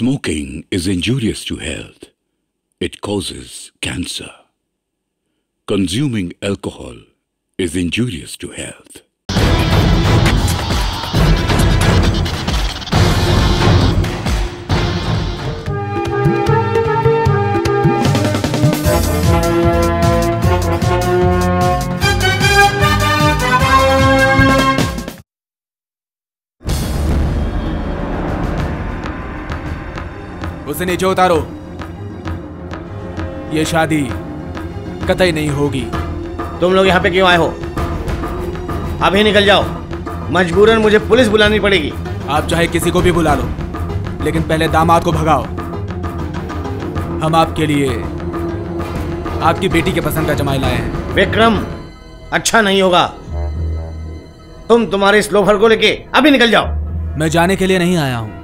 Smoking is injurious to health. It causes cancer. Consuming alcohol is injurious to health. उसे नीचे उतारो। ये शादी कतई नहीं होगी। तुम लोग यहाँ पे क्यों आए हो? अभी निकल जाओ। मजबूरन मुझे पुलिस बुलानी पड़ेगी। आप चाहे किसी को भी बुला लो लेकिन पहले दामाद को भगाओ। हम आपके लिए आपकी बेटी के पसंद का जमाई लाए हैं। विक्रम अच्छा नहीं होगा। तुम तुम्हारे इस लोफर को लेके अभी निकल जाओ। मैं जाने के लिए नहीं आया हूँ।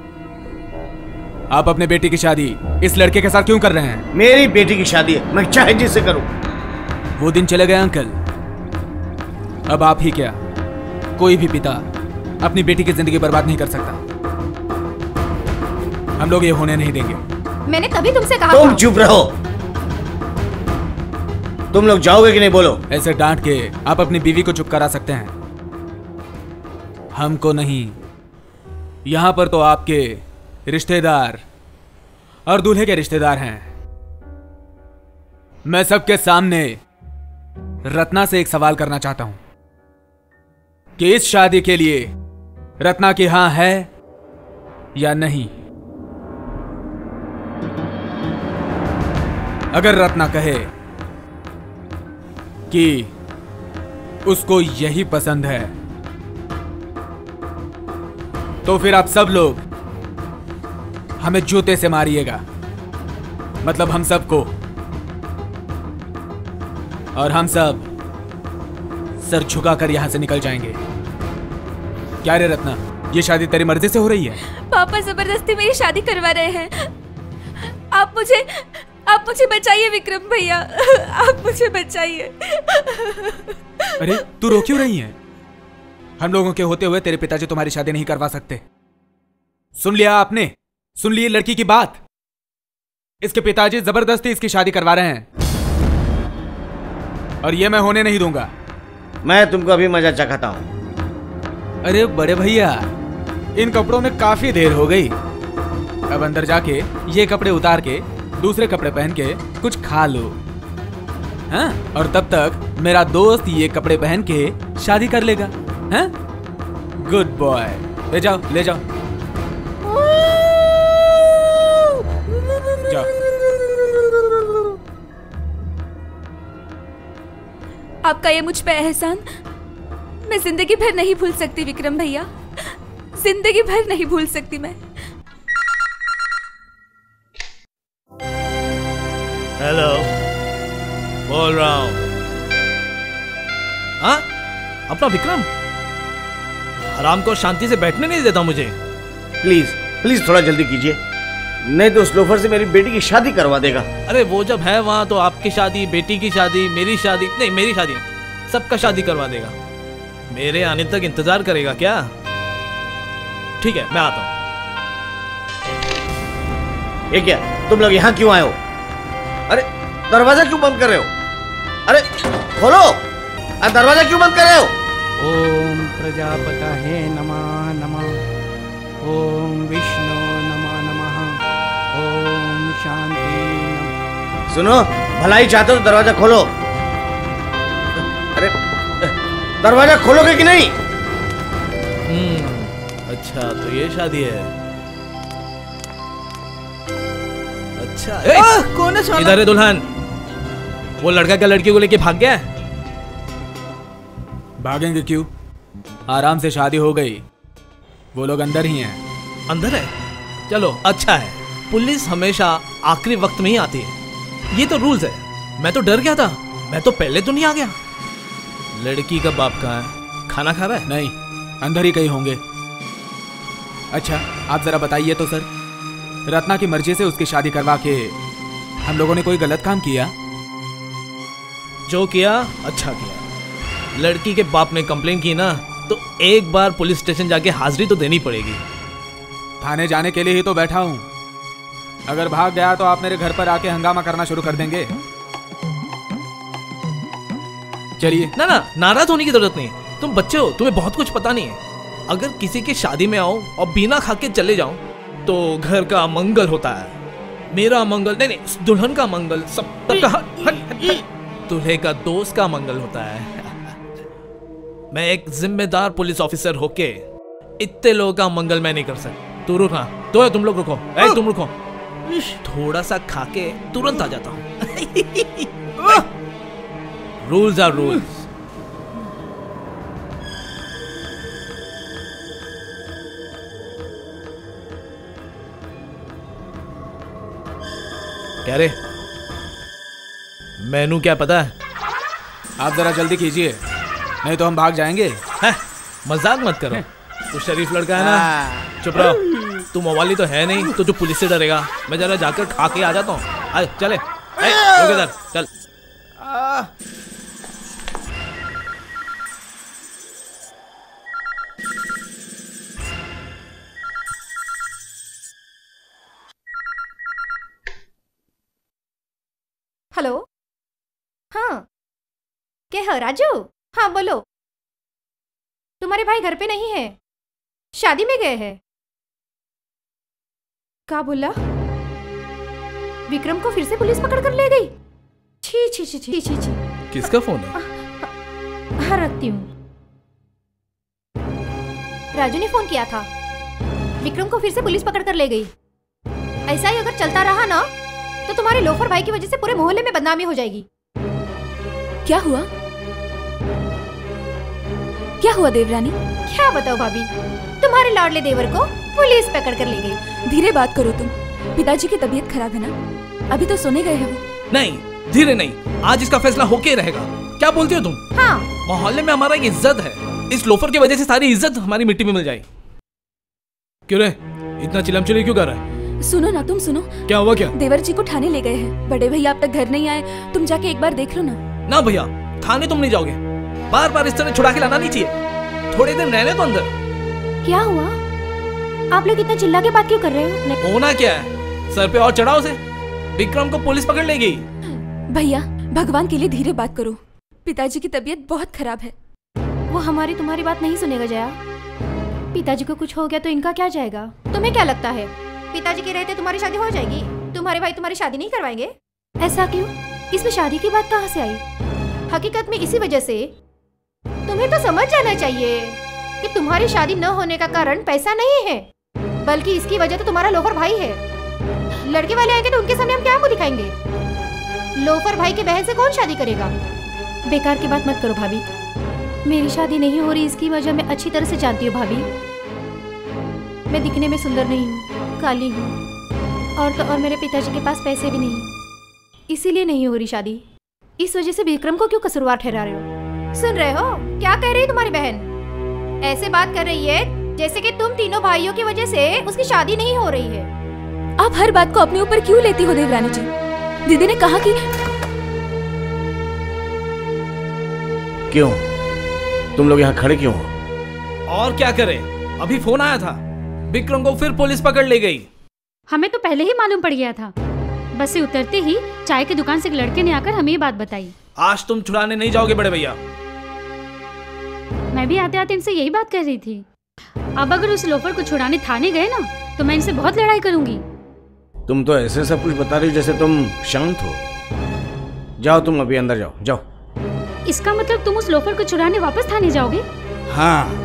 आप अपने बेटी की शादी इस लड़के के साथ क्यों कर रहे हैं? मेरी बेटी की शादी है मैं चाहे जिससे करूँ। वो दिन चले गए अंकल। अब आप ही क्या? कोई भी पिता अपनी बेटी की ज़िंदगी बर्बाद नहीं कर सकता। हम लोग ये होने नहीं देंगे। मैंने तभी तुमसे कहा तुम चुप रहो। तुम लोग जाओगे कि नहीं बोलो? ऐसे डांट के आप अपनी बीवी को चुप करा सकते हैं। हमको नहीं। यहाँ पर तो आपके रिश्तेदार। और दूल्हे के रिश्तेदार हैं। मैं सबके सामने रत्ना से एक सवाल करना चाहता हूँ कि इस शादी के लिए रत्ना की हाँ है या नहीं? अगर रत्ना कहे कि उसको यही पसंद है तो फिर आप सब लोग हमें जूते से मारिएगा। मतलब हम सबको। और हम सब सर झुकाकर यहाँ से निकल जाएँगे। क्या रे रत्ना ये शादी तेरी मर्ज़ी से हो रही है? पापा ज़बरदस्ती मेरी शादी करवा रहे हैं। आप मुझे आप मुझे बचाइए विक्रम भैया। आप मुझे बचाइए। अरे तू रो क्यों रही है? हम लोगों के होते हुए तेरे पिताजी तुम्हारी शादी नहीं करवा सकते। सुन लिया आपने? सुन ली लड़की की बात। इसके पिताजी ज़बरदस्ती इसकी शादी करवा रहे हैं। और ये मैं होने नहीं दूँगा। मैं तुमको अभी मज़ा चखाता हूँ। अरे बड़े भैया इन कपड़ों में काफ़ी देर हो गई। अब अंदर जाके ये कपड़े उतार के दूसरे कपड़े पहन के कुछ खा लो। हाँ? और तब तक मेरा दोस्त ये कपड़े पहन के शादी कर लेगा। हाँ? गुड बॉय ले जाओ ले जाओ। आपका ये मुझ पे एहसान? मैं ज़िंदगी भर नहीं भूल सकती विक्रम भैया। ज़िंदगी भर नहीं भूल सकती मैं। हेलो बोल रहा हूँ? हाँ अपना विक्रम? आराम को शांति से बैठने नहीं देता मुझे। प्लीज़ प्लीज़ थोड़ा जल्दी कीजिए। नहीं तो उस लोफर से मेरी बेटी की शादी करवा देगा। अरे वो जब है वहाँ तो आपकी शादी बेटी की शादी मेरी शादी नहीं मेरी शादी नहीं, सबका शादी करवा देगा। मेरे आने तक इंतज़ार करेगा क्या? ठीक है मैं आता हूँ। ये क्या तुम लोग यहाँ क्यों आए हो? अरे दरवाज़ा क्यों बंद कर रहे हो? अरे खोलो! अरे दरवाज़ा क्यों बंद कर रहे हो? ओम प्रजापतये नमः नमा। ओम विष्णु नमः नमः ओम शांति। सुनो भलाई चाहते हो तो दरवाज़ा खोलो। अरे दरवाज़ा खोलोगे कि नहीं? हम्म अच्छा तो ये शादी है। अच्छा ए, कौन है साला? इधर है दुल्हन। वो लड़का क्या लड़की को लेके भाग गया? है? भागेंगे क्यों? आराम से शादी हो गई। वो लोग अंदर ही हैं। अंदर है? चलो अच्छा है। पुलिस हमेशा आखिरी वक्त में ही आती है। ये तो रूल्स है। मैं तो डर गया था। मैं तो पहले तो नहीं आ गया। लड़की का बाप कहाँ है? खाना खा रहा है? नहीं अंदर ही कहीं होंगे। अच्छा आप जरा बताइए तो सर। रत्ना की मर्ज़ी से उसकी शादी करवा के हम लोगों ने कोई गलत काम किया? जो किया अच्छा किया। लड़की के बाप ने कंप्लेन की ना तो एक बार पुलिस स्टेशन जाके हाजिरी तो देनी पड़ेगी। थाने जाने के लिए ही तो बैठा हूँ। अगर भाग गया तो आप मेरे घर पर आके हंगामा करना शुरू कर देंगे। चलिए। ना ना नाराज़ होने की ज़रूरत नहीं। तुम बच्चे हो तुम्हें बहुत कुछ पता नहीं है। अगर किसी की शादी में आओ और बिना खा के चले जाओ तो घर का मंगल होता है। मेरा मंगल नहीं नहीं दुल्हन का मंगल सब हट। दूल्हे का दोस्त का मंगल होता है। मैं एक जिम्मेदार पुलिस ऑफिसर होके इतने लोगों का मंगल मैं नहीं कर सकता। तू रुक तो है तुम लोग रुको। ए तुम रुको। थोड़ा सा खा के तुरंत आ जाता हूँ। रूल्स आर रूल्स क्या रे मेनू क्या पता है? आप जरा जल्दी कीजिए नहीं तो हम भाग जाएँगे। मज़ाक मत करो। तू शरीफ लड़का है ना? चुप रहो। तू मवाली तो है नहीं तो तू पुलिस से डरेगा। मैं जरा जाकर खा के आ जाता हूँ। आ, चले। इधर, चल। हेलो? हाँ। क्या है, राजू? हाँ बोलो। तुम्हारे भाई घर पे नहीं है। शादी में गए हैं। क्या बोला? विक्रम को फिर से पुलिस पकड़ कर ले गई? छी छी छी छी छी छी। किसका फ़ोन है? हाँ रखती हूँ। राजू ने फ़ोन किया था। विक्रम को फिर से पुलिस पकड़ कर ले गई। ऐसा ही अगर चलता रहा ना तो तुम्हारे लोफर भाई की वजह से पूरे मोहल्ले में बदनामी हो जाएगी। क्या हुआ? क्या हुआ देवरानी? क्या बताओ भाभी? तुम्हारे लाडले देवर को पुलिस पकड़ कर ले गई। धीरे बात करो तुम। पिताजी की तबीयत खराब है ना? अभी तो सोने गए हैं वो। नहीं धीरे नहीं। आज इसका फैसला होके रहेगा। क्या बोलती हो तुम? हाँ। मोहल्ले में हमारा एक इज़्ज़त है। इस लोफर की वजह से सारी इज़्ज़त हमारी मिट्टी में मिल जाए। क्यों रे? इतना चिलम चिली क्यों कर रहा है? सुनो ना तुम सुनो। क्या हुआ क्या? देवर जी को थाने ले गए हैं। बड़े भैया अब तक घर नहीं आए। तुम जाके एक बार देख लो ना। ना भैया थाने तुम नहीं जाओगे। बार बार इस तरह छुड़ा के लाना नहीं चाहिए। थोड़े दिन रहने तो अंदर। क्या हुआ? आप लोग इतना चिल्ला के बात क्यों कर रहे हो? होना क्या है? सर पे और चढ़ाओ से विक्रम को पुलिस पकड़ ले गई भैया भगवान के लिए धीरे बात करो। पिताजी की तबीयत बहुत खराब है। वो हमारी तुम्हारी बात नहीं सुनेगा जया। पिताजी को कुछ हो गया तो इनका क्या जाएगा? तुम्हें क्या लगता है? पिताजी के रहते तुम्हारी शादी हो जाएगी। तुम्हारे भाई तुम्हारी शादी नहीं करवाएँगे? ऐसा क्यों? इसमें शादी की बात कहाँ से आई? हकीकत में इसी वजह से तुम्हें तो समझ जाना चाहिए कि तुम्हारी शादी न होने का कारण पैसा नहीं है, बल्कि इसकी वजह तो तुम्हारा लोफर भाई है। लड़के वाले आएँगे तो उनके सामने हम क्या मुँह दिखाएँगे? लोफर भाई के बहन से कौन शादी करेगा? बेकार की बात मत करो भाभी। मेरी शादी नहीं हो रही, इसकी वजह मैं अच्छी तरह से जानती हूँ भाभी। मैं दिखने में सुंदर नहीं हूँ, काली हूँ, और तो और मेरे पिताजी के पास पैसे भी नहीं। इसीलिए नहीं हो रही शादी। इस वजह से विक्रम को क्यों कसूरवार ठहरा रहे हो? सुन रहे हो? क्या कह रही है तुम्हारी बहन? ऐसे बात कर रही है जैसे कि तुम तीनों भाइयों की वजह से उसकी शादी नहीं हो रही है। आप हर बात को अपने ऊपर क्यों लेती हो देवरानी जी? दीदी ने कहा कि क्यों? तुम लोग यहाँ खड़े क्यों हो? और क्या करे? अभी फ़ोन आया था। विक्रम को फिर पुलिस पकड़ ले गई। हमें तो पहले ही मालूम पड़ गया था। बस से उतरते ही चाय की दुकान से एक लड़के ने आकर हमें ये बात बताई। आज तुम छुड़ाने नहीं जाओगे बड़े भैया। मैं भी आते आते इनसे यही बात कर रही थी। अब अगर उस लोफर को छुड़ाने थाने गए ना तो मैं इनसे बहुत लड़ाई करूँगी। तुम तो ऐसे सब कुछ बता रही हो जैसे तुम शांत हो। जाओ तुम अभी अंदर जाओ जाओ। इसका मतलब तुम उस लोफर को छुड़ाने वापस थाने जाओगे? हाँ।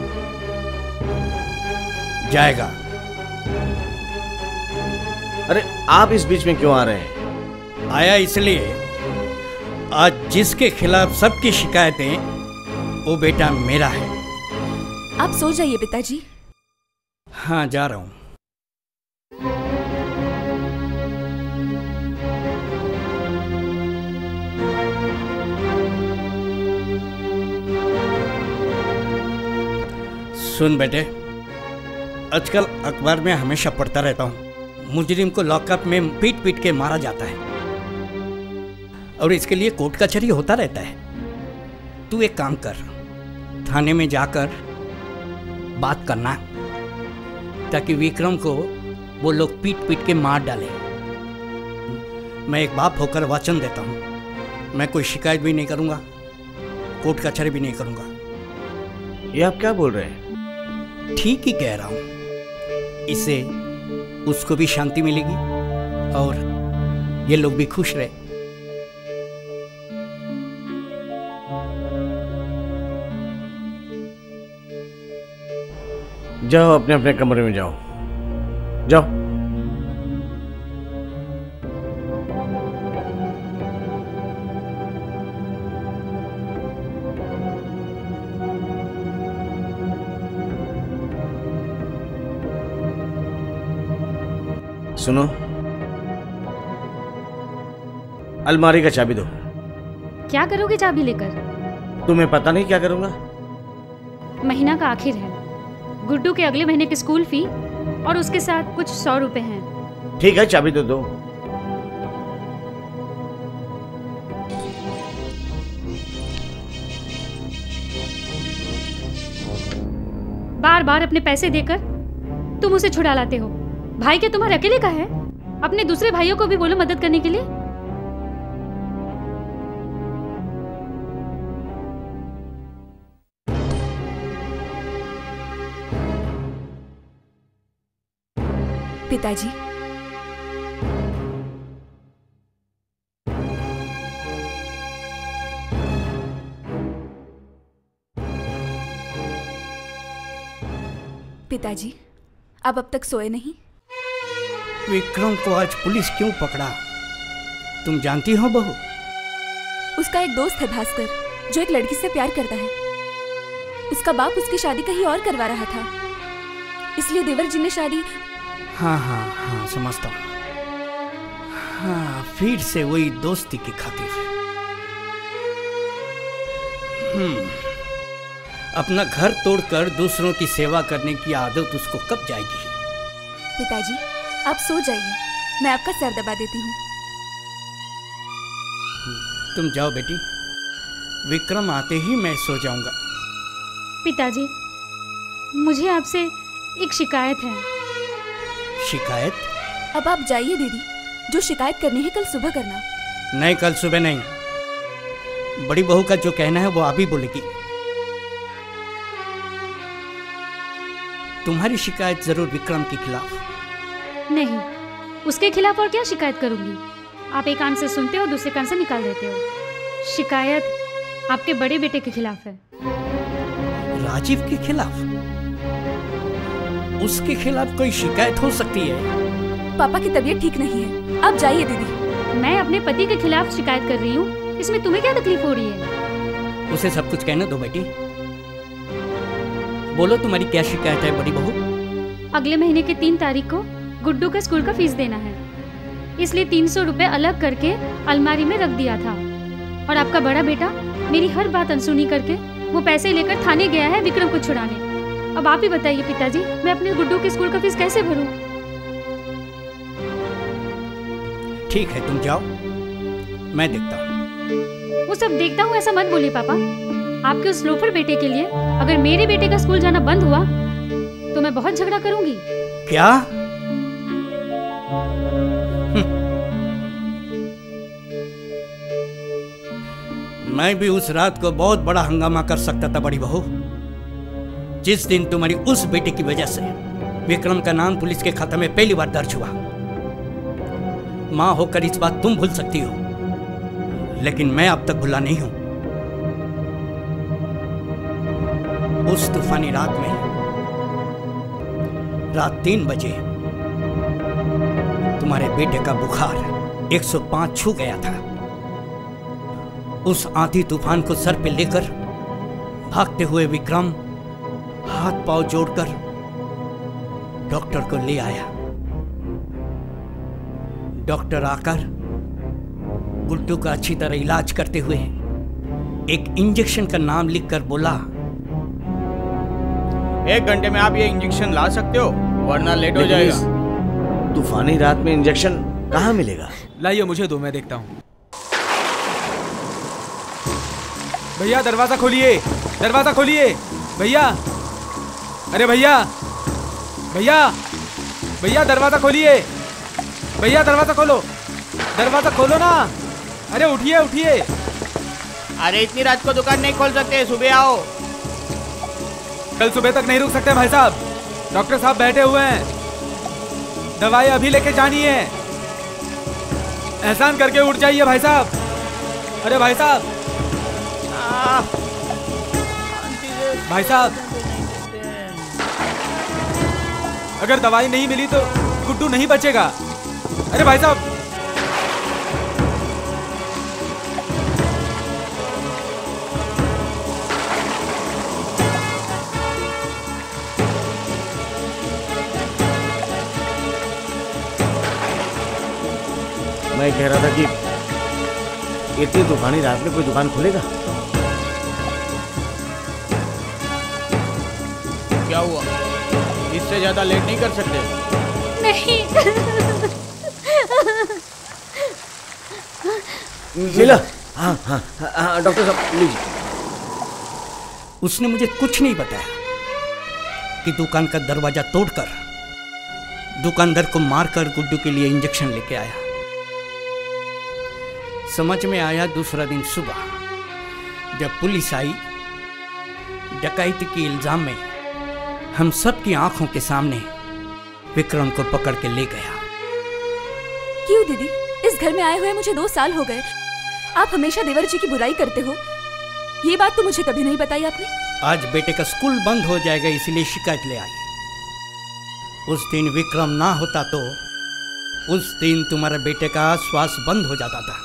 जाएगा। अरे आप इस बीच में क्यों आ रहे हैं? आया इसलिए आज जिसके खिलाफ सबकी शिकायतें वो बेटा मेरा है। आप सो जाइए पिताजी। हाँ जा रहा हूँ। सुन बेटे आजकल अखबार में हमेशा पढ़ता रहता हूँ। मुजरिम को लॉकअप में पीट पीट के मारा जाता है। और इसके लिए कोर्ट कचहरी होता रहता है। तू एक काम कर थाने में जाकर बात करना ताकि विक्रम को वो लोग पीट पीट के मार डाले। मैं एक बाप होकर वचन देता हूँ। मैं कोई शिकायत भी नहीं करूँगा कोर्ट कचहरी भी नहीं करूँगा। ये आप क्या बोल रहे हैं? ठीक ही कह रहा हूँ। इससे उसको भी शांति मिलेगी और ये लोग भी खुश रहे। जाओ अपने अपने कमरे में जाओ। जाओ। सुनो। अलमारी का चाबी दो। क्या करोगे चाबी लेकर? तुम्हें पता नहीं क्या करूँगा? महीना का आखिर है। गुड्डू के अगले महीने की स्कूल फ़ी और उसके साथ कुछ सौ रुपए हैं। ठीक है चाबी तो दो। बार बार अपने पैसे देकर तुम उसे छुड़ा लाते हो। भाई क्या तुम्हारे अकेले का है? अपने दूसरे भाइयों को भी बोलो मदद करने के लिए। पिताजी। पिताजी आप अब तक सोए नहीं? विक्रम को आज पुलिस क्यों पकड़ा? तुम जानती हो बहू? उसका एक दोस्त है भास्कर जो एक लड़की से प्यार करता है। उसका बाप उसकी शादी कहीं और करवा रहा था। इसलिए देवर जी ने शादी हाँ हाँ हाँ समझता हूँ। हाँ फिर से वही दोस्ती की खातिर। हम्म अपना घर तोड़कर दूसरों की सेवा करने की आदत उसको कब जाएगी? पिताजी आप सो जाइए। मैं आपका सर दबा देती हूँ। तुम जाओ बेटी। विक्रम आते ही मैं सो जाऊँगा। पिताजी मुझे आपसे एक शिकायत है। शिकायत? अब आप जाइए दीदी जो शिकायत करनी है कल सुबह करना। नहीं कल सुबह नहीं। बड़ी बहू का जो कहना है वो आप ही बोलेगी। तुम्हारी शिकायत ज़रूर विक्रम के खिलाफ। नहीं उसके खिलाफ और क्या शिकायत करूँगी? आप एक कान से सुनते हो दूसरे कान से निकाल देते हो। शिकायत आपके बड़े बेटे के खिलाफ है। राजीव के खिलाफ? उसके खिलाफ कोई शिकायत हो सकती है? पापा की तबीयत ठीक नहीं है। आप जाइए दीदी। मैं अपने पति के खिलाफ शिकायत कर रही हूँ। इसमें तुम्हें क्या तकलीफ़ हो रही है? उसे सब कुछ कहने दो बेटी। बोलो तुम्हारी क्या शिकायत है बड़ी बहू? अगले महीने की तीन तारीख को गुड्डू का स्कूल का फ़ीस देना है। इसलिए तीन सौ रूपए अलग करके अलमारी में रख दिया था। और आपका बड़ा बेटा मेरी हर बात अनसुनी करके वो पैसे लेकर थाने गया है विक्रम को छुड़ाने। अब आप ही बताइए पिताजी मैं अपने गुड्डू के स्कूल का फ़ीस कैसे भरूं? ठीक है तुम जाओ। मैं देखता हूँ। वो सब देखता हूँ ऐसा मत बोलिए पापा। आपके उस लोफर बेटे के लिए अगर मेरे बेटे का स्कूल जाना बंद हुआ तो मैं बहुत झगड़ा करूँगी। क्या? मैं भी उस रात को बहुत बड़ा हंगामा कर सकता था बड़ी बहू। जिस दिन तुम्हारी उस बेटे की वजह से विक्रम का नाम पुलिस के खाते में पहली बार दर्ज हुआ। माँ होकर इस बात तुम भूल सकती हो, लेकिन मैं अब तक भुला नहीं हूँ। उस तूफानी रात में रात तीन बजे तुम्हारे बेटे का बुखार 105 छू गया था। उस आंधी तूफ़ान को सर पे लेकर भागते हुए विक्रम हाथ पाँव जोड़कर डॉक्टर को ले आया। डॉक्टर आकर गुड्डू का अच्छी तरह इलाज करते हुए एक इंजेक्शन का नाम लिखकर बोला एक घंटे में आप ये इंजेक्शन ला सकते हो वरना लेट हो जाएगा। तूफानी रात में इंजेक्शन कहाँ मिलेगा? लाइए मुझे दो मैं देखता हूँ। भैया दरवाज़ा खोलिए दरवाज़ा खोलिए। भैया अरे भैया भैया भैया दरवाज़ा खोलिए। भैया दरवाज़ा खोलो। दरवाज़ा खोलो ना। अरे उठिए उठिए। अरे इतनी रात को दुकान नहीं खोल सकते सुबह आओ। कल सुबह तक नहीं रुक सकते भाई साहब। डॉक्टर साहब बैठे हुए हैं। दवाई अभी लेके जानी है। एहसान करके उठ जाइए भाई साहब। अरे भाई साहब। भाई साहब अगर दवाई नहीं मिली तो गुड्डू नहीं बचेगा। अरे भाई साहब। मैं कह रहा था कि इतनी तूफानी रात में कोई दुकान खुलेगा? क्या हुआ? इससे ज़्यादा लेट नहीं कर सकते। नहीं। मिला हाँ हाँ हाँ डॉक्टर साहब लीजिए उसने मुझे कुछ नहीं बताया कि दुकान का दरवाज़ा तोड़कर दुकानदार को मारकर गुड्डू के लिए इंजेक्शन लेके आया। समझ में आया दूसरा दिन सुबह जब पुलिस आई डकैती के इल्ज़ाम में हम सब की आँखों के सामने विक्रम को पकड़ के ले गया। क्यों दीदी? इस घर में आए हुए मुझे दो साल हो गए। आप हमेशा देवर जी की बुराई करते हो। ये बात तो मुझे कभी नहीं बताई आपने। आज बेटे का स्कूल बंद हो जाएगा इसलिए शिकायत ले आई। उस दिन विक्रम ना होता तो उस दिन तुम्हारे बेटे का श्वास बंद हो जाता था।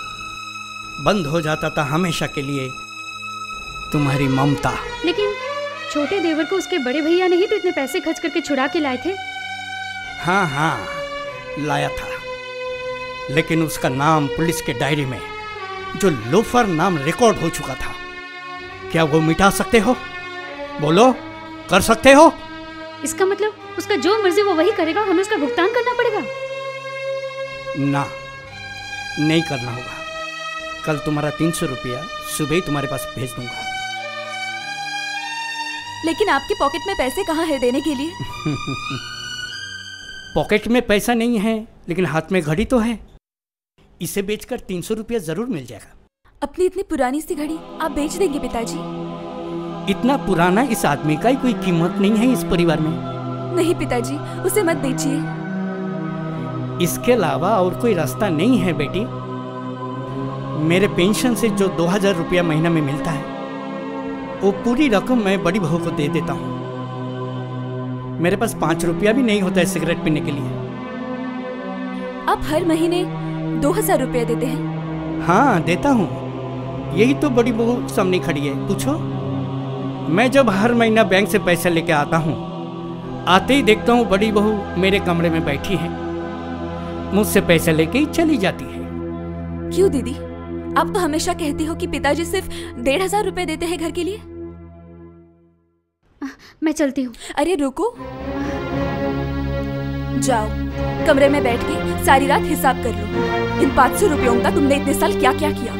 बंद हो जाता था हमेशा के लिए तुम्हारी ममता। लेकिन छोटे देवर को उसके बड़े भैया नहीं तो इतने पैसे खर्च करके छुड़ा के लाए थे। हाँ हाँ लाया था। लेकिन उसका नाम पुलिस के डायरी में जो लोफर नाम रिकॉर्ड हो चुका था। क्या वो मिटा सकते हो? बोलो कर सकते हो? इसका मतलब उसका जो मर्ज़ी वो वही करेगा हमें उसका भुगतान करना पड़ेगा। ना नहीं करना होगा। कल तुम्हारा तीन सौ रुपया सुबह ही तुम्हारे पास भेज दूँगा। लेकिन आपके पॉकेट में पैसे कहाँ है देने के लिए? पॉकेट में पैसा नहीं है लेकिन हाथ में घड़ी तो है। इसे बेचकर तीन सौ रुपया ज़रूर मिल जाएगा। अपनी इतनी पुरानी सी घड़ी आप बेच देंगे पिताजी? इतना पुराना इस आदमी का ही कोई कीमत नहीं है इस परिवार में। नहीं पिताजी उसे मत बेचिए। इसके अलावा और कोई रास्ता नहीं है बेटी। मेरे पेंशन से जो दो हज़ार रुपया महीना में मिलता है वो पूरी रकम मैं बड़ी बहू को दे देता हूँ। मेरे पास पाँच रुपया भी नहीं होता है सिगरेट पीने के लिए। आप हर महीने दो हज़ार रुपया देते हैं? हाँ देता हूँ। यही तो बड़ी बहू सामने खड़ी है। पूछो। मैं जब हर महीना बैंक से पैसा लेके आता हूँ आते ही देखता हूँ बड़ी बहू मेरे कमरे में बैठी है। मुझसे पैसा लेके ही चली जाती है। क्यों दीदी? आप तो हमेशा कहती हो कि पिताजी सिर्फ़ डेढ़ हज़ार रुपए देते हैं घर के लिए? मैं चलती हूँ। अरे रुको। जाओ कमरे में बैठ के सारी रात हिसाब कर लो। इन पाँच सौ रुपयों का तुमने इतने साल क्या क्या किया?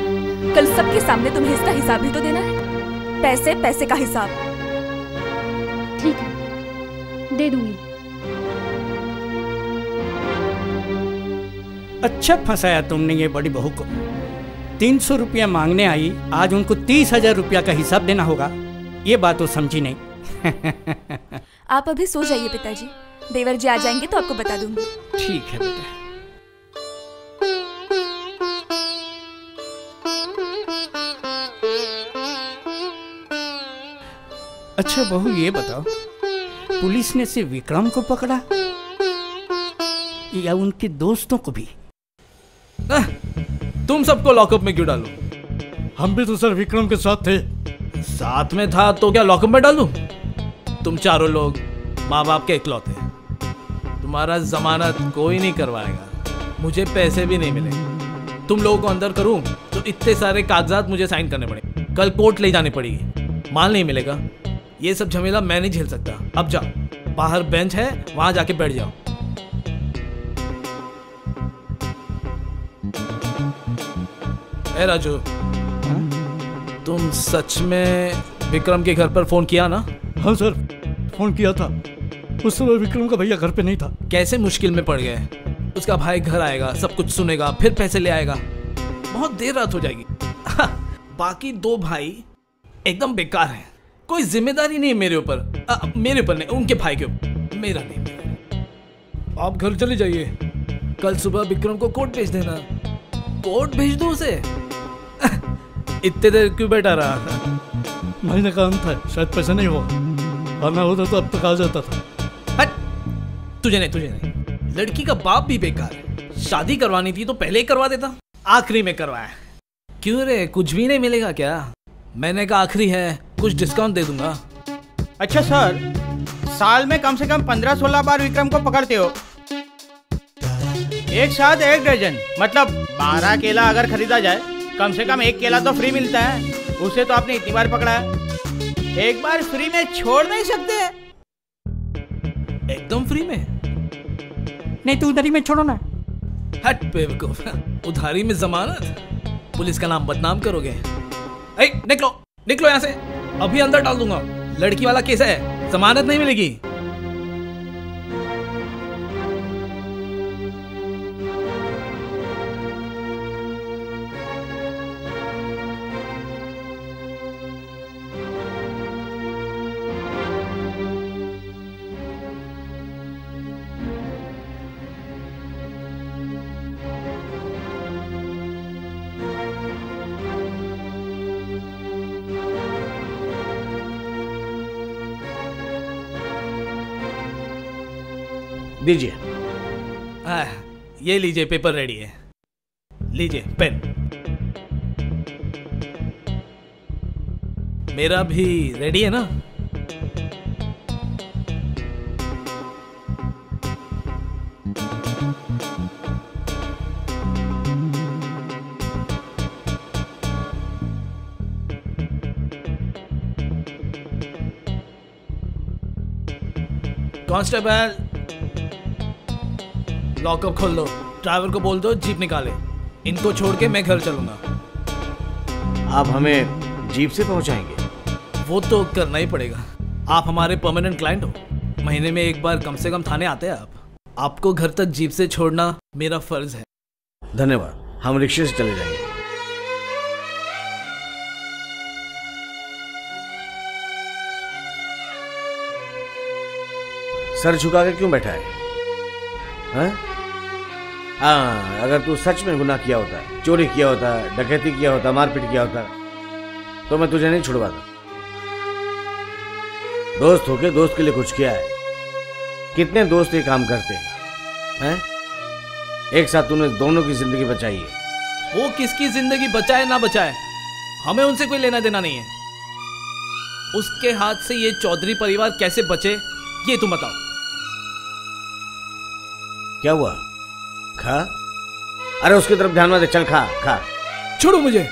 कल सबके सामने तुम्हें इसका हिसाब भी तो देना है। पैसे पैसे का हिसाब। ठीक है दे दूँगी। अच्छा फंसाया तुमने ये बड़ी बहू को। तीन सौ रुपया मांगने आई आज उनको तीस हज़ार रुपया का हिसाब देना होगा। ये बात वो समझी नहीं। आप अभी सो जाइए पिताजी। देवर जी आ जाएँगे तो आपको बता दूँगी। ठीक है बेटा। अच्छा बहू ये बताओ पुलिस ने सिर्फ़ विक्रम को पकड़ा या उनके दोस्तों को भी? आह, तुम सबको लॉकअप में क्यों डालू? हम भी तो सर विक्रम के साथ थे। साथ में था तो क्या लॉकअप में डालू? तुम चारों लोग माँ बाप के इकलौते तुम्हारा जमानत कोई नहीं करवाएगा। मुझे पैसे भी नहीं मिलेंगे। तुम लोगों को अंदर करूँ तो इतने सारे कागजात मुझे साइन करने पड़े कल कोर्ट ले जानी पड़ेगी। माल नहीं मिलेगा। ये सब झमेला मैं नहीं झेल सकता। अब जाओ। बाहर बेंच है वहाँ जाके बैठ जाओ। ए राजू। तुम सच में विक्रम के घर पर फ़ोन किया ना? हाँ सर फ़ोन किया था। उस समय विक्रम का भैया घर पे नहीं था। कैसे मुश्किल में पड़ गए? उसका भाई घर आएगा सब कुछ सुनेगा फिर पैसे ले आएगा। बहुत देर रात हो जाएगी। बाकी दो भाई एकदम बेकार हैं। कोई ज़िम्मेदारी नहीं है मेरे ऊपर। मेरे ऊपर नहीं उनके भाई के ऊपर। मेरा नहीं मेरा। आप घर चले जाइए। कल सुबह विक्रम को कोर्ट भेज देना। कोर्ट भेज दो उसे? इतने देर क्यों बैठा रहा महीने का अंत है शायद पैसा नहीं हुआ आना होता तो अब तक आ जाता था। हट! तुझे नहीं तुझे नहीं। लड़की का बाप भी बेकार है। शादी करवानी थी तो पहले ही करवा देता। आखिरी में करवाया। क्यों रे? कुछ भी नहीं मिलेगा क्या? मैंने कहा आखिरी है कुछ डिस्काउंट दे दूँगा। अच्छा सर साल में कम से कम पंद्रह सोलह बार विक्रम को पकड़ते हो। एक साथ एक दर्जन मतलब बारह केला अगर खरीदा जाए कम से कम एक केला तो फ्री मिलता है। उसे तो आपने इतनी बार पकड़ा है। एक बार फ्री में छोड़ नहीं सकते। एकदम फ्री में? नहीं तो उधारी में छोड़ो ना। हट बेवकूफ़। उधारी में जमानत। पुलिस का नाम बदनाम करोगे। ए, निकलो। निकलो यहाँ से। अभी अंदर डाल दूँगा। लड़की वाला केस है। जमानत नहीं मिलेगी। दीजिए। ये लीजिए पेपर रेडी है। लीजिए पेन। मेरा भी रेडी है ना? कांस्टेबल लॉकअप खोल दो ड्राइवर को बोल दो जीप निकाले। इनको छोड़ के मैं घर चलूँगा। आप हमें जीप से पहुंचाएँगे। वो तो करना ही पड़ेगा। आप हमारे परमानेंट क्लाइंट हो। महीने में एक बार कम से कम थाने आते हैं आप। आपको घर तक जीप से छोड़ना मेरा फ़र्ज़ है। धन्यवाद। हम रिक्शे से चले जाएँगे। सर झुका के क्यों बैठा है? हैं? हाँ अगर तू सच में गुनाह किया होता चोरी किया होता डकैती किया होता मारपीट किया होता तो मैं तुझे नहीं छुड़वाता दोस्त होके दोस्त के लिए कुछ किया है। कितने दोस्त ये काम करते हैं हैं? एक साथ तूने दोनों की ज़िंदगी बचाई है। वो किसकी ज़िंदगी बचाए ना बचाए हमें उनसे कोई लेना देना नहीं है। उसके हाथ से ये चौधरी परिवार कैसे बचे ये तुम बताओ। क्या हुआ? खा। अरे उसकी तरफ़ ध्यान मत दे चल खा खा। छोड़ो मुझे।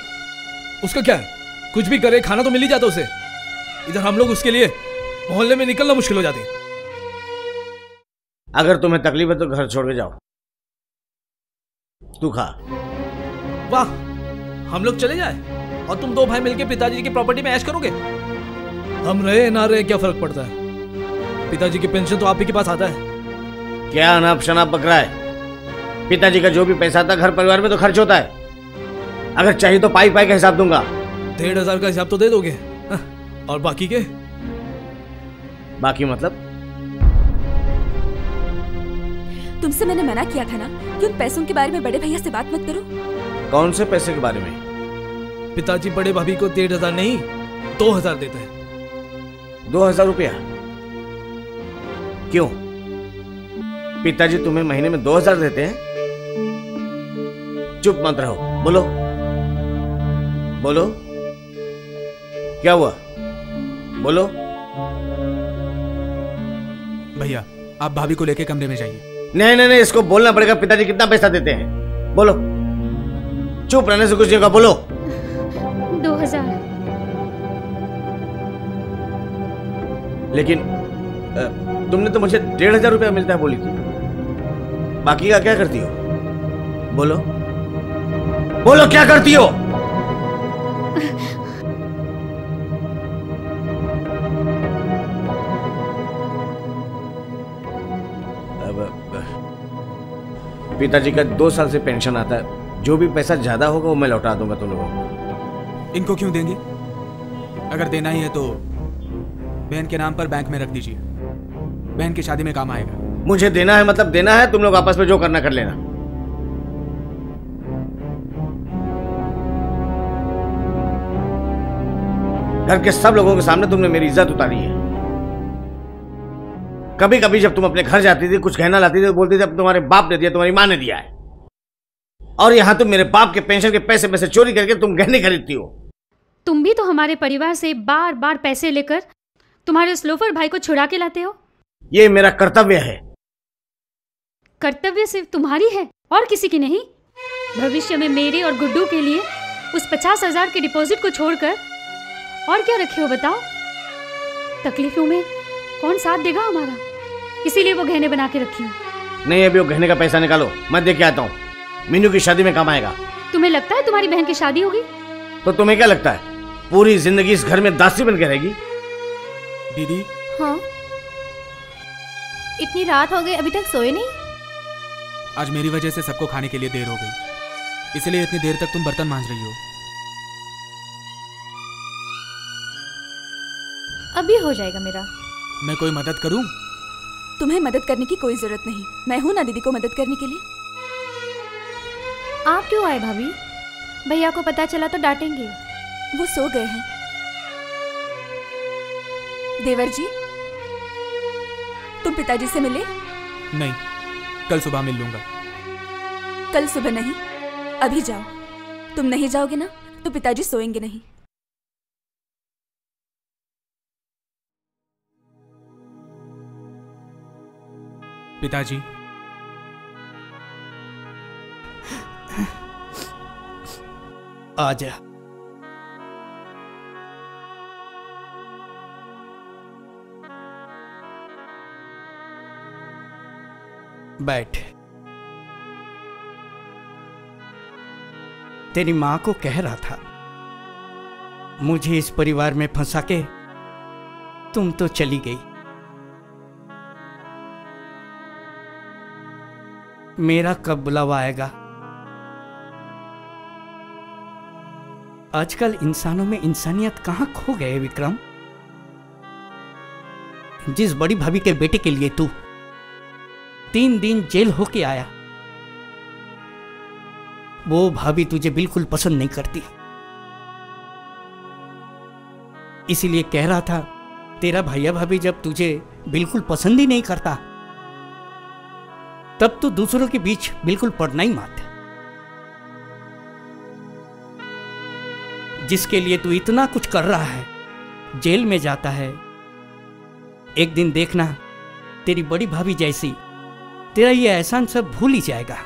उसका क्या है? कुछ भी करे खाना तो मिल ही जाता उसे। इधर हम लोग उसके लिए मोहल्ले में निकलना मुश्किल हो जाती अगर तुम्हें तकलीफ़ है तो घर छोड़ के जाओ। तू खा। वाह हम लोग चले जाए? और तुम दो भाई मिलके पिताजी की प्रॉपर्टी में ऐश करोगे? हम रहे ना रहे क्या फ़र्क पड़ता है? पिताजी की पेंशन तो आप ही के पास आता है। क्या अनाप शनाप पकड़ा है? पिताजी का जो भी पैसा आता घर परिवार में तो खर्च होता है। अगर चाहिए तो पाई पाई का हिसाब दूँगा। डेढ़ हज़ार का हिसाब तो दे दोगे। हाँ, और बाकी के? बाकी मतलब? तुमसे मैंने मना किया था ना कि उन पैसों के बारे में बड़े भैया से बात मत करो। कौन से पैसे के बारे में? पिताजी बड़े भाभी को डेढ़ हज़ार नहीं दो हज़ार देते हैं। दो हज़ार रुपया? क्यों? पिताजी तुम्हें महीने में दो हज़ार देते हैं? चुप मत रहो। बोलो। बोलो। क्या हुआ? बोलो। भैया आप भाभी को लेके कमरे में जाइए। नहीं नहीं नहीं इसको बोलना पड़ेगा। पिताजी कितना पैसा देते हैं? बोलो। चुप रहने से कुछ नहीं होगा। बोलो। दो हज़ार। लेकिन तुमने तो मुझे डेढ़ हज़ार रुपया मिलता है बोली थी। बाकी का क्या करती हो? बोलो। बोलो क्या करती हो? पिताजी का दो साल से पेंशन आता है। जो भी पैसा ज़्यादा होगा वो मैं लौटा दूँगा तुम लोगों को। इनको क्यों देंगे? अगर देना ही है तो बहन के नाम पर बैंक में रख दीजिए। बहन की शादी में काम आएगा। मुझे देना है मतलब देना है तुम लोग आपस में जो करना कर लेना। घर के सब लोगों के सामने तुमने मेरी इज़्ज़त उतारी है। कभी कभी जब तुम अपने घर जाती थी कुछ कहना लाती थी तो बोलती थी अब तुम्हारे बाप ने दिया तुम्हारी माँ ने दिया है। और यहाँ तुम मेरे बाप के पेंशन के पैसे में से चोरी करके तुम गहने खरीदती हो। तुम भी तो हमारे परिवार से बार बार पैसे लेकर तुम्हारे उस लोफर भाई को छुड़ा के लाते हो। ये मेरा कर्तव्य है। कर्तव्य सिर्फ़ तुम्हारी है और किसी की नहीं। भविष्य में मेरे और गुड्डू के लिए उस पचास हज़ार के डिपॉजिट को छोड़कर और क्या रखे हो बताओ? तकलीफों में कौन साथ देगा हमारा? इसीलिए वो गहने बना के रखी हूँ। नहीं अभी वो गहने का पैसा निकालो। मैं दे के आता हूँ। मीनू की शादी में काम आएगा। तुम्हें लगता है तुम्हारी बहन की शादी होगी? तो तुम्हें क्या लगता है? पूरी ज़िंदगी इस घर में दासी बन के रहेगी? दीदी। हाँ। इतनी रात हो गई अभी तक सोए नहीं? आज मेरी वजह से सबको खाने के लिए देर हो गई। इसलिए इतनी देर तक तुम बर्तन मांज रही हो। अभी हो जाएगा मेरा। मैं कोई मदद करूँ? तुम्हें मदद करने की कोई ज़रूरत नहीं। मैं हूँ ना दीदी को मदद करने के लिए। आप क्यों आए भाभी? भैया को पता चला तो डांटेंगे। वो सो गए हैं। देवर जी तुम पिताजी से मिले? नहीं कल सुबह मिल लूँगा। कल सुबह नहीं अभी जाओ। तुम नहीं जाओगे ना तो पिताजी सोएँगे नहीं। पिताजी। आजा बैठ। तेरी माँ को कह रहा था, मुझे इस परिवार में फंसा के तुम तो चली गई। मेरा कब बुलावा आएगा? आजकल इंसानों में इंसानियत कहाँ खो गए विक्रम? जिस बड़ी भाभी के बेटे के लिए तू तीन दिन जेल होके आया, वो भाभी तुझे बिल्कुल पसंद नहीं करती। इसीलिए कह रहा था, तेरा भैया भाभी जब तुझे बिल्कुल पसंद ही नहीं करता तब तो दूसरों के बीच बिल्कुल पड़ना ही मत जिसके लिए तू इतना कुछ कर रहा है, जेल में जाता है। एक दिन देखना, तेरी बड़ी भाभी जैसी, तेरा ये एहसान सब भूल ही जाएगा।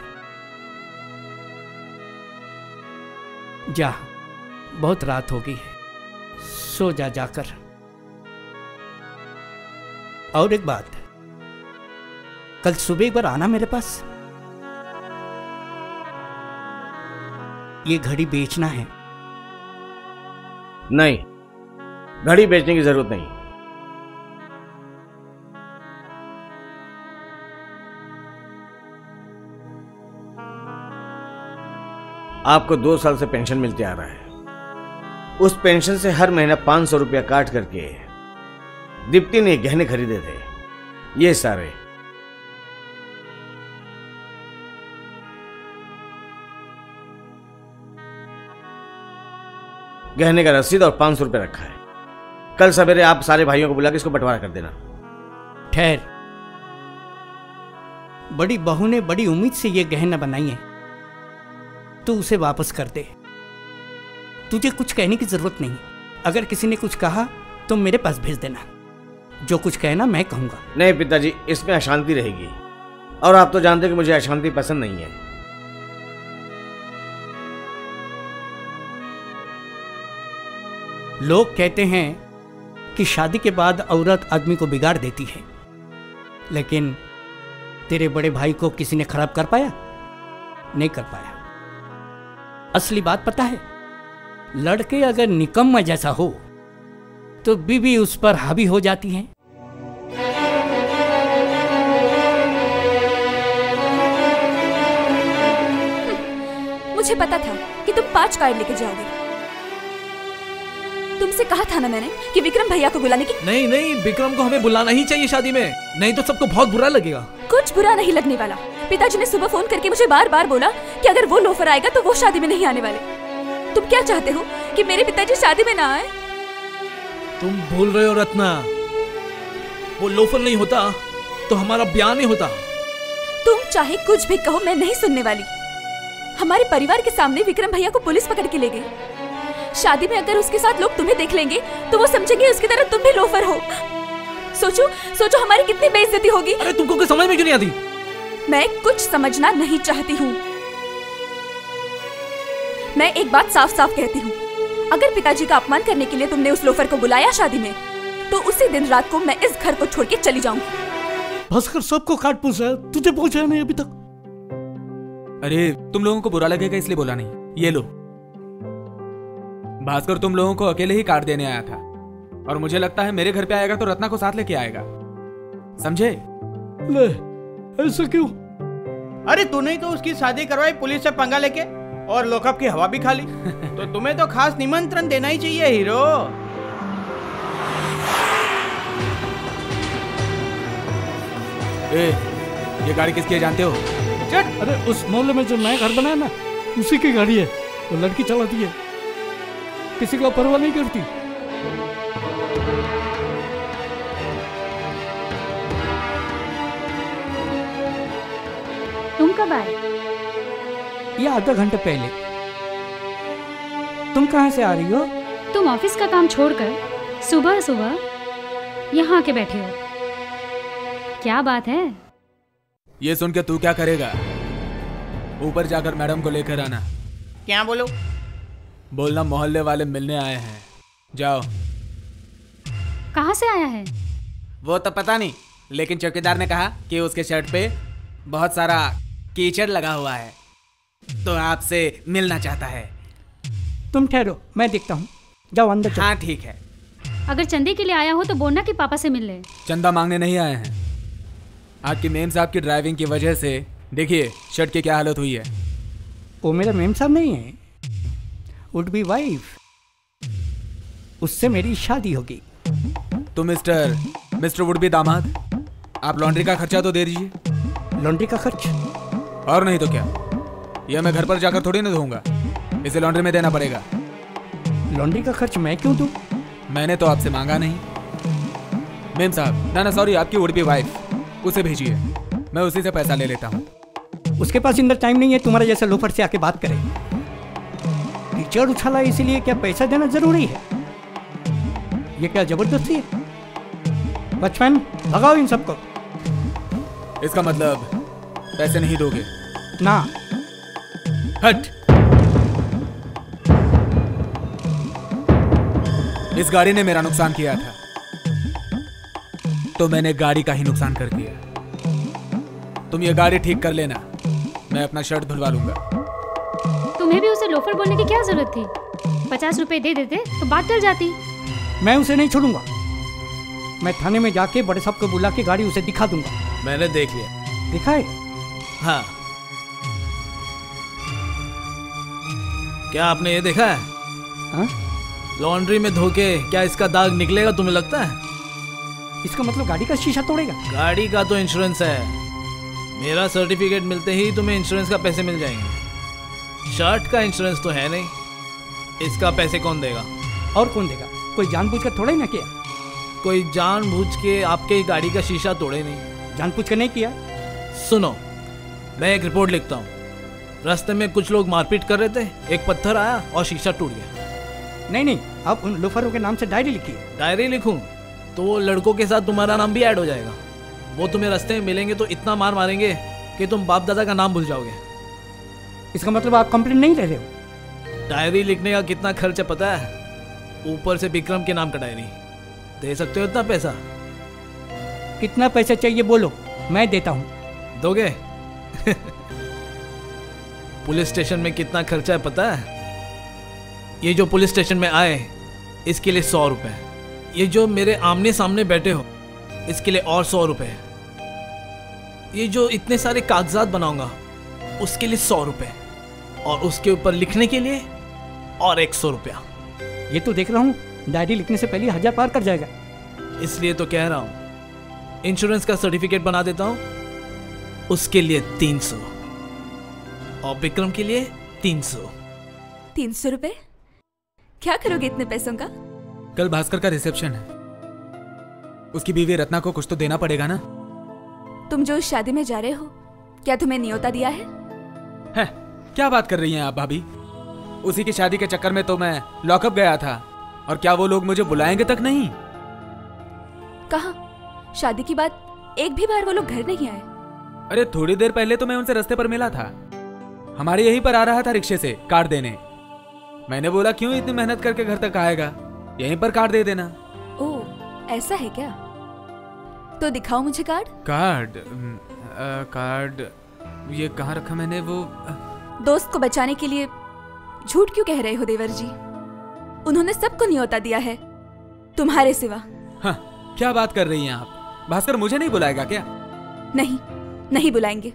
जा, बहुत रात हो गई है, सो जा जाकर। और एक बात कल सुबह एक बार आना मेरे पास। ये घड़ी बेचना है। नहीं, घड़ी बेचने की ज़रूरत नहीं। आपको दो साल से पेंशन मिलते आ रहा है। उस पेंशन से हर महीना पाँच सौ रुपया काट करके दीप्ति ने गहने खरीदे थे। ये सारे गहने का रसीद और पाँच सौ रुपया रखा है। कल सवेरे आप सारे भाइयों को बुला के इसको बंटवारा कर देना। ठहर। बड़ी बहू ने बड़ी उम्मीद से यह गहना बनाई है। तू उसे वापस कर दे। तुझे कुछ कहने की ज़रूरत नहीं। अगर किसी ने कुछ कहा तो मेरे पास भेज देना। जो कुछ कहना मैं कहूँगा। नहीं पिताजी इसमें अशांति रहेगी। और आप तो जानते हैं कि मुझे अशांति पसंद नहीं है। लोग कहते हैं कि शादी के बाद औरत आदमी को बिगाड़ देती है। लेकिन तेरे बड़े भाई को किसी ने खराब कर पाया? नहीं कर पाया। असली बात पता है, लड़के अगर निकम्मा जैसा हो तो बीवी उस पर हावी हो जाती है। मुझे पता था कि तुम पाँच कार्ड लेके जाओगे। तुमसे कहा था ना मैंने कि विक्रम भैया को बुलाने की? नहीं नहीं विक्रम को हमें बुलाना ही चाहिए शादी में। नहीं तो सबको बहुत बुरा लगेगा। कुछ बुरा नहीं लगने वाला। पिताजी ने सुबह फ़ोन करके मुझे बार बार बोला कि अगर वो लोफर आएगा तो वो शादी में नहीं आने वाले। तुम क्या चाहते हो कि मेरे पिताजी शादी में ना आए? तुम भूल रहे हो रत्ना। वो लोफर नहीं होता तो हमारा ब्याह नहीं होता। तुम चाहे कुछ भी कहो मैं नहीं सुनने वाली। हमारे परिवार के सामने विक्रम भैया को पुलिस पकड़ के ले गई शादी में अगर उसके साथ लोग तुम्हें देख लेंगे तो वो समझेंगे उसकी तरह तुम भी लोफर हो। सोचो सोचो हमारी कितनी बेइज्जती होगी। अरे तुमको कोई समझ में क्यों नहीं आती? मैं कुछ समझना नहीं चाहती हूँ। मैं एक बात साफ़ साफ़ कहती हूँ। अगर पिताजी का अपमान करने के लिए तुमने उस लोफर को बुलाया शादी में तो उसी दिन रात को मैं इस घर को छोड़ के चली जाऊँगी। भास्कर सबको काट पूछा तुझे पूछा नहीं अभी तक। अरे तुम लोगों को बुरा लगेगा इसलिए बोला नहीं। ये लो। भास्कर तुम लोगों को अकेले ही कार्ड देने आया था। और मुझे लगता है मेरे घर पे आएगा तो रत्ना को साथ लेके आएगा। समझे? ले ऐसा क्यों? अरे तूने तो उसकी शादी करवाई पुलिस से पंगा लेके और लोकअप की हवा भी खा ली। तो तुम्हें तो खास निमंत्रण देना ही चाहिए हीरो। ए, ये गाड़ी किसकी है जानते हो? चट। अरे उस मोहल्ले में जो नया घर बना है ना उसी की गाड़ी है। वो लड़की चलाती है। किसी का परवाह नहीं करती। तुम कब आए? ये आधा घंटे पहले। तुम कहाँ से आ रही हो? तुम ऑफ़िस का काम छोड़कर सुबह सुबह यहाँ आके बैठे हो। क्या बात है? ये सुन के तू क्या करेगा? ऊपर जाकर मैडम को लेकर आना। क्या बोलो? बोलना मोहल्ले वाले मिलने आए हैं। जाओ। कहाँ से आया है? वो तो पता नहीं लेकिन चौकीदार ने कहा कि उसके शर्ट पे बहुत सारा कीचड़ लगा हुआ है। तो आपसे मिलना चाहता है। तुम ठहरो मैं देखता हूँ। जाओ अंदर हाँ ठीक है। अगर चंदे के लिए आया हो तो बोलना कि पापा से मिल ले। चंदा मांगने नहीं आए हैं। आपकी मेम साहब की ड्राइविंग की वजह से देखिए शर्ट की क्या हालत हुई है। वो मेरा मेम साहब नहीं है। वुड बी वाइफ उससे मेरी शादी होगी। तो मिस्टर मिस्टर वुड बी दामाद आप लॉन्ड्री का खर्चा तो दे दीजिए। लॉन्ड्री का खर्च? और नहीं तो क्या? यह मैं घर पर जाकर थोड़ी ना दूँगा इसे लॉन्ड्री में देना पड़ेगा। लॉन्ड्री का खर्च मैं क्यों दूँ? मैंने तो आपसे मांगा नहीं। मेम साहब ना ना सॉरी आपकी वुड बी वाइफ उसे भेजिए। मैं उसी से पैसा ले लेता हूँ। उसके पास इंदर टाइम नहीं है तुम्हारे जैसे लोफर से आके बात करे। टीचर उछाला इसीलिए क्या पैसा देना ज़रूरी है? ये क्या ज़बरदस्ती है? बचपन भगाओ इन सबको। इसका मतलब पैसे नहीं दोगे? ना। हट। इस गाड़ी ने मेरा नुकसान किया था। तो मैंने गाड़ी का ही नुकसान कर दिया। तुम ये गाड़ी ठीक कर लेना। मैं अपना शर्ट धुलवा लूँगा। तुम्हें भी उसे लोफर बोलने की क्या ज़रूरत थी? पचास रुपए दे देते तो बात टल जाती। मैं उसे नहीं छोड़ूँगा। मैं थाने में जाके बड़े साहब को बुला के गाड़ी उसे दिखा दूँगा। मैंने देख लिया। दिखाए हाँ? क्या आपने ये देखा है? हाँ? लॉन्ड्री में धोके क्या इसका दाग निकलेगा तुम्हें लगता है? इसका मतलब गाड़ी का शीशा तोड़ेगा? गाड़ी का तो इंश्योरेंस है। मेरा सर्टिफिकेट मिलते ही तुम्हें इंश्योरेंस का पैसे मिल जाएँगे। शर्ट का इंश्योरेंस तो है नहीं। इसका पैसे कौन देगा? और कौन देगा? कोई जानबूझ कर थोड़ा ही ना किया? कोई जानबूझ के आपके गाड़ी का शीशा तोड़े नहीं। जानबूझ कर नहीं किया? सुनो मैं एक रिपोर्ट लिखता हूँ। रास्ते में कुछ लोग मारपीट कर रहे थे एक पत्थर आया और शीशा टूट गया। नहीं नहीं आप उन लोफरों के नाम से डायरी लिखिए डायरी लिखूं तो वो लड़कों के साथ तुम्हारा नाम भी ऐड हो जाएगा। वो तुम्हें रास्ते में मिलेंगे तो इतना मार मारेंगे कि तुम बाप दादा का नाम भूल जाओगे। इसका मतलब आप कंप्लेन नहीं ले रहे हो। डायरी लिखने का कितना खर्चा पता है? ऊपर से विक्रम के नाम का डायरी दे सकते हो इतना पैसा? कितना पैसा चाहिए बोलो मैं देता हूँ। दोगे? पुलिस स्टेशन में कितना खर्चा है पता है? ये जो पुलिस स्टेशन में आए इसके लिए सौ रुपए। ये जो मेरे आमने सामने बैठे हो इसके लिए और सौ रुपए। ये जो इतने सारे कागजात बनाऊँगा उसके लिए सौ रुपए और उसके ऊपर लिखने के लिए और एक सौ रुपया। ये तो देख रहा हूँ डायरी लिखने से पहले हज़ार पार कर जाएगा। इसलिए तो कह रहा हूँ इंश्योरेंस का सर्टिफिकेट बना देता हूँ उसके लिए तीन सौ और विक्रम के लिए तीन सौ। तीन सौ रुपए? क्या करोगे इतने पैसों का? कल भास्कर का रिसेप्शन है। उसकी बीवी रत्ना को कुछ तो देना पड़ेगा ना? तुम जो उस शादी में जा रहे हो क्या तुम्हें न्योता दिया है? है क्या बात कर रही हैं आप भाभी? उसी की शादी के चक्कर में तो मैं लॉकअप गया था। और क्या वो लोग मुझे बुलाएँगे तक नहीं? कहा? शादी की बात एक भी बार वो लोग घर नहीं आए। अरे थोड़ी देर पहले तो मैं उनसे रास्ते पर मिला था। हमारे यहीं पर आ रहा था रिक्शे से कार्ड देने। मैंने बोला क्यों इतनी मेहनत करके घर तक आएगा? यहीं पर कार्ड दे देना। ओ ऐसा है क्या? तो दिखाओ मुझे कार्ड। कार्ड? अम, अ, कार्ड ये कहाँ रखा मैंने वो? दोस्त को बचाने के लिए झूठ क्यों कह रहे हो देवर जी उन्होंने सबको न्योता दिया है तुम्हारे सिवा। हाँ क्या बात कर रही हैं आप? भास्कर मुझे नहीं बुलाएगा क्या? नहीं नहीं बुलाएँगे।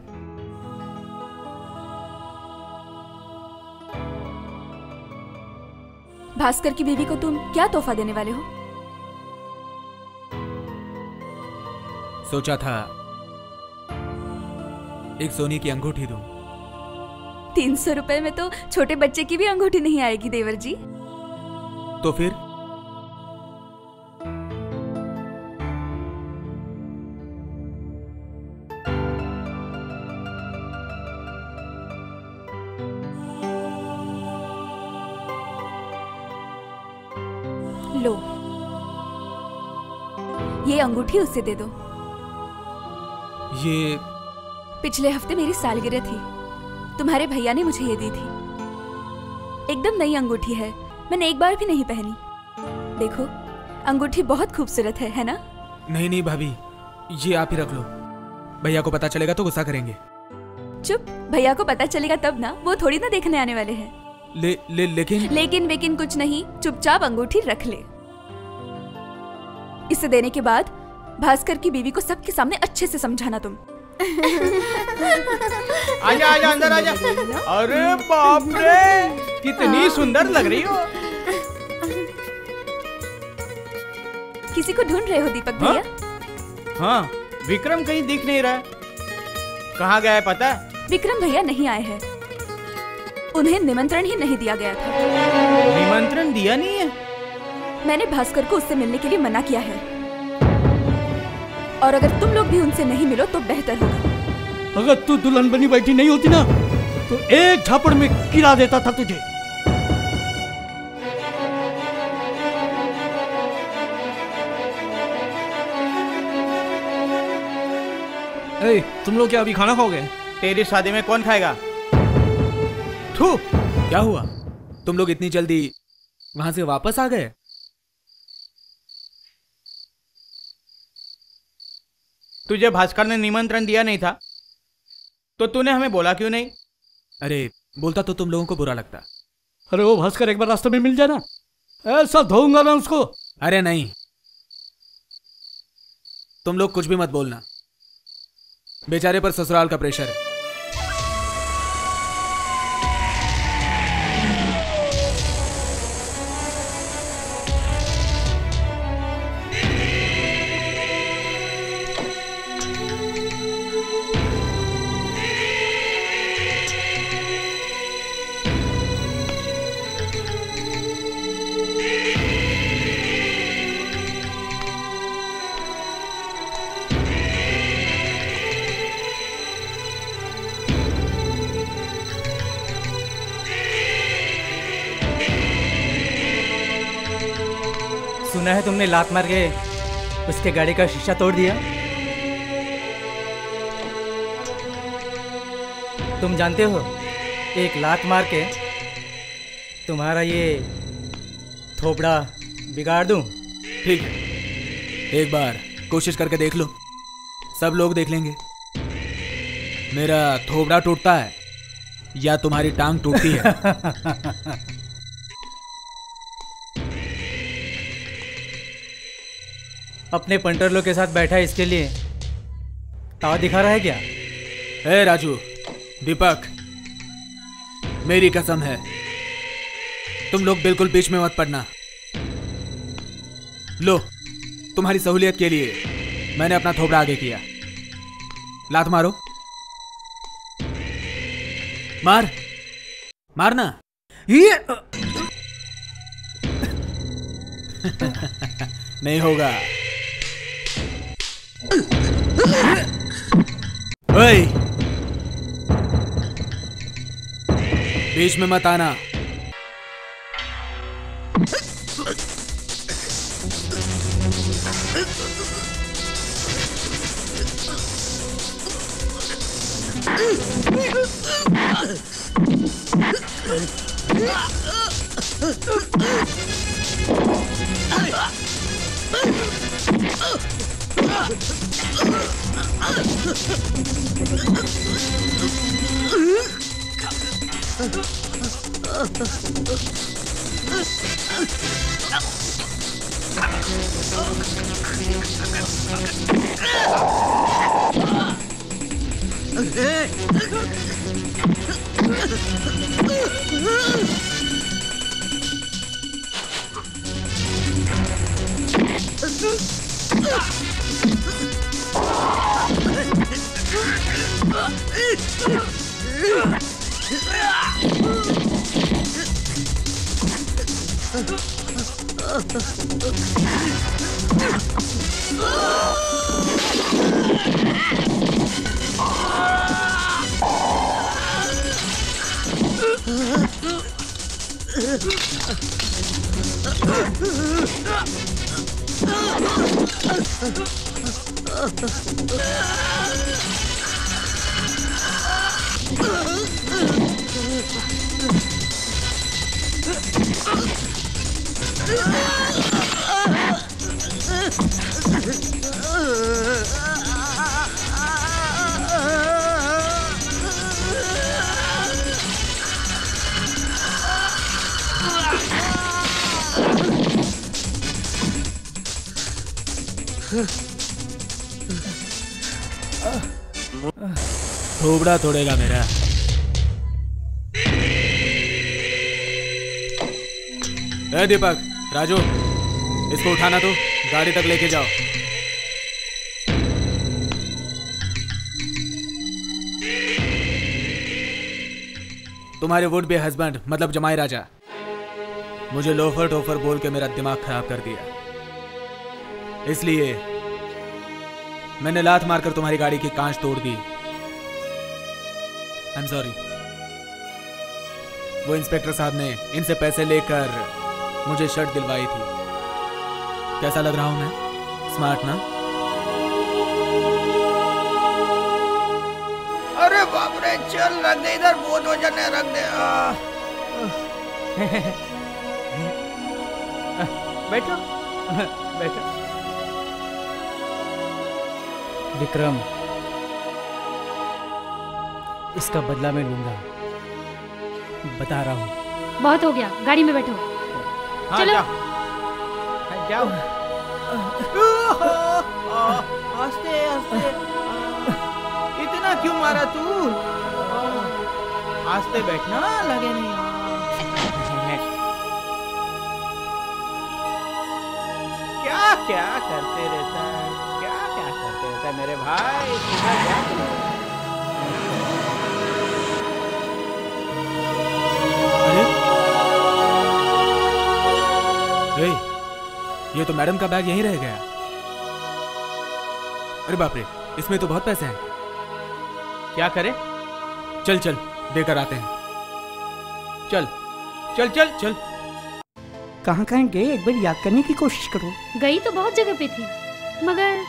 भास्कर की बीवी को तुम क्या तोहफा देने वाले हो? सोचा था एक सोनी की अंगूठी दो। तीन सौ रुपए में तो छोटे बच्चे की भी अंगूठी नहीं आएगी देवर जी। तो फिर? लो। ये अंगूठी उसे दे दो। ये पिछले हफ़्ते मेरी सालगिरह थी। तुम्हारे भैया ने मुझे ये दी थी। एकदम नई अंगूठी है। मैंने एक बार भी नहीं पहनी। देखो अंगूठी बहुत खूबसूरत है है ना? नहीं नहीं भाभी ये आप ही रख लो। भैया को पता चलेगा तो गुस्सा करेंगे। चुप भैया को पता चलेगा तब ना वो थोड़ी ना देखने आने वाले हैं। ले ले लेकिन लेकिन वेकिन कुछ नहीं चुपचाप अंगूठी रख ले। इसे देने के बाद भास्कर की बीवी को सबके सामने अच्छे से समझाना तुम। आजा आजा अंदर आजा। अरे बाप रे कितनी सुंदर लग रही हो। किसी को ढूंढ रहे हो दीपक हाँ? भैया? हाँ? विक्रम कहीं दिख नहीं रहा। है कहाँ गया है पता? विक्रम भैया नहीं आए हैं। उन्हें निमंत्रण ही नहीं दिया गया था। निमंत्रण दिया नहीं है? मैंने भास्कर को उससे मिलने के लिए मना किया है। और अगर तुम लोग भी उनसे नहीं मिलो तो बेहतर होगा। अगर तू दुल्हन बनी बैठी नहीं होती ना तो एक झापड़ में गिरा देता था तुझे। ए, तुम लोग क्या अभी खाना खाओगे? तेरी शादी में कौन खाएगा? थू क्या हुआ? तुम लोग इतनी जल्दी वहाँ से वापस आ गए? तुझे भास्कर ने निमंत्रण दिया नहीं था? तो तूने हमें बोला क्यों नहीं? अरे बोलता तो तुम लोगों को बुरा लगता। अरे वो भास्कर एक बार रास्ते में मिल जाना। ऐसा धोऊँगा मैं उसको। अरे नहीं। तुम लोग कुछ भी मत बोलना। बेचारे पर ससुराल का प्रेशर है। तुमने लात मार के उसके गाड़ी का शीशा तोड़ दिया। तुम जानते हो एक लात मार के तुम्हारा ये थोपड़ा बिगाड़ दूँ? ठीक है। एक बार कोशिश करके देख लो। सब लोग देख लेंगे। मेरा थोबड़ा टूटता है या तुम्हारी टांग टूटती है। अपने पंटरलो के साथ बैठा है इसके लिए। ताव दिखा रहा है क्या? ए राजू दीपक मेरी कसम है। तुम लोग बिल्कुल बीच में मत पड़ना। लो तुम्हारी सहूलियत के लिए मैंने अपना थोबड़ा आगे किया। लात मारो। मार। मारना। ये नहीं होगा। ओए। बीच में मत आना। Ah! Uh-huh. Huh. थोबड़ा तोड़ेगा मेरा। दीपक, राजू, इसको उठाना तो गाड़ी तक लेके जाओ। तुम्हारे वुड बे हस्बैंड मतलब जमाई राजा। मुझे लोफर टोफर बोल के मेरा दिमाग खराब कर दिया। इसलिए मैंने लात मारकर तुम्हारी गाड़ी की कांच तोड़ दी। आई एम सॉरी वो इंस्पेक्टर साहब ने इनसे पैसे लेकर मुझे शर्ट दिलवाई थी। कैसा लग रहा हूँ मैं? स्मार्ट ना? अरे बाप रे चल रख दे इधर बहुत वज़न है रख दे। आ। बैठो बैठो। विक्रम इसका बदला मैं लूँगा। बता रहा हूँ। बहुत हो गया गाड़ी में बैठो। हाँ, चलो। जाओ हाँ, हँसते हँसते। इतना क्यों मारा तू? हँसते बैठना लगे नहीं। क्या क्या करते रहता है? है मेरे भाई। अरे। ए, ये तो मैडम का बैग यहीं रह गया। अरे बाप रे इसमें तो बहुत पैसे हैं। क्या करे? चल चल देकर आते हैं। चल चल चल चल। कहाँ कहाँ गए एक बार याद करने की कोशिश करो। गई तो बहुत जगह पे थी मगर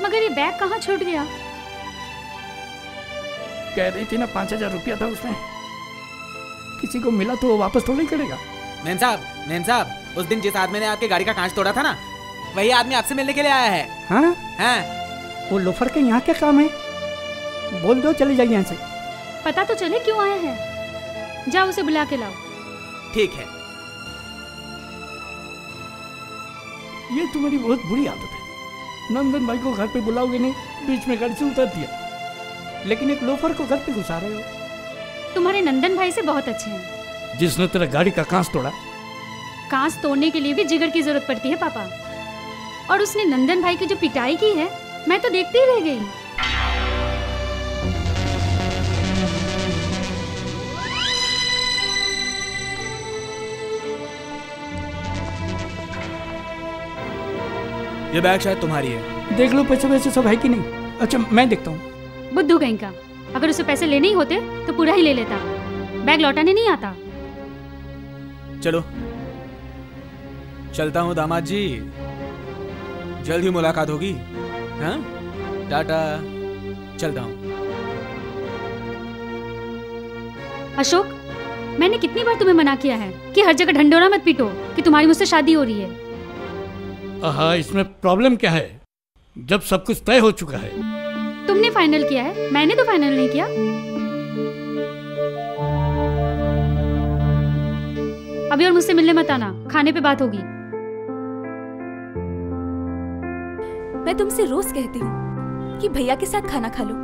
मगर ये बैग कहाँ छूट गया? कह रही थी ना पाँच हज़ार रुपया था उसमें। किसी को मिला तो वो वापस थोड़ा ही करेगा। मैम साहब मैम साहब उस दिन जिस आदमी ने आपकी गाड़ी का कांच तोड़ा था ना वही आदमी आपसे मिलने के लिए आया है। हाँ? हैं। वो लोफर के यहाँ क्या काम है? बोल दो चले जाइए यहाँ से। पता तो चले क्यों आया है? जाओ उसे बुला के लाओ। ठीक है। ये तुम्हारी बहुत बुरी आदत है। नंदन भाई को घर पे बुलाओगे नहीं बीच में गाड़ी से उतर दिया। लेकिन एक लोफर को घर पे घुसा रहे हो। तुम्हारे नंदन भाई से बहुत अच्छे हैं। जिसने तेरा गाड़ी का कांच तोड़ा। कांच तोड़ने के लिए भी जिगर की ज़रूरत पड़ती है पापा। और उसने नंदन भाई की जो पिटाई की है मैं तो देखती ही रह गई। ये बैग शायद तुम्हारी है। देख लो पैसे वैसे सब है कि नहीं? अच्छा मैं देखता हूँ। बुद्धू कहीं का अगर उसे पैसे लेने ही होते तो पूरा ही ले लेता। बैग लौटाने नहीं आता। चलो। चलता हूँ दामाद जी। जल्द ही मुलाकात होगी। हाँ? टाटा। चलता हूँ। अशोक मैंने कितनी बार तुम्हें मना किया है कि हर जगह ढंडोरा मत पीटो कि तुम्हारी मुझसे शादी हो रही है। हाँ इसमें प्रॉब्लम क्या है? जब सब कुछ तय हो चुका है। तुमने फाइनल किया है? मैंने तो फाइनल नहीं किया। अभी और मुझसे मिलने मत आना। खाने पे बात होगी। मैं तुमसे रोज कहती हूँ कि भैया के साथ खाना खा लो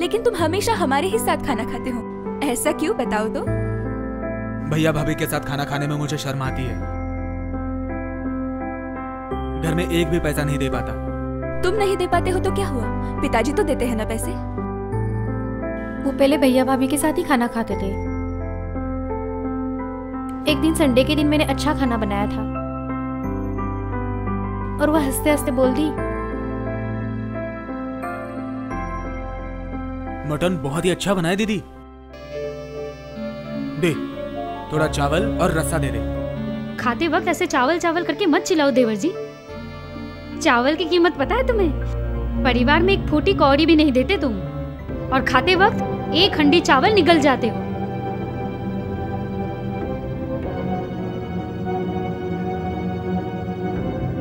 लेकिन तुम हमेशा हमारे ही साथ खाना खाते हो। ऐसा क्यों बताओ तो? भैया भाभी के साथ खाना खाने में मुझे शर्म आती है। घर में एक भी पैसा नहीं दे पाता। तुम नहीं दे पाते हो तो क्या हुआ? पिताजी तो देते हैं ना पैसे। वो पहले भैया भाभी के साथ ही खाना खाते थे। एक दिन संडे के दिन मैंने अच्छा खाना बनाया था। और वह हँसते हँसते बोल दी मटन बहुत ही अच्छा बनाया दीदी। दे थोड़ा चावल और रस्सा दे दे। खाते वक्त ऐसे चावल चावल करके मत चिल्लाओ देवर जी। चावल की कीमत पता है तुम्हें? परिवार में एक फूटी कौड़ी भी नहीं देते तुम। और खाते वक्त एक हंडी चावल निकल जाते हो।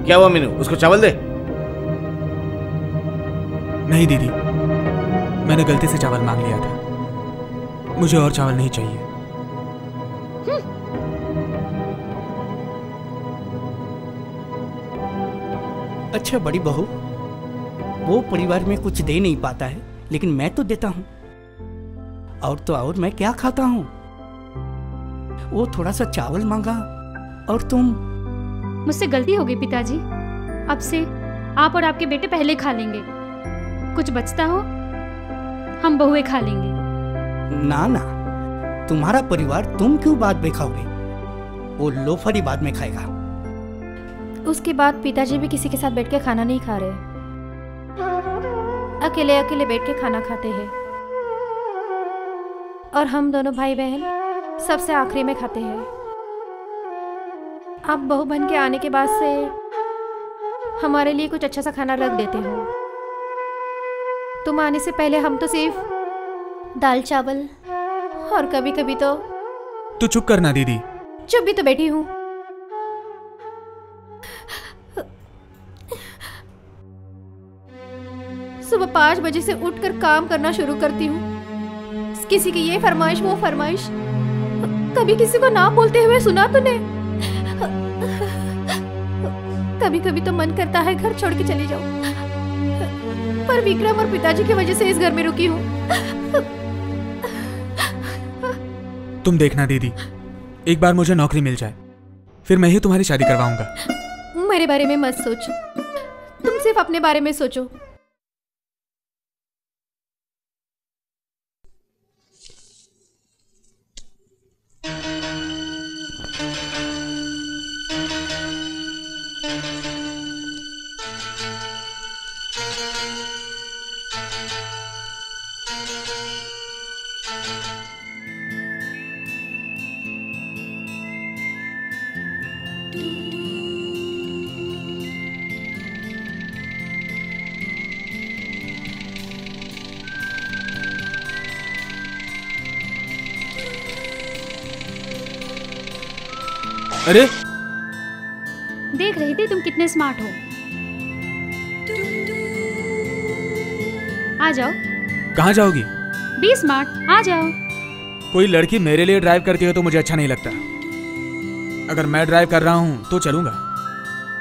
क्या हुआ मीनू? उसको चावल दे। नहीं दीदी। मैंने गलती से चावल मांग लिया था। मुझे और चावल नहीं चाहिए। अच्छा बड़ी बहू। वो परिवार में कुछ दे नहीं पाता है लेकिन मैं तो देता हूँ। और तो और मैं क्या खाता हूँ? वो थोड़ा सा चावल मांगा और तुम? मुझसे गलती हो गई पिताजी। अब से आप और आपके बेटे पहले खा लेंगे। कुछ बचता हो हम बहुए खा लेंगे। ना ना। तुम्हारा परिवार तुम क्यों बाद में खाओगे? वो लोफर ही बाद में खाएगा। उसके बाद पिताजी भी किसी के साथ बैठ के खाना नहीं खा रहे। अकेले अकेले बैठ के खाना खाते हैं। और हम दोनों भाई बहन सबसे आखिरी में खाते हैं। आप बहू बन के आने के बाद से हमारे लिए कुछ अच्छा सा खाना रख देते हो। तुम आने से पहले हम तो सिर्फ़ दाल चावल और कभी कभी तो तू चुप करना दीदी। चुप भी तो बैठी हूँ। सुबह पाँच बजे से उठकर काम करना शुरू करती हूँ। किसी की ये फरमाइश वो फरमाइश। कभी किसी को ना बोलते हुए सुना तूने? कभी कभी तो मन करता है घर छोड़ के चली जाऊँ। पर विक्रम और पिताजी की वजह से इस घर में रुकी हूँ। तुम देखना दीदी एक बार मुझे नौकरी मिल जाए फिर मैं ही तुम्हारी शादी करवाऊँगा। मेरे बारे में मत सोचो। तुम सिर्फ़ अपने बारे में सोचो। अरे। देख रही थी तुम कितने स्मार्ट हो। आ जाओ। कहाँ जाओगी? बी स्मार्ट आ जाओ। कोई लड़की मेरे लिए ड्राइव करती है तो मुझे अच्छा नहीं लगता। अगर मैं ड्राइव कर रहा हूँ तो चलूँगा।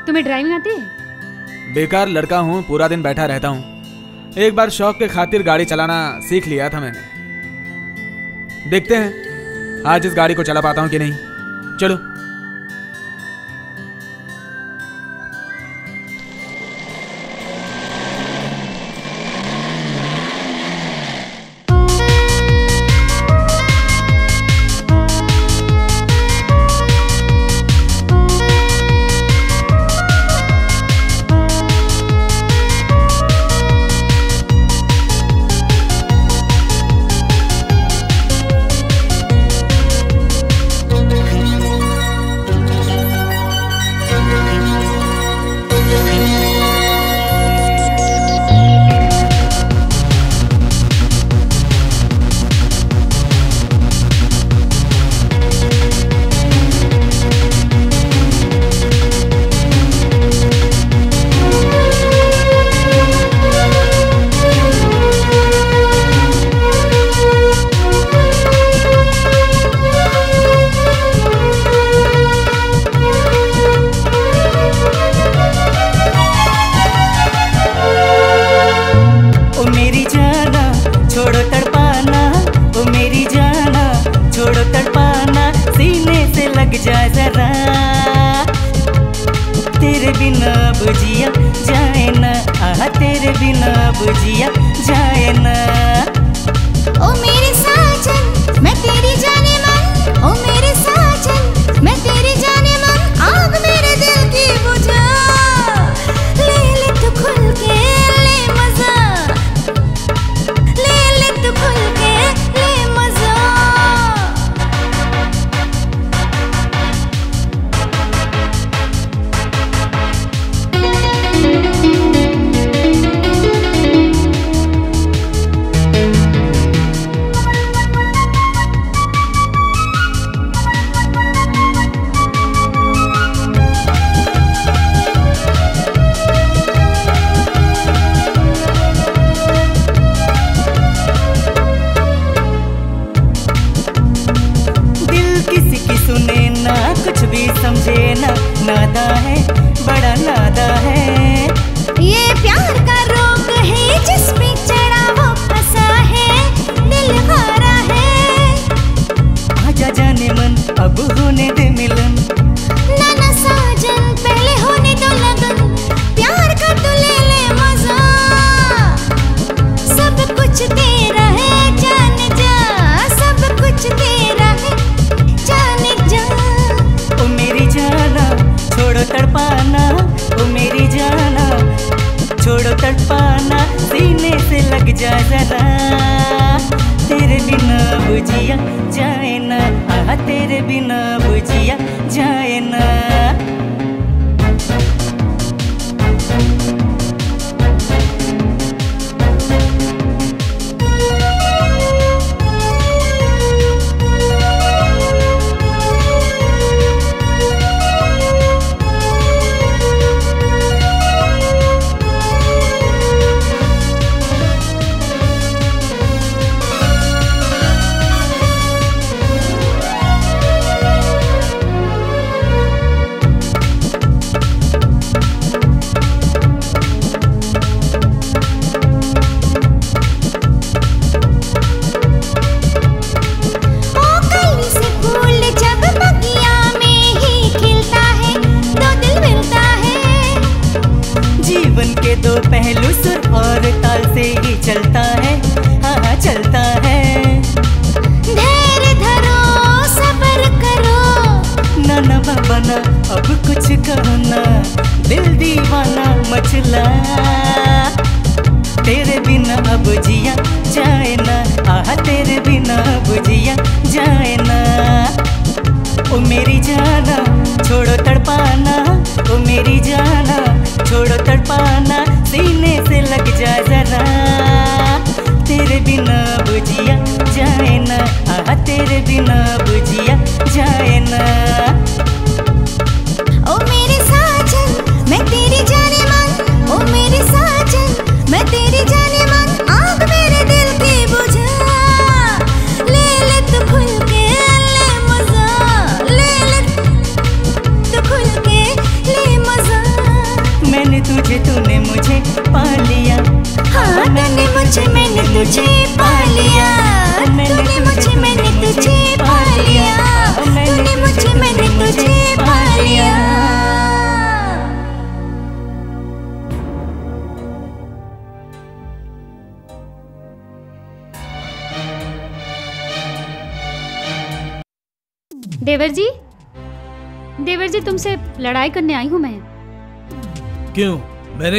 तुम्हें ड्राइविंग आती है? बेकार लड़का हूँ पूरा दिन बैठा रहता हूँ। एक बार शौक के खातिर गाड़ी चलाना सीख लिया था मैंने। देखते हैं आज इस गाड़ी को चला पाता हूँ कि नहीं। चलो।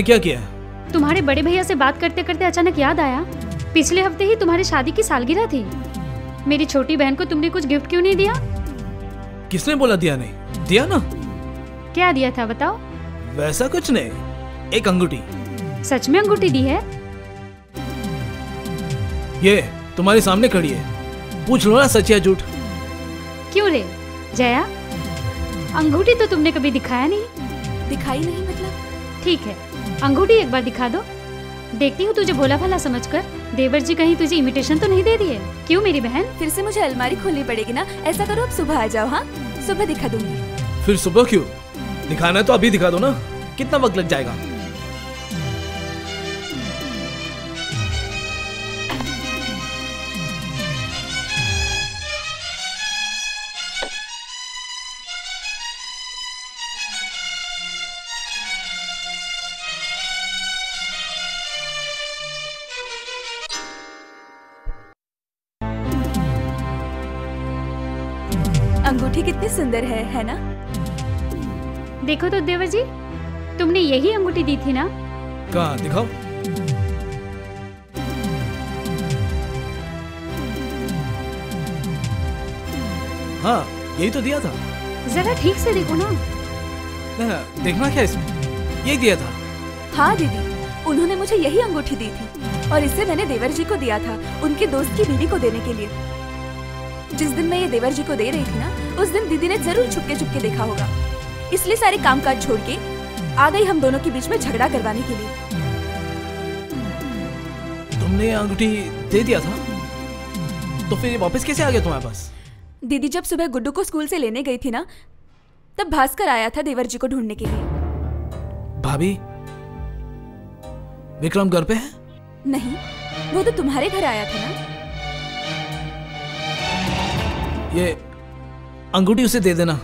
मैंने क्या किया? तुम्हारे बड़े भैया से बात करते करते अचानक याद आया। पिछले हफ़्ते ही तुम्हारी शादी की सालगिरह थी। मेरी छोटी बहन को तुमने कुछ गिफ्ट क्यों नहीं दिया? किसने बोला दिया नहीं? दिया ना? क्या दिया था बताओ? वैसा कुछ नहीं। एक अंगूठी। सच में अंगूठी दी है? ये तुम्हारे सामने खड़ी है। पूछ लो ना सच या झूठ। क्यों रे? जया अंगूठी तो तुमने कभी दिखाया नहीं। दिखाई नहीं मतलब? ठीक है। अंगूठी एक बार दिखा दो। देखती हूँ तुझे भोला भाला समझकर। देवर जी कहीं तुझे इमिटेशन तो नहीं दे दिए। क्यों मेरी बहन? फिर से मुझे अलमारी खोलनी पड़ेगी ना। ऐसा करो अब सुबह आ जाओ हाँ? सुबह दिखा दूँगी। फिर सुबह क्यों? दिखाना है तो अभी दिखा दो ना। कितना वक्त लग जाएगा? तुमने यही अंगूठी दी थी ना? कहा? दिखाओ। हाँ यही तो दिया था। जरा ठीक से देखो ना। देखना क्या इसमें? यही दिया था। हाँ दीदी उन्होंने मुझे यही अंगूठी दी थी और इसे मैंने देवर जी को दिया था उनके दोस्त की बीवी को देने के लिए। जिस दिन मैं ये देवर जी को दे रही थी ना उस दिन दीदी ने ज़रूर छुपके छुपके देखा होगा। इसलिए सारे काम काज छोड़ के आ गई हम दोनों के बीच में झगड़ा करवाने के लिए। तुमने अंगूठी दे दिया था? तो फिर वापस कैसे आ गया तुम्हारे पास? दीदी जब सुबह गुड्डू को स्कूल से लेने गई थी ना तब भास्कर आया था देवर जी को ढूँढने के लिए। भाभी विक्रम घर पे है? नहीं वो तो तुम्हारे घर आया था ना। ये अंगूठी उसे दे देना।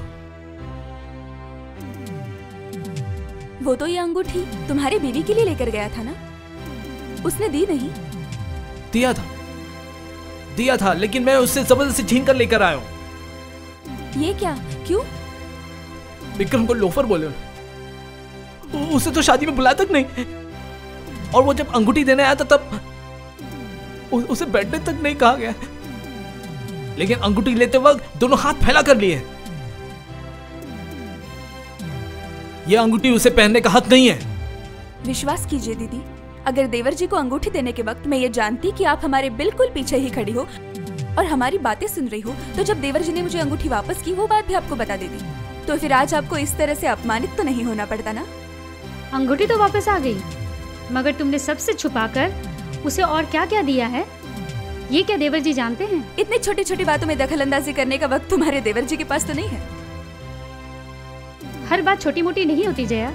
वो तो ये अंगूठी तुम्हारी बीवी के लिए लेकर गया था ना? उसने दी नहीं। दिया था। दिया था लेकिन मैं उससे ज़बरदस्ती छीन कर लेकर आया हूँ। ये क्या? क्यों? विक्रम को लोफर बोले। उसे तो शादी में बुलाया तक नहीं। और वो जब अंगूठी देने आया था तब उ- उसे बैठने तक नहीं कहा गया। लेकिन अंगूठी लेते वक्त दोनों हाथ फैला कर लिए। ये अंगूठी उसे पहनने का हक नहीं है। विश्वास कीजिए दीदी। अगर देवर जी को अंगूठी देने के वक्त मैं ये जानती कि आप हमारे बिल्कुल पीछे ही खड़ी हो और हमारी बातें सुन रही हो तो जब देवर जी ने मुझे अंगूठी वापस की वो बात भी आपको बता देती। तो फिर आज आपको इस तरह से अपमानित तो नहीं होना पड़ता ना? अंगूठी तो वापस आ गई मगर तुमने सबसे छुपाकर उसे और क्या क्या दिया है? ये क्या देवर जी जानते हैं? इतनी छोटी छोटी बातों में दखल अंदाजी करने का वक्त तुम्हारे देवर जी के पास तो नहीं है। हर बात छोटी मोटी नहीं होती जया।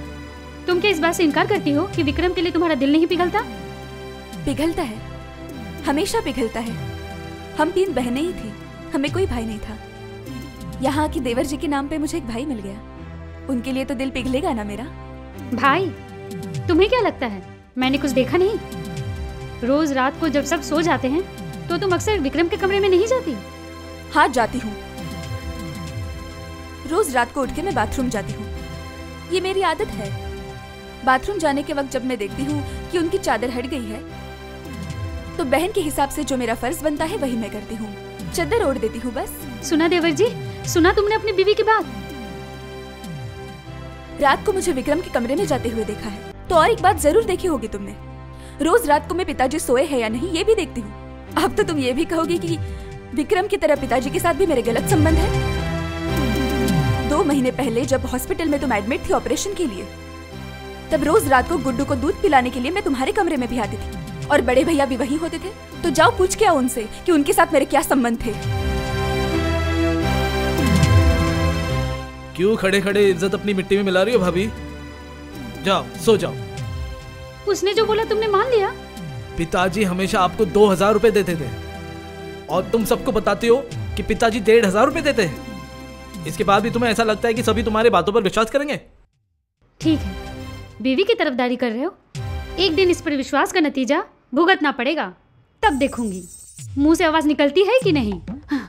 तुम क्या इस बात से इनकार करती हो कि विक्रम के लिए तुम्हारा दिल नहीं पिघलता? पिघलता है। हमेशा पिघलता है। हम तीन बहनें ही थी। हमें कोई भाई नहीं था। यहाँ की देवर जी के नाम पे मुझे एक भाई मिल गया। उनके लिए तो दिल पिघलेगा ना मेरा? भाई तुम्हें क्या लगता है? मैंने कुछ देखा नहीं? रोज रात को जब सब सो जाते हैं तो तुम अक्सर विक्रम के कमरे में नहीं जाती? हाँ जाती हूँ। रोज रात को उठ के मैं बाथरूम जाती हूँ। ये मेरी आदत है। बाथरूम जाने के वक्त जब मैं देखती हूँ कि उनकी चादर हट गई है तो बहन के हिसाब से जो मेरा फ़र्ज़ बनता है वही मैं करती हूँ। चादर ओढ़ देती हूँ बस। सुना देवर जी सुना तुमने अपनी बीवी की बात? रात को मुझे विक्रम के कमरे में जाते हुए देखा है। तो और एक बात ज़रूर देखी होगी तुमने। रोज रात को मैं पिताजी सोए हैं या नहीं ये भी देखती हूँ। अब तो तुम ये भी कहोगे कि विक्रम की तरह पिताजी के साथ भी मेरे गलत संबंध है। दो महीने पहले जब हॉस्पिटल में तुम एडमिट थी ऑपरेशन के लिए तब रोज रात को गुड्डू को दूध पिलाने के लिए मैं तुम्हारे कमरे में भी आती थी। और बड़े भैया भी वहीं होते थे। तो जाओ पूछ के आओ उनसे कि उनके साथ मेरे क्या संबंध थे। क्यों खड़े खड़े इज़्ज़त अपनी मिट्टी में मिला रही हो भाभी? जाओ सो जाओ। उसने जो बोला तुमने मान लिया। पिताजी हमेशा आपको दो हज़ार रूपए देते थे। और तुम सबको बताते हो कि पिताजी डेढ़ हज़ार रूपए देते हैं। इसके बाद भी तुम्हें ऐसा लगता है कि सभी तुम्हारी बातों पर विश्वास करेंगे? ठीक है। बीवी की तरफदारी कर रहे हो? एक दिन इस पर विश्वास का नतीजा भुगतना पड़ेगा। तब देखूँगी। मुँह से आवाज़ निकलती है कि नहीं? हाँ।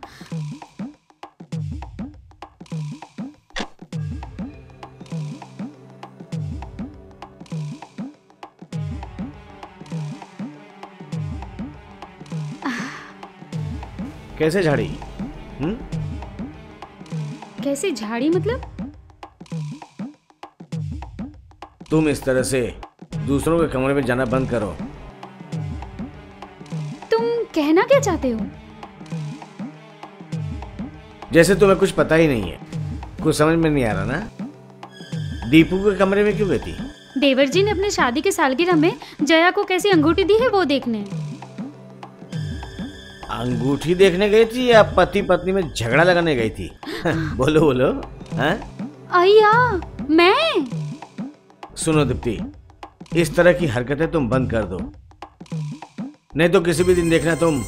कैसे झाड़ी? हम्म? कैसे झाड़ी मतलब? तुम इस तरह से दूसरों के कमरे में जाना बंद करो। तुम कहना क्या चाहते हो? जैसे तुम्हें कुछ पता ही नहीं है। कुछ समझ में नहीं आ रहा ना? दीपू के कमरे में क्यों गई थी? देवर जी ने अपने शादी के सालगिरह में जया को कैसी अंगूठी दी है वो देखने। अंगूठी देखने गई थी या पति पत्नी में झगड़ा लगाने गई थी? बोलो बोलो हाँ? मैं? सुनो दीप्ति इस तरह की हरकतें तुम बंद कर दो। नहीं तो किसी भी दिन देखना तुम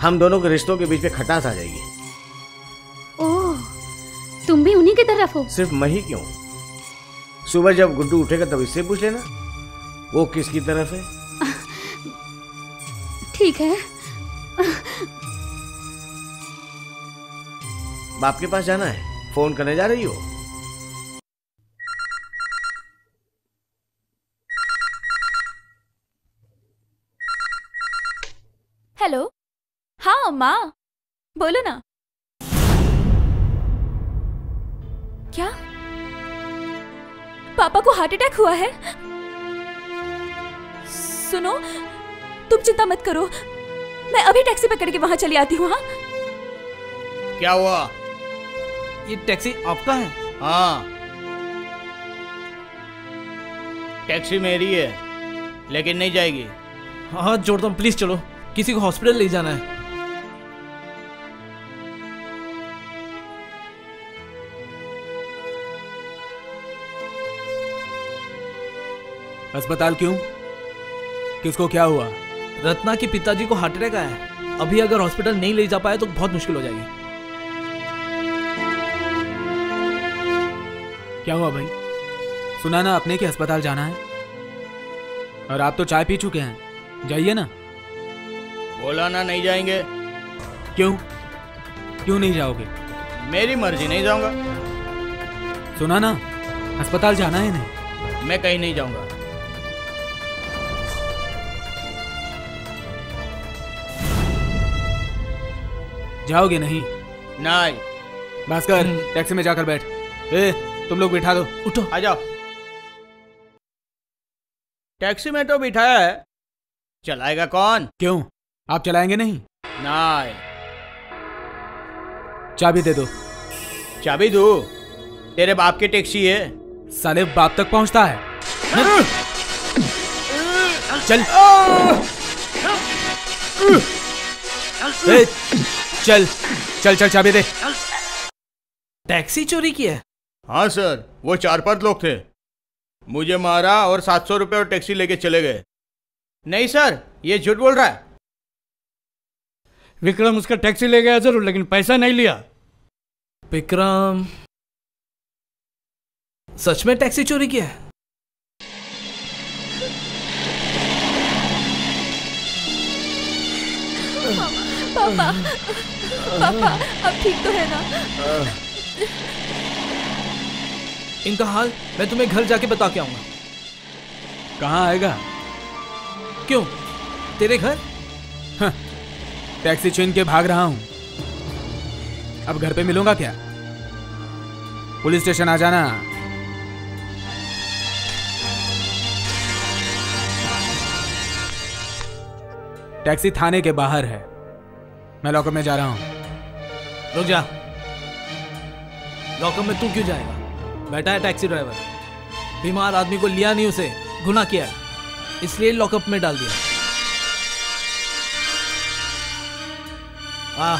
हम दोनों के रिश्तों के बीच में खटास आ जाएगी। ओह तुम भी उन्हीं की तरफ़ हो? सिर्फ़ मैं ही क्यों? सुबह जब गुड्डू उठेगा तब इससे पूछ लेना वो किसकी तरफ़ है? ठीक है। बाप के पास जाना है। फ़ोन करने जा रही हो। हेलो हाँ माँ। बोलो ना। क्या? पापा को हार्ट अटैक हुआ है? सुनो तुम चिंता मत करो। मैं अभी टैक्सी पकड़ के वहाँ चली आती हूँ हाँ? क्या हुआ? ये टैक्सी आपका है? हाँ। टैक्सी मेरी है लेकिन नहीं जाएगी। हाँ जोड़ता हूँ प्लीज़ चलो। किसी को हॉस्पिटल ले जाना है। अस्पताल क्यों? किसको क्या हुआ? रत्ना के पिताजी को हार्ट अटैक आया है। अभी अगर हॉस्पिटल नहीं ले जा पाए तो बहुत मुश्किल हो जाएगी। क्या हुआ भाई? सुना ना अपने के अस्पताल जाना है। और आप तो चाय पी चुके हैं। जाइए ना। बोला ना नहीं जाएँगे। क्यों? क्यों नहीं जाओगे? मेरी मर्ज़ी नहीं जाऊँगा। सुना ना अस्पताल जाना है नहीं मैं कहीं नहीं जाऊँगा। जाओगे नहीं? नहीं। भास्कर टैक्सी में जाकर बैठ। ए तुम लोग बिठा दो। उठो। आ जाओ। टैक्सी में तो बिठाया है। चलाएगा कौन? क्यों? आप चलाएँगे नहीं? ना चाबी दे दो। चाबी दो? तेरे बाप की टैक्सी है। साले बाप तक पहुँचता है। चल। ए, चल। चल चल चाबी दे। टैक्सी चोरी की है सर। वो चार पाँच लोग थे। मुझे मारा और सात सौ रुपये और टैक्सी लेके चले गए। नहीं सर ये झूठ बोल रहा है। विक्रम उसका टैक्सी ले गया ज़रूर लेकिन पैसा नहीं लिया। विक्रम सच में टैक्सी चोरी की है? पापा पापा अब ठीक तो है ना? इनका हाल मैं तुम्हें घर जाके बता के आऊँगा। कहाँ आएगा? क्यों? तेरे घर? टैक्सी छीन के भाग रहा हूँ। अब घर पे मिलूँगा क्या? पुलिस स्टेशन आ जाना। टैक्सी थाने के बाहर है। मैं लॉकअप में जा रहा हूँ। रुक जा। लॉकअप में तू क्यों जाएगा? बैठा है टैक्सी ड्राइवर। बीमार आदमी को लिया नहीं उसे, गुना किया इसलिए लॉकअप में डाल दिया। आ,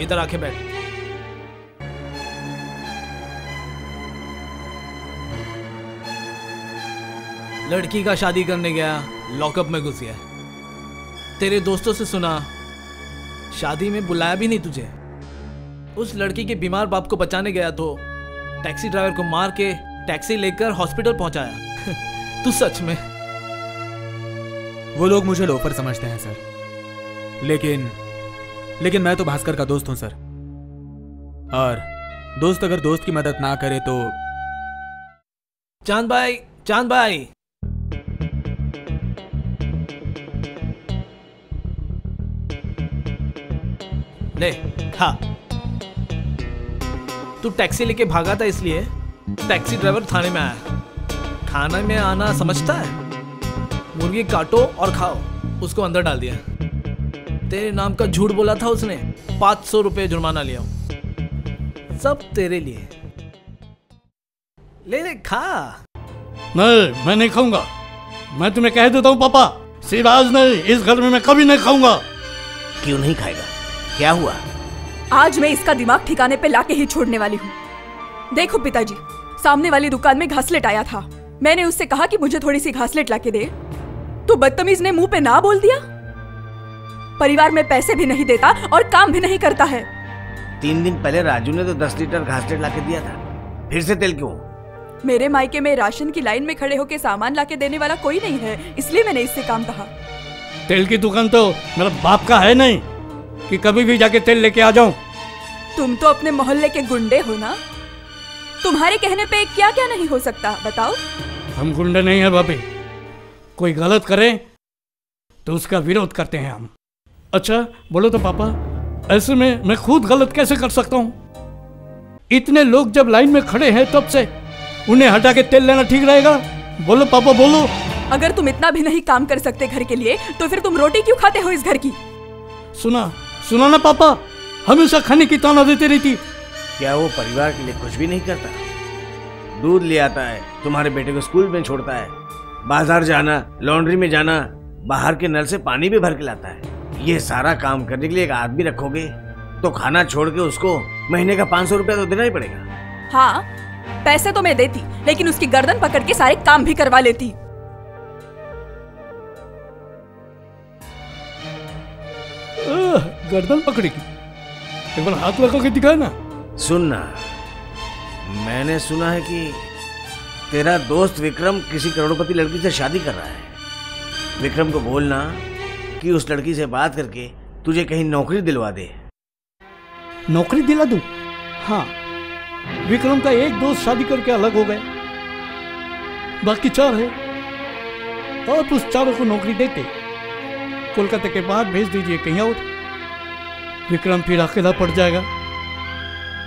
इधर आके बैठ। लड़की का शादी करने गया, लॉकअप में घुस गया। तेरे दोस्तों से सुना, शादी में बुलाया भी नहीं तुझे। उस लड़की के बीमार बाप को बचाने गया तो टैक्सी ड्राइवर को मार के टैक्सी लेकर हॉस्पिटल पहुँचाया। तू सच में। वो लोग मुझे लोफर समझते हैं सर। लेकिन लेकिन मैं तो भास्कर का दोस्त हूँ सर। और दोस्त अगर दोस्त की मदद ना करे तो चाँद भाई चाँद भाई। ले खा। तू टैक्सी लेके भागा था इसलिए टैक्सी ड्राइवर थाने में आया। खाना में आना समझता है? मुर्गी काटो और खाओ उसको अंदर डाल दिया। तेरे नाम का झूठ बोला था उसने पाँच सौ रुपये जुर्माना लिया सब तेरे लिए। ले ले खा। नहीं मैं नहीं खाऊँगा। मैं तुम्हें कह देता हूँ पापा सिर्फ़ आज नहीं इस घर में मैं कभी नहीं खाऊँगा। क्यों नहीं खाएगा? क्या हुआ? आज मैं इसका दिमाग ठिकाने पे लाके ही छोड़ने वाली हूँ। देखो पिताजी सामने वाली दुकान में घासलेट आया था। मैंने उससे कहा कि मुझे थोड़ी सी घासलेट लाके दे। तो बदतमीज ने मुँह पे ना बोल दिया? परिवार में पैसे भी नहीं देता और काम भी नहीं करता है। तीन दिन पहले राजू ने तो दस लीटर घासलेट ला के दिया था। फिर से तेल क्यों? मेरे मायके में राशन की लाइन में खड़े होकर सामान लाके देने वाला कोई नहीं है इसलिए मैंने इससे काम कहा। तेल की दुकान तो मेरा बाप का है नहीं। कि कभी भी जाके तेल लेके आ जाऊँ। तुम तो अपने मोहल्ले के गुंडे हो ना? तुम्हारे कहने पे क्या क्या नहीं हो सकता बताओ। हम गुंडे नहीं है भाभी। कोई गलत करे तो उसका विरोध करते हैं हम। अच्छा बोलो तो पापा ऐसे में मैं खुद गलत कैसे कर सकता हूँ? इतने लोग जब लाइन में खड़े हैं तब से उन्हें हटा के तेल लेना ठीक रहेगा? बोलो पापा बोलो। अगर तुम इतना भी नहीं काम कर सकते घर के लिए तो फिर तुम रोटी क्यों खाते हो इस घर की? सुना सुना ना पापा। हमेशा खाने की ताना देती रहती। क्या वो परिवार के लिए कुछ भी नहीं करता? दूध ले आता है तुम्हारे बेटे को स्कूल में छोड़ता है बाज़ार जाना लॉन्ड्री में जाना बाहर के नल से पानी भी भर के लाता है। ये सारा काम करने के लिए एक आदमी रखोगे तो खाना छोड़ के उसको महीने का पाँच सौ रुपया तो देना ही पड़ेगा। हाँ पैसे तो मैं देती लेकिन उसकी गर्दन पकड़ के सारे काम भी करवा लेती। आह, गर्दन पकड़ेगी एक बार हाथ लगा के दिखाए ना। सुनना मैंने सुना है कि तेरा दोस्त विक्रम किसी करोड़पति लड़की से शादी कर रहा है। विक्रम को बोलना कि उस लड़की से बात करके तुझे कहीं नौकरी दिलवा दे। नौकरी दिला दूँ? हाँ। विक्रम का एक दोस्त शादी करके अलग हो गए बाकी चार है। और उस चारों को नौकरी देते। कोलकाता के बाहर भेज दीजिए कहीं और। विक्रम फिर अकेला पड़ जाएगा।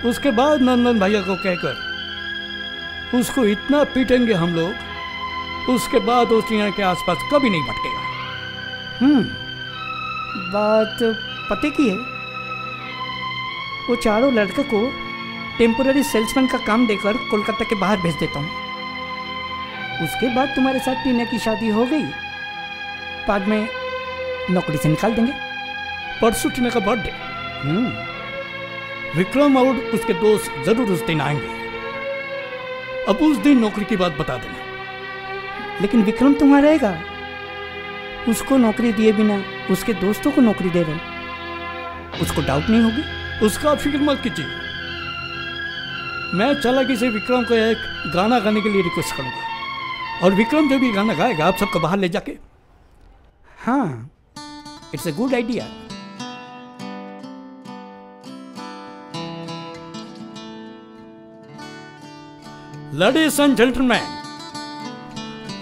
उसके बाद नंदन भैया को कहकर उसको इतना पीटेंगे हम लोग उसके बाद उस यहाँ के आसपास कभी नहीं भटकेगा। हम्म बात पते की है। वो चारों लड़के को टेम्पोररी सेल्समैन का काम देकर कोलकाता के बाहर भेज देता हूँ। उसके बाद तुम्हारे साथ टीना की शादी हो गई। बाद में नौकरी से निकाल देंगे। परसों टीना का बर्थडे विक्रम और उसके दोस्त ज़रूर उस दिन आएँगे। अब उस दिन नौकरी की बात बता देना। लेकिन विक्रम तुम्हारा रहेगा। उसको नौकरी दिए बिना उसके दोस्तों को नौकरी दे रहे उसको डाउट नहीं होगी। उसका फ़िक्र मत कीजिए। मैं चालाकी से विक्रम को एक गाना गाने के लिए रिक्वेस्ट करूँगा। और विक्रम जो भी गाना गाएगा, आप सबको बाहर ले जाके। हाँ it's a good idea ladies and gentleman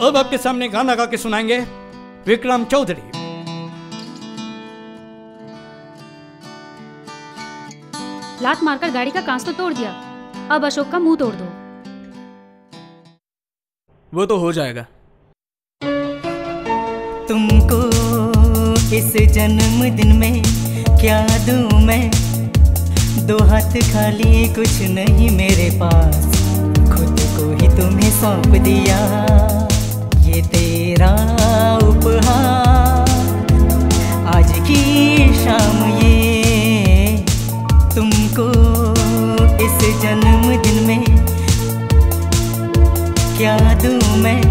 अब आपके सामने गाना गा के सुनाएँगे विक्रम चौधरी। लात मारकर गाड़ी का कांच तो तोड़ दिया। अब अशोक का मुँह तोड़ दो। वो तो हो जाएगा। तुमको इस जन्म दिन में क्या दूँ मैं? दो हाथ खाली कुछ नहीं मेरे पास। ही तुम्हें सौंप दिया। ये तेरा उपहार। आज की शाम ये तुमको इस जन्मदिन में क्या दूँ मैं?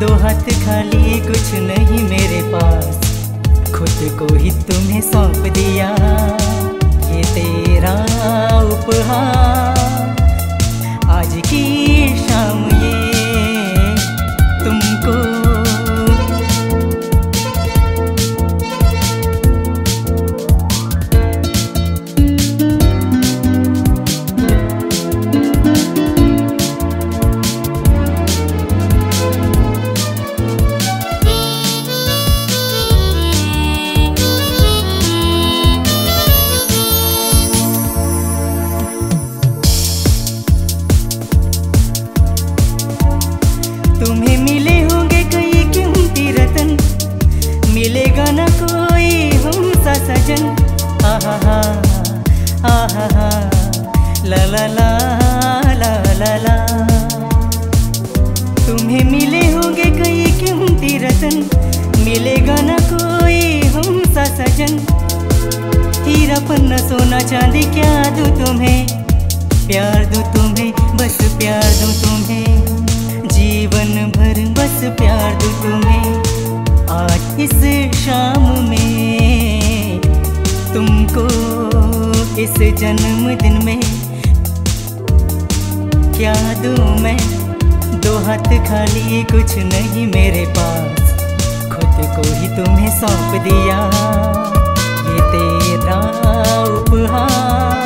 दो हाथ खाली, कुछ नहीं मेरे पास। खुद को ही तुम्हें सौंप दिया। ये तेरा उपहार। आज की शाम ये तुमको ला ला ला ला ला ला तुम्हें मिले होंगे कई कीमती रतन मिलेगा न कोई हम सा सजन। हीरा पन्ना सोना चांदी, क्या दूँ तुम्हें? प्यार दूँ तुम्हें, बस प्यार दूँ तुम्हें। जीवन भर बस प्यार दूँ तुम्हें। आज इस शाम में तुमको इस जन्मदिन में क्या दू मैं? दो हाथ खाली, कुछ नहीं मेरे पास। खुद को ही तुम्हें सौंप दिया। ये तेरा उपहार।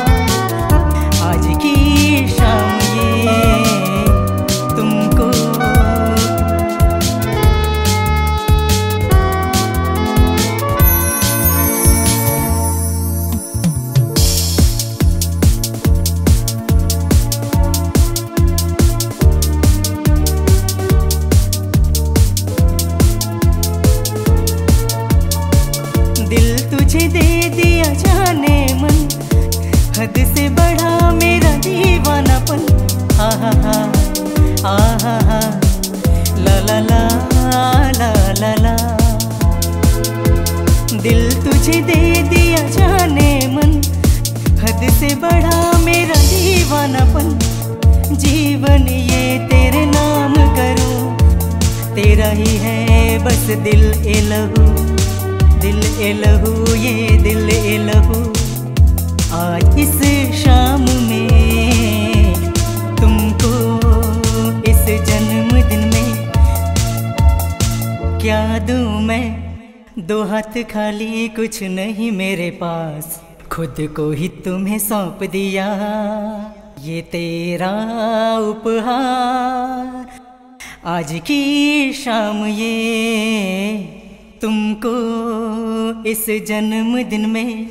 तुझे दे दिया जाने मन। हद से बढ़ा मेरा दीवानापन। जीवन ये तेरे नाम करूँ। तेरा ही है बस दिल ए लहू। दिल ए लहू, ये दिल ए लहू। आज इस शाम में तुमको इस जन्मदिन में क्या दूँ मैं? दो हाथ खाली, कुछ नहीं मेरे पास। खुद को ही तुम्हें सौंप दिया, ये तेरा उपहार। आज की शाम ये, तुमको इस जन्मदिन में।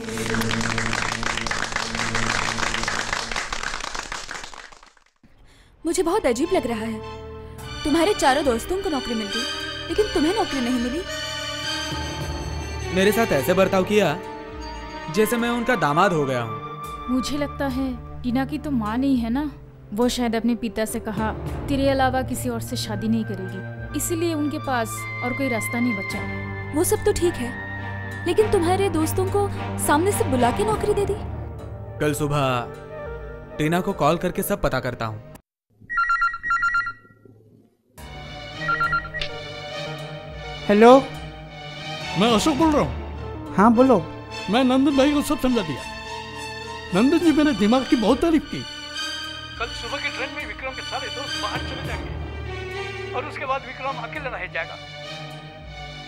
मुझे बहुत अजीब लग रहा है। तुम्हारे चारों दोस्तों को नौकरी मिल गई, लेकिन तुम्हें नौकरी नहीं मिली। मेरे साथ ऐसे बर्ताव किया जैसे मैं उनका दामाद हो गया हूँ। मुझे लगता है टीना की तो माँ नहीं है ना? वो शायद अपने पिता से कहा तेरे अलावा किसी और से शादी नहीं करेगी। इसीलिए उनके पास और कोई रास्ता नहीं बचा। वो सब तो ठीक है लेकिन तुम्हारे दोस्तों को सामने से बुला के नौकरी दे दी। कल सुबह टीना को कॉल करके सब पता करता हूँ। हेलो? मैं अशोक बोल रहा हूँ। हाँ बोलो। मैं नंदन भाई को सब समझा दिया। नंदन जी मेरे दिमाग की बहुत तारीफ़ की। कल सुबह की ट्रेन में विक्रम के सारे दोस्त बाहर चले जाएँगे और उसके बाद विक्रम अकेले रह जाएगा।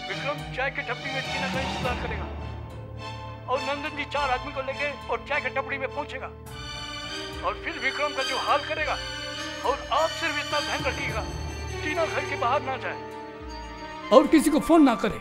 विक्रम चाय के टपरी में टीना का इंतज़ार करेगा और नंदन जी चार आदमी को लेके और चाय के टपड़ी में पहुंचेगा और फिर विक्रम का जो हाल करेगा और आप सिर्फ़ इतना ध्यान रखिएगा टीना घर के बाहर ना जाए। और किसी को फ़ोन ना करे।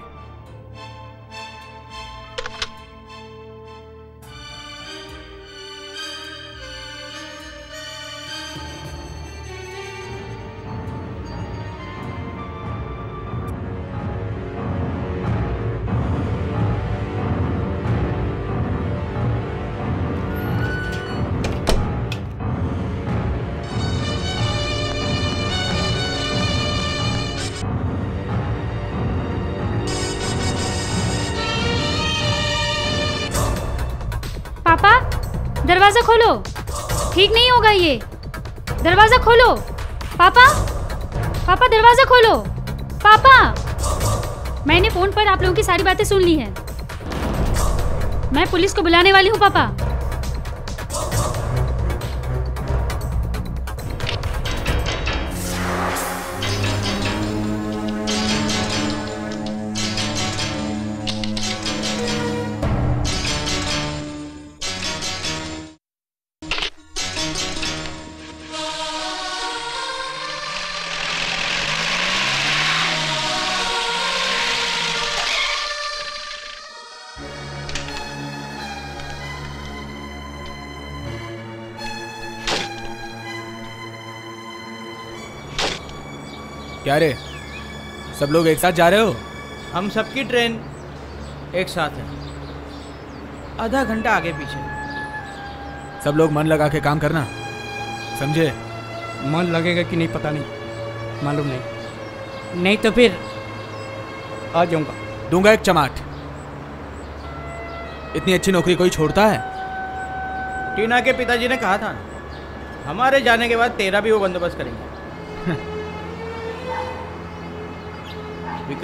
दरवाज़ा खोलो। ठीक नहीं होगा ये। दरवाज़ा खोलो। पापा? पापा, दरवाज़ा खोलो। पापा? मैंने फ़ोन पर आप लोगों की सारी बातें सुन ली हैं। मैं पुलिस को बुलाने वाली हूँ, पापा। क्या रे? सब लोग एक साथ जा रहे हो? हम सबकी ट्रेन एक साथ है। आधा घंटा आगे पीछे। सब लोग मन लगा के काम करना। समझे? मन लगेगा कि नहीं पता नहीं। मालूम नहीं। नहीं तो फिर आ जाऊँगा। दूँगा एक चमाट। इतनी अच्छी नौकरी कोई छोड़ता है? टीना के पिताजी ने कहा था हमारे जाने के बाद तेरा भी वो बंदोबस्त करेंगे।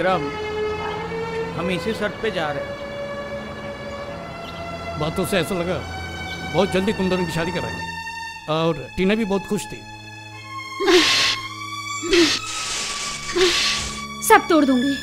विक्रम हम इसी शर्त पे जा रहे हैं। बातों से ऐसा लगा बहुत जल्दी कुंदन दोनों की शादी कराएँगे। और टीना भी बहुत खुश थी। सब तोड़ दूँगी।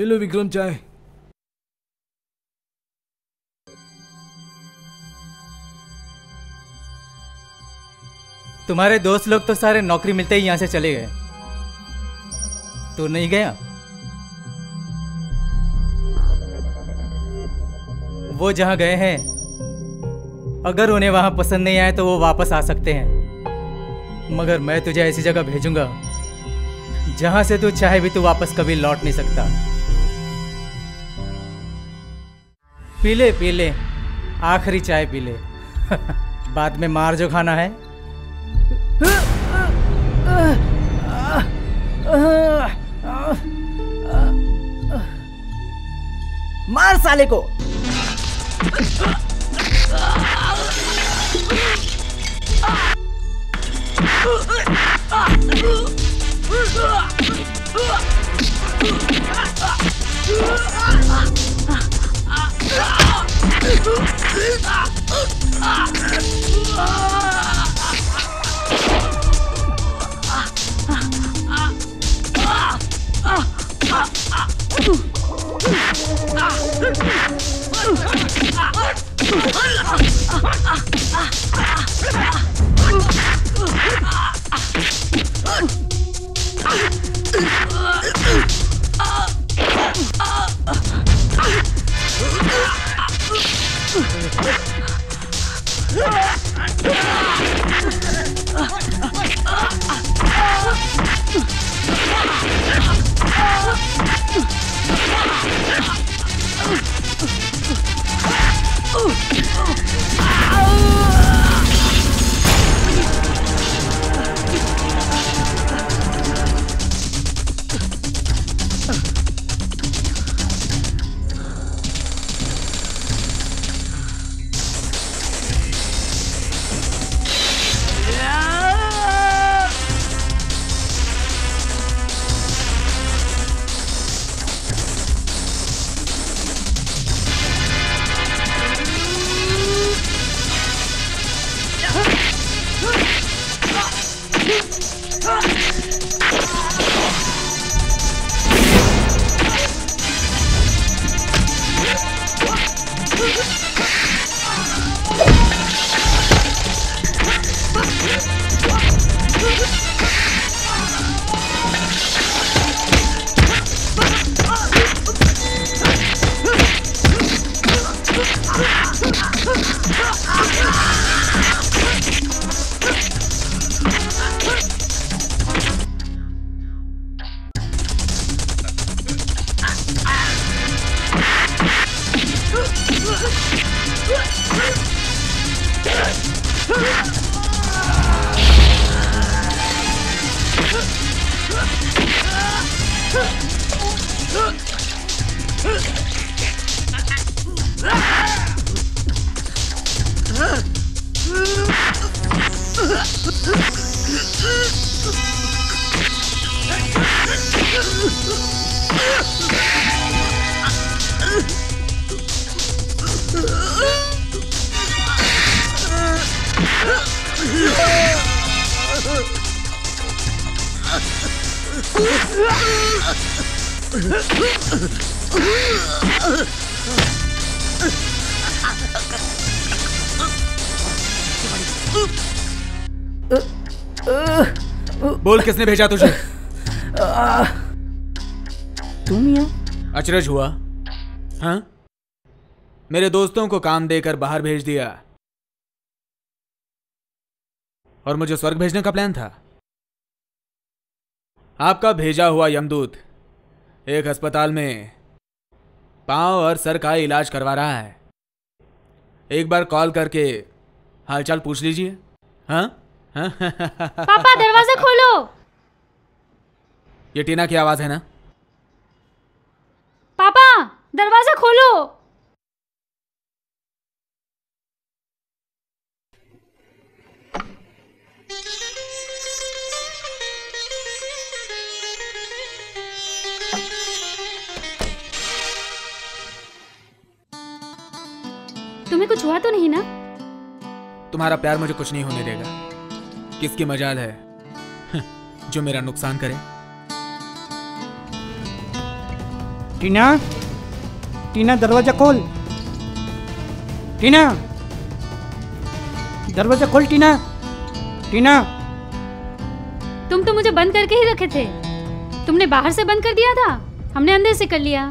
ये लो विक्रम चाय। तुम्हारे दोस्त लोग तो सारे नौकरी मिलते ही यहाँ से चले गए। तू नहीं गया? वो जहाँ गए हैं, अगर उन्हें वहाँ पसंद नहीं आए तो वो वापस आ सकते हैं। मगर मैं तुझे ऐसी जगह भेजूँगा, जहाँ से तू चाहे भी तू वापस कभी लौट नहीं सकता। पी ले पी ले आखिरी चाय पी ले बाद में मार जो खाना है। मार साले को। Ah! Ah! Ah! बोल किसने भेजा तुझे? तुम यहाँ? अचरज हुआ। हाँ? मेरे दोस्तों को काम देकर बाहर भेज दिया। और मुझे स्वर्ग भेजने का प्लान था। आपका भेजा हुआ यमदूत एक अस्पताल में पाँव और सर का इलाज करवा रहा है। एक बार कॉल करके हालचाल पूछ लीजिए। हाँ? हाँ? पापा दरवाज़ा खोलो। ये टीना की आवाज़ है ना? पापा दरवाज़ा खोलो। तुम्हें कुछ हुआ तो नहीं ना? तुम्हारा प्यार मुझे कुछ नहीं होने देगा। किसकी मजाल है? जो मेरा नुकसान करे। टीना टीना दरवाज़ा खोल। टीना दरवाज़ा खोल टीना। टीना। तुम तो मुझे बंद करके ही रखे थे। तुमने बाहर से बंद कर दिया था। हमने अंदर से कर लिया।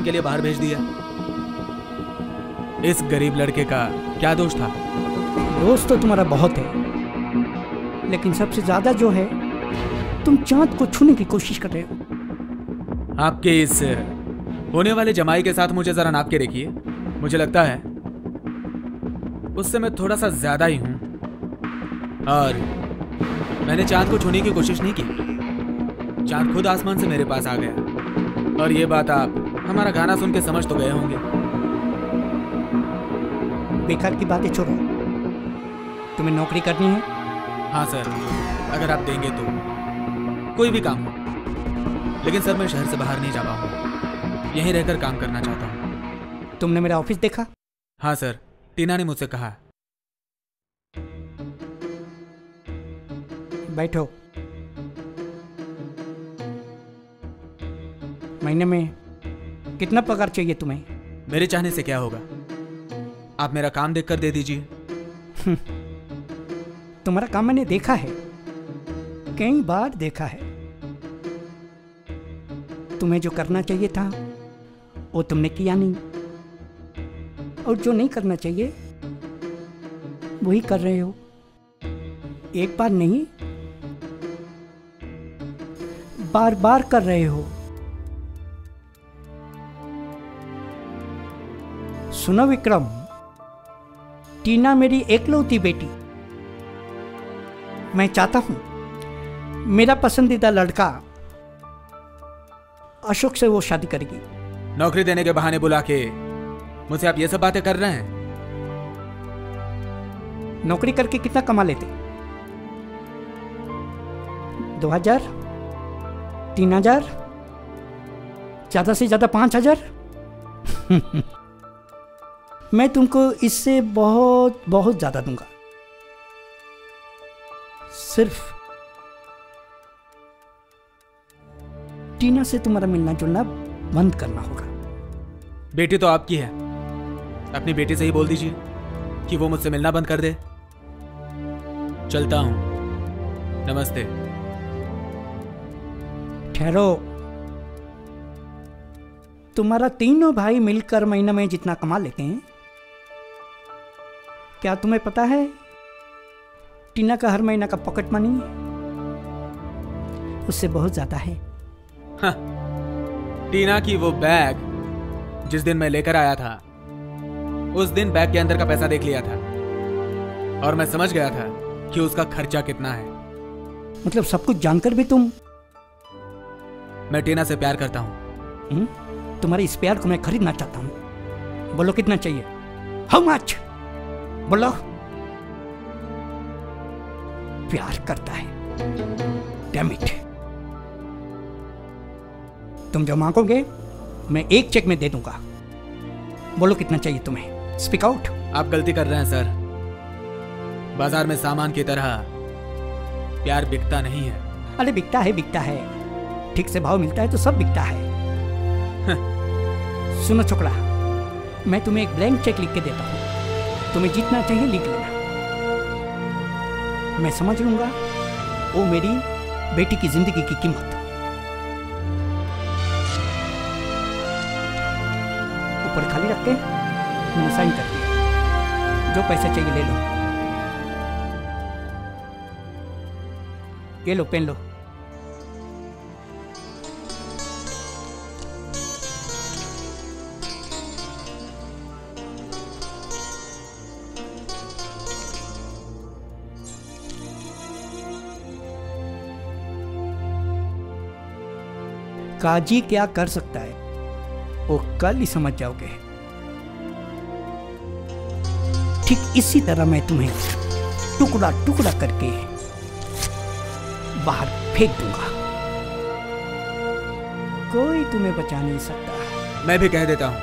काम के लिए बाहर भेज दिया। इस गरीब लड़के का क्या दोष था? दोस्त तो तुम्हारा बहुत है। लेकिन सबसे ज़्यादा जो है तुम चाँद को छूने की कोशिश कर रहे हो। आपके इस होने वाले जमाई के साथ मुझे जरा नाप के देखिए। मुझे लगता है उससे मैं थोड़ा सा ज़्यादा ही हूँ। और मैंने चाँद को छूने की कोशिश नहीं की। चाँद खुद आसमान से मेरे पास आ गया। और ये बात आप हमारा गाना सुन के समझ तो गए होंगे। बेकार की बातें छोड़ो। तुम्हें नौकरी करनी है? हाँ सर अगर आप देंगे तो। कोई भी काम हो। लेकिन सर मैं शहर से बाहर नहीं जा पाऊँगा यहीं रहकर काम करना चाहता हूँ। तुमने मेरा ऑफ़िस देखा? हाँ सर टीना ने मुझसे कहा। बैठो। महीने में कितना पगार चाहिए तुम्हें? मेरे चाहने से क्या होगा? आप मेरा काम देखकर दे दीजिए। तुम्हारा काम मैंने देखा है। कई बार देखा है। तुम्हें जो करना चाहिए था वो तुमने किया नहीं। और जो नहीं करना चाहिए वही कर रहे हो। एक बार नहीं बार बार कर रहे हो। सुनो विक्रम टीना मेरी एकलौती बेटी। मैं चाहता हूँ मेरा पसंदीदा लड़का अशोक से वो शादी करेगी। नौकरी देने के बहाने बुला के मुझसे आप ये सब बातें कर रहे हैं? नौकरी करके कितना कमा लेते? दो हज़ार? तीन हज़ार? ज़्यादा से ज़्यादा पाँच हज़ार? मैं तुमको इससे बहुत बहुत ज़्यादा दूँगा। सिर्फ़ टीना से तुम्हारा मिलना जुलना बंद करना होगा। बेटी तो आपकी है। अपनी बेटी से ही बोल दीजिए कि वो मुझसे मिलना बंद कर दे। चलता हूँ। नमस्ते। ठहरो। तुम्हारा तीनों भाई मिलकर महीने में जितना कमा लेते हैं क्या तुम्हें पता है? टीना का हर महीना का पॉकेट मनी उससे बहुत ज़्यादा है। हाँ, टीना की वो बैग जिस दिन मैं लेकर आया था उस दिन बैग के अंदर का पैसा देख लिया था और मैं समझ गया था कि उसका खर्चा कितना है। मतलब सब कुछ जानकर भी तुम? मैं टीना से प्यार करता हूँ। हुँ? तुम्हारे इस प्यार को मैं खरीदना चाहता हूँ। बोलो कितना चाहिए? हाउ मच बोलो। प्यार करता है। Damn it. तुम जो मांगोगे मैं एक चेक में दे दूँगा। बोलो कितना चाहिए तुम्हें। स्पीक आउट आप गलती कर रहे हैं सर। बाज़ार में सामान की तरह प्यार बिकता नहीं है। अरे बिकता है बिकता है। ठीक से भाव मिलता है तो सब बिकता है। सुनो छोकरा मैं तुम्हें एक ब्लैंक चेक लिख के देता हूँ। तुम्हें जितना चाहिए, लिख लेना। मैं समझ लूँगा वो मेरी बेटी की ज़िंदगी की कीमत। ऊपर खाली रख के मैंने साइन कर दिया। जो पैसे चाहिए ले लो। ये लो, पेन लो। काजी क्या कर सकता है? वो कल ही समझ जाओगे। ठीक इसी तरह मैं तुम्हें टुकड़ा टुकड़ा करके बाहर फेंक दूँगा। कोई तुम्हें बचा नहीं सकता। मैं भी कह देता हूँ,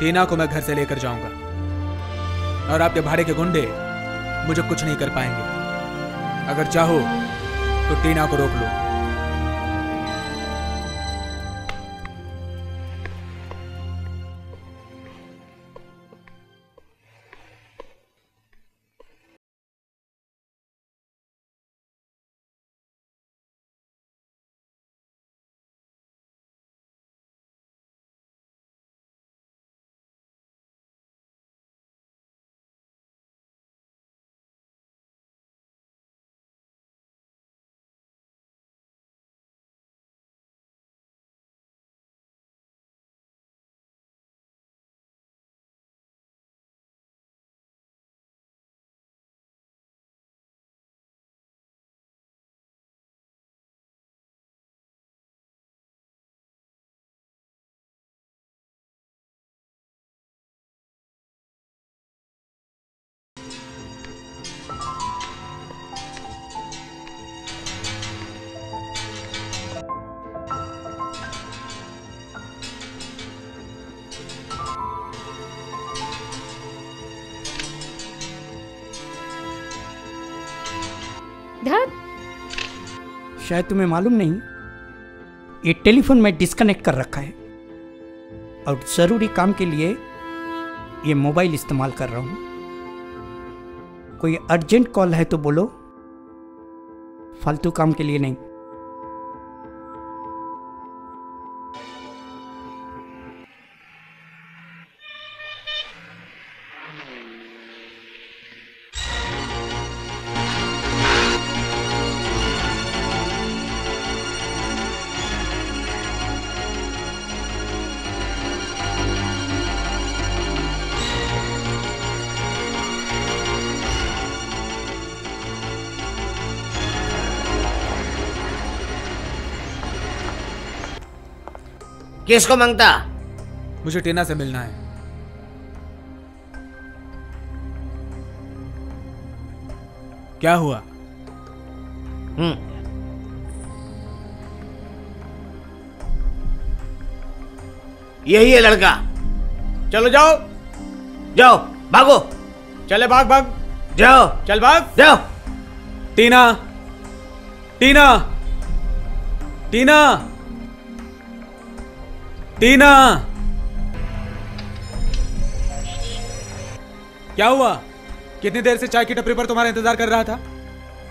टीना को मैं घर से लेकर जाऊँगा। और आपके भाड़े के गुंडे मुझे कुछ नहीं कर पाएँगे। अगर चाहो तो टीना को रोक लो। शायद तुम्हें मालूम नहीं, ये टेलीफोन मैं डिस्कनेक्ट कर रखा है। और ज़रूरी काम के लिए ये मोबाइल इस्तेमाल कर रहा हूँ। कोई अर्जेंट कॉल है तो बोलो। फालतू काम के लिए नहीं। किसको माँगता? मुझे टीना से मिलना है। क्या हुआ? हम्म। यही है लड़का। चलो जाओ। जाओ भागो। चले भाग भाग। जाओ। चल भाग। जाओ। टीना। टीना। टीना। टीना! क्या हुआ? कितनी देर से चाय की टपरी पर तुम्हारा इंतज़ार कर रहा था?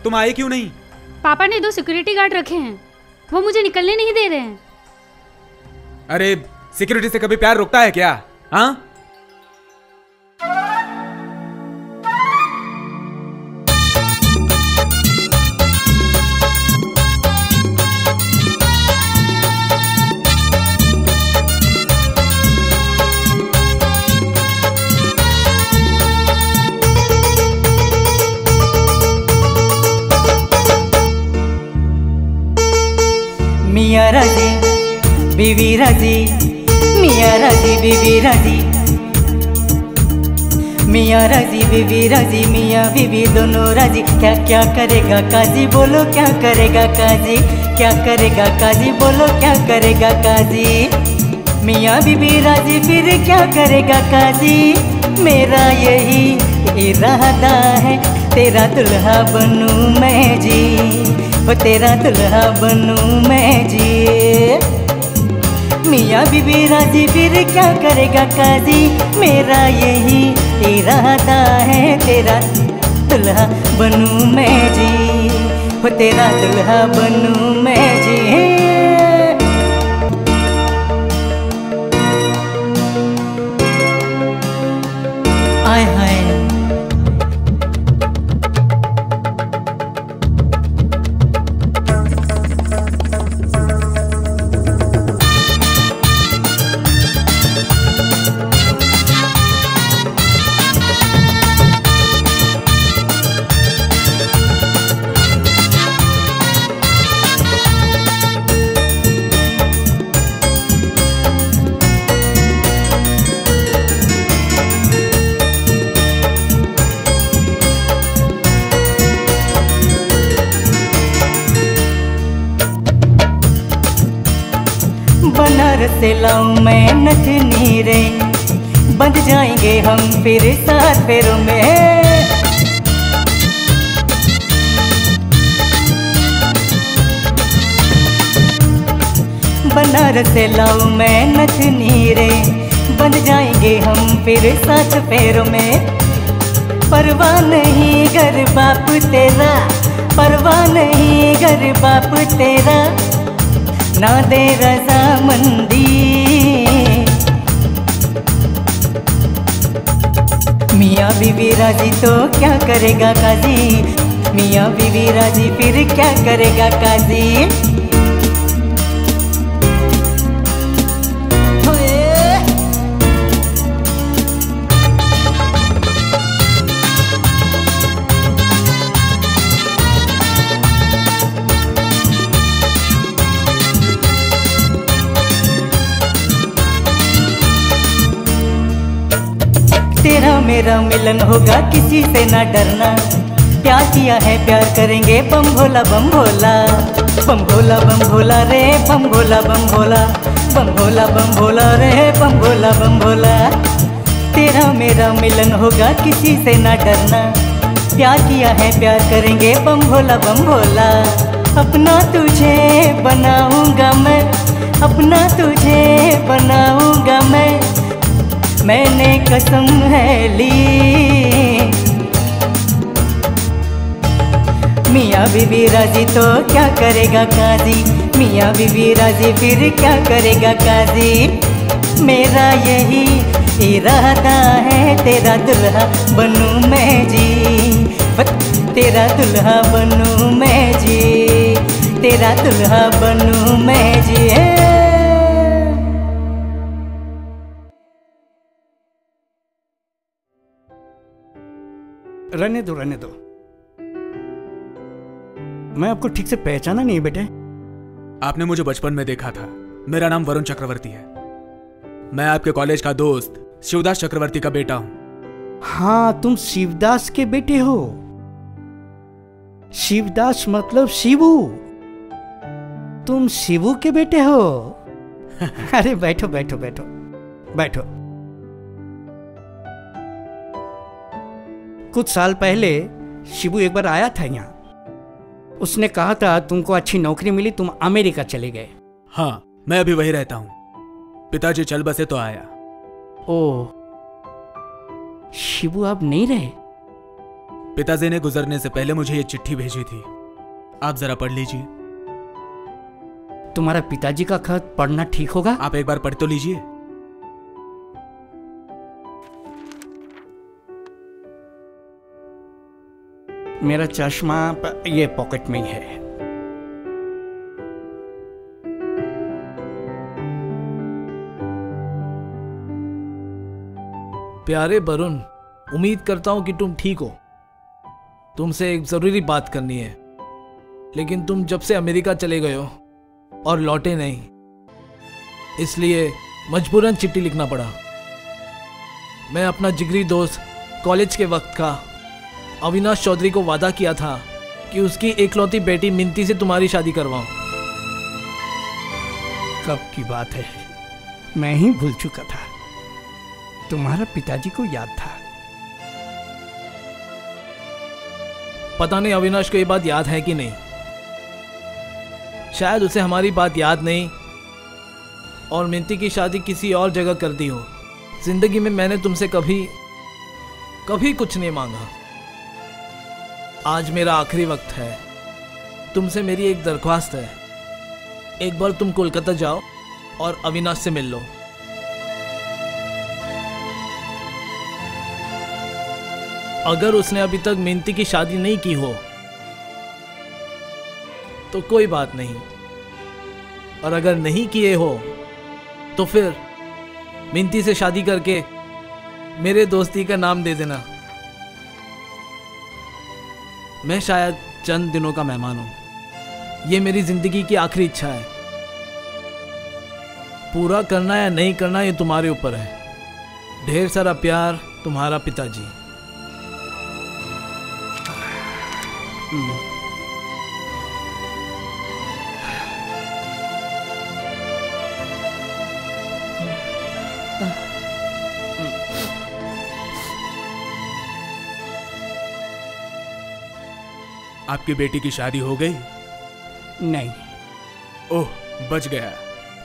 तुम आए क्यों नहीं? पापा ने दो सिक्योरिटी गार्ड रखे हैं। वो मुझे निकलने नहीं दे रहे हैं। अरे सिक्योरिटी से कभी प्यार रुकता है क्या? हाँ? मिया राज़ी, बीवी राज़ी, मिया राज़ी, बीवी राज़ी। मिया राज़ी, बीवी राज़ी, मिया, बीवी दोनों राज़ी। क्या क्या करेगा काजी? बोलो, क्या करेगा काजी? क्या करेगा काजी? बोलो, क्या करेगा काजी? मिया, बीवी राज़ी, फिर क्या करेगा काजी? मेरा यही इरादा है, तेरा दुल्हा बनूं मैं जी। वो तेरा दुल्हा बनूं मैं जी मियाँ बीबी राज़ी फिर क्या करेगा काजी? मेरा यही तेरा इरादा है, तेरा दुल्हा बनू मैं जी वो तेरा दुल्हा बनूं मैं से लाऊं मैं नथनी रे बंध जाएँगे हम फिर सात फेरों में। बनारस लाऊं मैं नथनी रे बंध जाएँगे हम फिर सात फेरों में। परवाह नहीं घर बाप तेरा। परवाह नहीं घर बाप तेरा। ना दे रजा मंदी। मिया बीवी राज़ी तो क्या करेगा काजी? मिया बीवी राज़ी फिर क्या करेगा काजी? मेरा मिलन होगा किसी से ना डरना। प्यार किया है, प्यार करेंगे बम भोला बम भोला बम भोला बम भोला रे बम भोला बम भोला बम भोला बम भोला रे बम भोला बम भोला तेरा मेरा मिलन होगा किसी से ना डरना। प्यार किया है, प्यार करेंगे बम भोला बम भोला अपना तुझे बनाऊँगा मैं, अपना तुझे बनाऊँगा मैं। मैंने कसम है ली। मियाँ बीबी राज़ी तो क्या करेगा काजी? मियाँ बीबी राज़ी फिर क्या करेगा काजी? मेरा यही इरादा है, तेरा दुल्हा बनू मैं जी। तेरा दुल्हा बनू मैं जी। तेरा दुल्हा बनू मैं जी। रहने दो रहने दो। मैं आपको ठीक से पहचाना नहीं बेटे। आपने मुझे बचपन में देखा था। मेरा नाम वरुण चक्रवर्ती है। मैं आपके कॉलेज का दोस्त शिवदास चक्रवर्ती का बेटा हूँ। हाँ तुम शिवदास के बेटे हो। शिवदास मतलब शिवू। तुम शिवू के बेटे हो। अरे बैठो बैठो बैठो बैठो। कुछ साल पहले शिबू एक बार आया था यहाँ। उसने कहा था तुमको अच्छी नौकरी मिली तुम अमेरिका चले गए। हाँ मैं अभी वही रहता हूँ। पिताजी चल बसे तो आया। ओ शिबू आप नहीं रहे? पिताजी ने गुजरने से पहले मुझे ये चिट्ठी भेजी थी। आप जरा पढ़ लीजिए। तुम्हारा पिताजी का खत पढ़ना ठीक होगा? आप एक बार पढ़ तो लीजिए। मेरा चश्मा ये पॉकेट में ही है। प्यारे वरुण, उम्मीद करता हूँ कि तुम ठीक हो। तुमसे एक ज़रूरी बात करनी है। लेकिन तुम जब से अमेरिका चले गए हो, और लौटे नहीं, इसलिए मजबूरन चिट्ठी लिखना पड़ा। मैं अपना जिगरी दोस्त कॉलेज के वक्त का अविनाश चौधरी को वादा किया था कि उसकी एकलौती बेटी मिंती से तुम्हारी शादी करवाऊं। कब की बात है? मैं ही भूल चुका था। तुम्हारा पिताजी को याद था। पता नहीं अविनाश को ये बात याद है कि नहीं। शायद उसे हमारी बात याद नहीं और मिंती की शादी किसी और जगह कर दी हो। ज़िंदगी में मैंने तुमसे कभी कभी कुछ नहीं मांगा। आज मेरा आखिरी वक्त है। तुमसे मेरी एक दरख्वास्त है। एक बार तुम कोलकाता जाओ और अविनाश से मिल लो। अगर उसने अभी तक मिंती की शादी नहीं की हो तो कोई बात नहीं। और अगर नहीं किए हो तो फिर मिंती से शादी करके मेरे दोस्ती का नाम दे देना। मैं शायद चंद दिनों का मेहमान हूँ। ये मेरी ज़िंदगी की आखिरी इच्छा है। पूरा करना या नहीं करना ये तुम्हारे ऊपर है। ढेर सारा प्यार तुम्हारा पिताजी। आपकी बेटी की शादी हो गई? नहीं। ओह बच गया।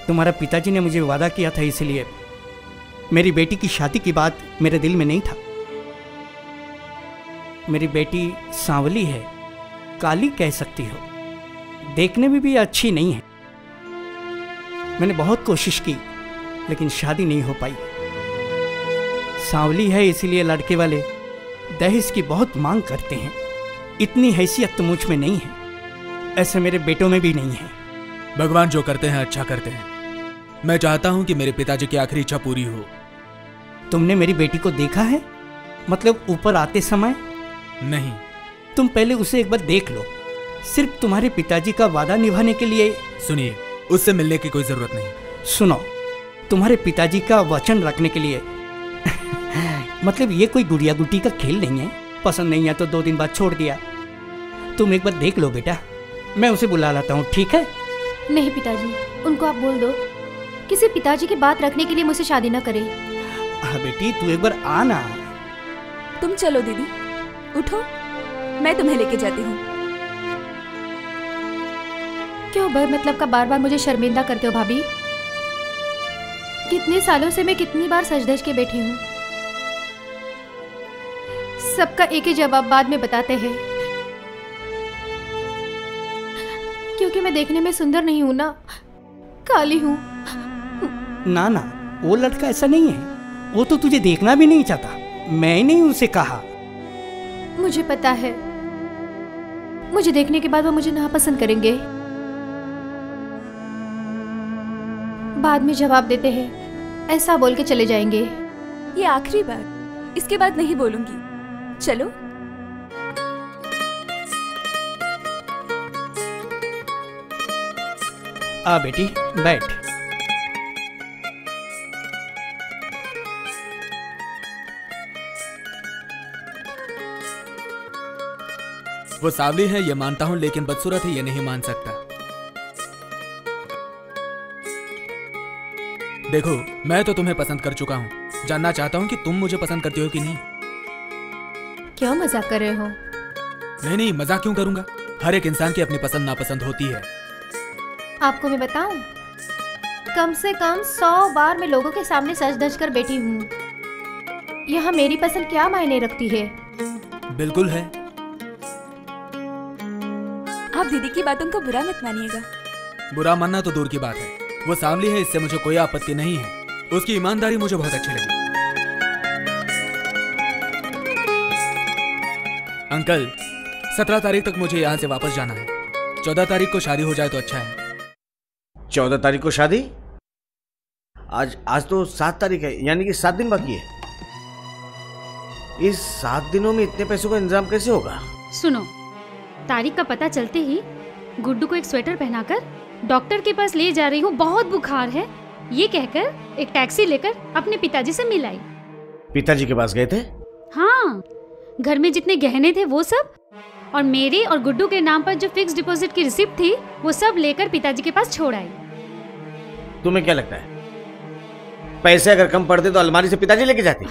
तुम्हारा पिताजी ने मुझे वादा किया था इसलिए मेरी बेटी की शादी की बात मेरे दिल में नहीं था। मेरी बेटी सांवली है काली कह सकती हो। देखने में भी अच्छी नहीं है। मैंने बहुत कोशिश की लेकिन शादी नहीं हो पाई। सांवली है इसीलिए लड़के वाले दहेज की बहुत मांग करते हैं। इतनी हैसियत तो मुझमें नहीं है। ऐसे मेरे बेटों में भी नहीं है। भगवान जो करते हैं अच्छा करते हैं। मैं चाहता हूँ कि मेरे पिताजी की आखिरी इच्छा पूरी हो। तुमने मेरी बेटी को देखा है? मतलब ऊपर आते समय? नहीं। तुम पहले उसे एक बार देख लो। सिर्फ़ तुम्हारे पिताजी का वादा निभाने के लिए सुनिए उससे मिलने की कोई ज़रूरत नहीं। सुनो तुम्हारे पिताजी का वचन रखने के लिए मतलब ये कोई गुड़िया गुटी का खेल नहीं है। पसंद नहीं है तो दो दिन बाद छोड़ दिया। तुम एक बार देख लो बेटा। मैं उसे बुला लाता हूँ ठीक है? नहीं पिताजी उनको आप बोल दो। किसी पिताजी की बात रखने के लिए मुझसे शादी न करे। हाँ बेटी तू एक बार आना। तुम चलो दीदी। उठो मैं तुम्हें लेके जाती हूँ। क्यों बर मतलब का बार बार मुझे शर्मिंदा करते हो भाभी? कितने सालों से मैं कितनी बार सज धज के बैठी हूँ। सबका एक ही जवाब बाद में बताते हैं। क्योंकि मैं देखने में सुंदर नहीं हूँ ना काली हूँ। ना ना वो लड़का ऐसा नहीं है। वो तो तुझे देखना भी नहीं चाहता। मैंने ही उसे कहा। मुझे पता है। मुझे देखने के बाद वो मुझे नापसंद करेंगे। बाद में जवाब देते हैं ऐसा बोल के चले जाएँगे। ये आखिरी बार। इसके बाद नहीं बोलूँगी। चलो। आ बेटी, बैठ। वो सावली है, ये मानता हूँ, लेकिन बदसूरत है, ये नहीं मान सकता। देखो, मैं तो तुम्हें पसंद कर चुका हूँ। जानना चाहता हूँ कि तुम मुझे पसंद करती हो कि नहीं। क्यों मज़ाक कर रहे हो? नहीं नहीं मज़ाक क्यों करूँगा? हर एक इंसान की अपनी पसंद नापसंद होती है। आपको मैं बताऊँ? कम से कम सौ बार मैं लोगों के सामने सच धज कर बैठी हूँ। यहाँ मेरी पसंद क्या मायने रखती है? बिल्कुल है। आप दीदी की बातों को बुरा मत मानिएगा। बुरा मानना तो दूर की बात है। वो सांवली है इससे मुझे कोई आपत्ति नहीं है। उसकी ईमानदारी मुझे बहुत अच्छी लगी। अंकल सत्रह तारीख तक मुझे यहाँ से वापस जाना है। चौदह तारीख को शादी हो जाए तो अच्छा है। चौदह तारीख को शादी? आज आज तो सात तारीख है यानी कि सात दिन बाकी है। इस सात दिनों में इतने पैसों का इंतज़ाम कैसे होगा? सुनो तारीख का पता चलते ही गुड्डू को एक स्वेटर पहनाकर डॉक्टर के पास ले जा रही हूँ बहुत बुखार है। ये कहकर एक टैक्सी लेकर अपने पिताजी से मिलाई पिताजी के पास गए थे? हाँ। घर में जितने गहने थे वो सब? और मेरे और गुड्डू के नाम पर जो फिक्स डिपॉजिट की रिसिप्ट थी वो सब लेकर पिताजी के पास छोड़ आई। तुम्हें क्या लगता है? पैसे अगर कम पड़ते तो अलमारी से पिताजी लेके जाते।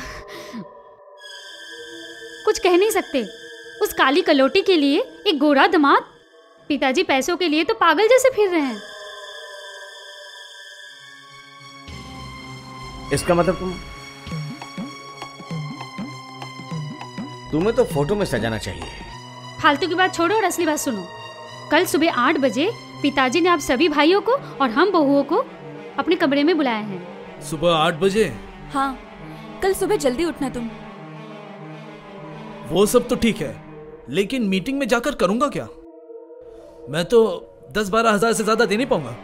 कुछ कह नहीं सकते। उस काली कलोटी के लिए एक गोरा दमाद। पिताजी पैसों के लिए तो पागल जैसे फिर रहे हैं। इसका मतलब तुम तुम्हें तो फ़ोटो में सजाना चाहिए। फालतू की बात छोड़ो और असली बात सुनो। कल सुबह आठ बजे पिताजी ने आप सभी भाइयों को और हम बहुओं को अपने कमरे में बुलाया है। सुबह आठ बजे? हाँ कल सुबह जल्दी उठना तुम। वो सब तो ठीक है लेकिन मीटिंग में जाकर करूँगा क्या? मैं तो दस बारह हज़ार से ज़्यादा दे नहीं पाऊँगा।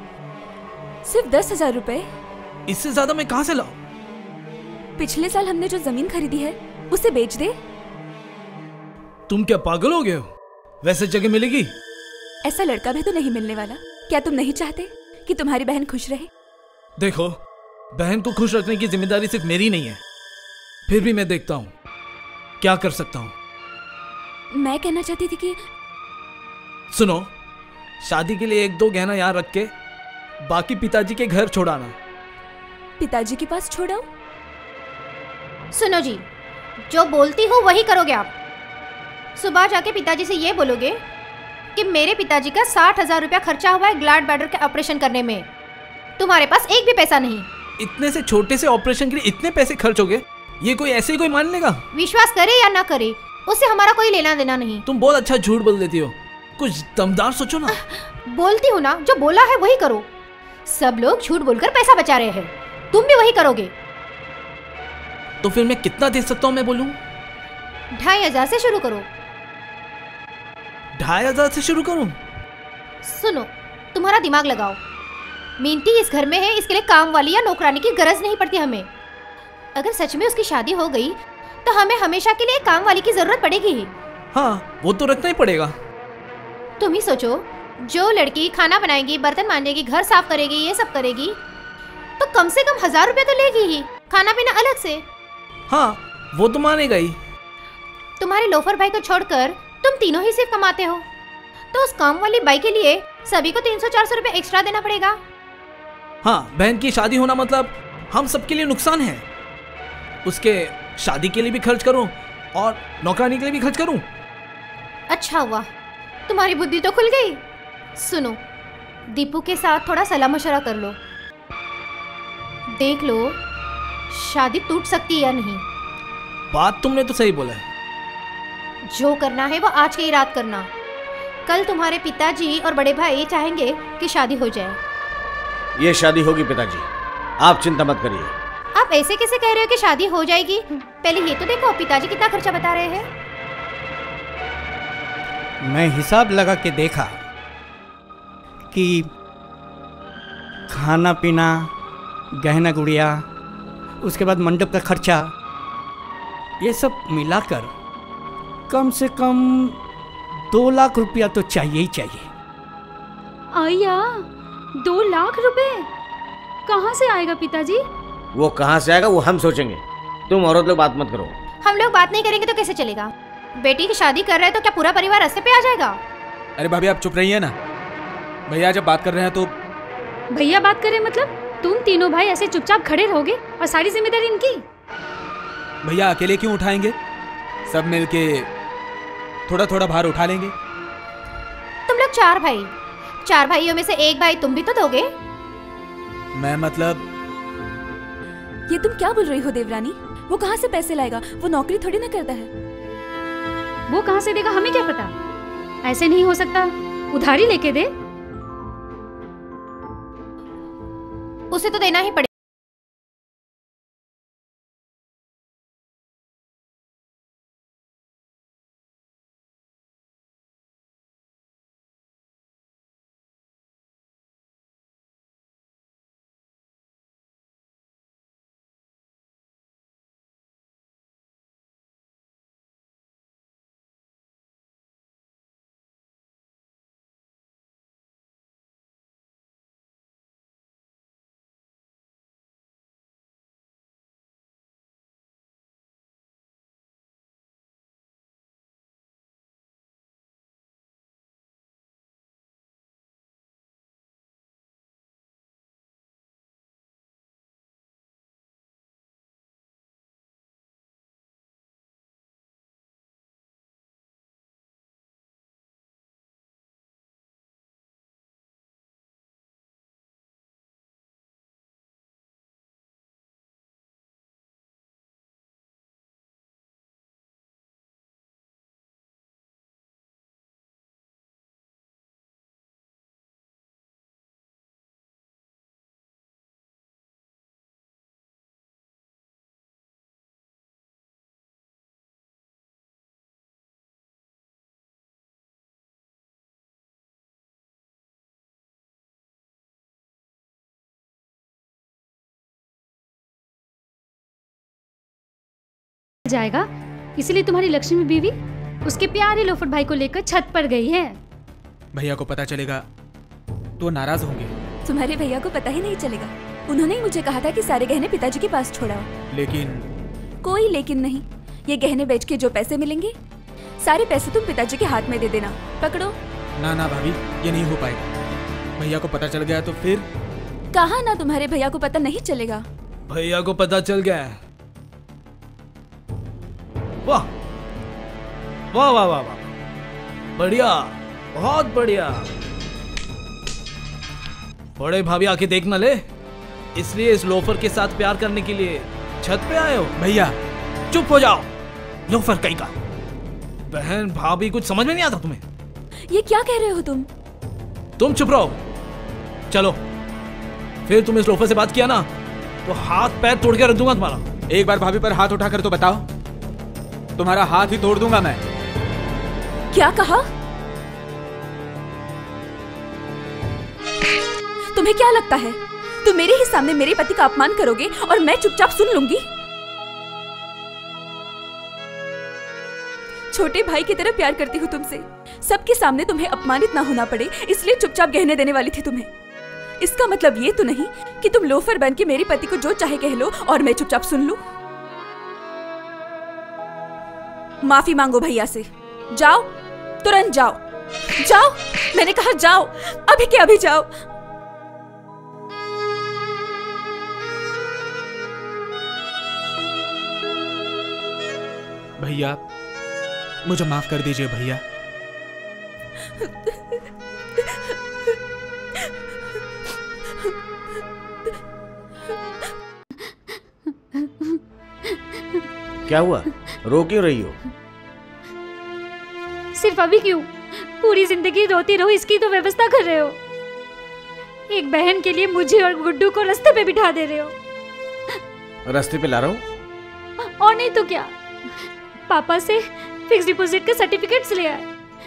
सिर्फ़ दस हज़ार रुपए? इससे ज़्यादा मैं कहाँ से लाऊं? पिछले साल हमने जो ज़मीन खरीदी है उसे बेच दे। तुम क्या पागल हो गए हो? वैसे जगह मिलेगी? ऐसा लड़का भी तो नहीं मिलने वाला। क्या तुम नहीं चाहते कि तुम्हारी बहन खुश रहे? देखो बहन को खुश रखने की ज़िम्मेदारी सिर्फ़ मेरी नहीं है। फिर भी मैं देखता हूँ। क्या कर सकता हूँ? मैं कहना चाहती थी कि सुनो शादी के लिए एक दो गहना यहाँ रख के बाकी पिताजी के घर छोड़ाना पिताजी के पास छोड़ो सुनो जी जो बोलती हूँ वही करोगे आप। सुबह जाके पिताजी से ये बोलोगे कि मेरे पिताजी का साठ हज़ार रुपया खर्चा हुआ है ग्लाड बैडर के ऑपरेशन करने में। तुम्हारे पास एक भी पैसा नहीं। इतने से छोटे से ऑपरेशन के लिए इतने पैसे खर्च हो गए? ये कोई ऐसे ही कोई मान लेगा? विश्वास करे या ना करे उससे हमारा कोई लेना देना नहीं। तुम बहुत अच्छा झूठ बोल देती हो। कुछ दमदार सोचो ना। बोलती हूँ ना जो बोला है वही करो। सब लोग झूठ बोलकर पैसा बचा रहे हैं। तुम भी वही करोगे। तो फिर मैं कितना दे सकता हूँ मैं बोलूँ? ढाई हज़ार से शुरू करो। ढाई हज़ार से शुरू करूँ? सुनो तुम्हारा दिमाग लगाओ। मिनती इस घर में है इसके लिए काम वाली या नौकरानी की गरज नहीं पड़ती हमें। अगर सच में उसकी शादी हो गई तो हमें हमेशा के लिए काम वाली की ज़रूरत पड़ेगी ही। हाँ वो तो रखना ही पड़ेगा। तुम ही सोचो जो लड़की खाना बनाएगी बर्तन मांजेगी घर साफ़ करेगी ये सब करेगी तो कम से कम हज़ार रुपए तो लेगी ही खाना पीना अलग से। हाँ वो तो मानेगा ही। तुम्हारे लोफर भाई को छोड़कर तुम तीनों ही सिर्फ़ कमाते हो। तो उस काम वाली बाई के लिए सभी को तीन सौ चार सौ रुपए एक्स्ट्रा देना पड़ेगा। हाँ बहन की शादी होना मतलब हम सबके लिए नुकसान है। उसके शादी के लिए भी खर्च करूँ और नौकरानी के लिए भी खर्च करूँ? अच्छा हुआ। तुम्हारी बुद्धि तो खुल गई। सुनो दीपू के साथ थोड़ा सलाह मशवरा कर लो। देख लो शादी टूट सकती है या नहीं। बात तुमने तो सही बोला है। जो करना है वो आज की ही रात करना। कल तुम्हारे पिताजी और बड़े भाई चाहेंगे कि शादी हो जाए। ये शादी होगी पिताजी। आप चिंता मत करिए। आप ऐसे कैसे कह रहे हो कि शादी हो जाएगी? पहले ये तो देखो पिताजी कितना खर्चा बता रहे हैं। मैं हिसाब लगा के देखा कि खाना पीना गहना गुड़िया उसके बाद मंडप का खर्चा ये सब मिलाकर कम से कम दो लाख रुपया तो चाहिए ही चाहिए। आया दो लाख रुपए? कहाँ से आएगा पिताजी? वो कहाँ से आएगा वो हम सोचेंगे। तुम औरत लोग बात मत करो। हम लोग बात नहीं करेंगे तो कैसे चलेगा? बेटी की शादी कर रहे हैं तो क्या पूरा परिवार रास्ते पे आ जाएगा? अरे भाभी आप चुप रहिए ना। भैया जब बात कर रहे हैं तो भैया बात करे मतलब? तुम तीनों भाई ऐसे चुपचाप खड़े रहोगे और सारी ज़िम्मेदारी इनकी? भैया अकेले क्यों उठाएँगे? सब मिलके थोड़ा थोड़ा भार उठा लेंगे। तुम लोग चार भाई। चार भाइयों में से एक भाई तुम भी तो दोगे। मैं मतलब ये तुम क्या बोल रही हो देवरानी? वो कहाँ से पैसे लाएगा? वो नौकरी थोड़ी ना करता है। वो कहाँ से देगा हमें क्या पता? ऐसे नहीं हो सकता। उधारी लेके दे। उसे तो देना ही पड़ेगा। जाएगा। इसलिए तुम्हारी लक्ष्मी बीवी उसके प्यारे लोफट भाई को लेकर छत पर गई है। भैया को पता चलेगा तो नाराज़ होंगे। तुम्हारे भैया को पता ही नहीं चलेगा। उन्होंने ही मुझे कहा था कि सारे गहने पिताजी के पास छोड़ाओ। लेकिन कोई लेकिन नहीं। ये गहने बेच के जो पैसे मिलेंगे सारे पैसे तुम पिताजी के हाथ में दे देना। पकड़ो। ना ना भाभी ये नहीं हो पाएगा। भैया को पता चल गया तो फिर? कहा ना तुम्हारे भैया को पता नहीं चलेगा। भैया को पता चल गया है। वाह। वाह वाह वाह वाह। बढ़िया बहुत बढ़िया। बड़े भाभी आके देख न ले। इसलिए इस लोफर के साथ प्यार करने के लिए छत पे आए हो। भैया चुप हो जाओ। लोफर कहीं का। बहन भाभी कुछ समझ में नहीं आता तुम्हें? ये क्या कह रहे हो तुम? तुम चुप रहो। चलो फिर तुम इस लोफर से बात किया ना तो हाथ पैर तोड़ के रख दूँगा तुम्हारा। एक बार भाभी पर हाथ उठाकर तो बताओ। तुम्हारा हाथ ही तोड़ दूँगा मैं। क्या कहा? तुम्हें क्या लगता है? तुम मेरे ही सामने मेरे पति का अपमान करोगे और मैं चुपचाप सुन लूँगी? छोटे भाई की तरह प्यार करती हूँ तुमसे। सबके सामने तुम्हें अपमानित ना होना पड़े, इसलिए चुपचाप गहने देने वाली थी तुम्हें। इसका मतलब ये तो नहीं कि तुम लोफर बन के मेरे पति को जो चाहे कह लो और मैं चुपचाप सुन लूँ। माफ़ी मांगो भैया से। जाओ तुरंत जाओ। जाओ मैंने कहा जाओ अभी के अभी जाओ। भैया मुझे माफ़ कर दीजिए भैया। क्या हुआ? रो क्यों रही हो? सिर्फ़ अभी क्यों? पूरी ज़िंदगी रोती रहो इसकी तो व्यवस्था कर रहे हो। एक बहन के लिए मुझे और गुड्डू को रास्ते पे बिठा दे रहे हो। रास्ते पे ला रहा हूँ? और नहीं तो क्या? पापा से फिक्स डिपॉजिट के सर्टिफिकेट्स ले आए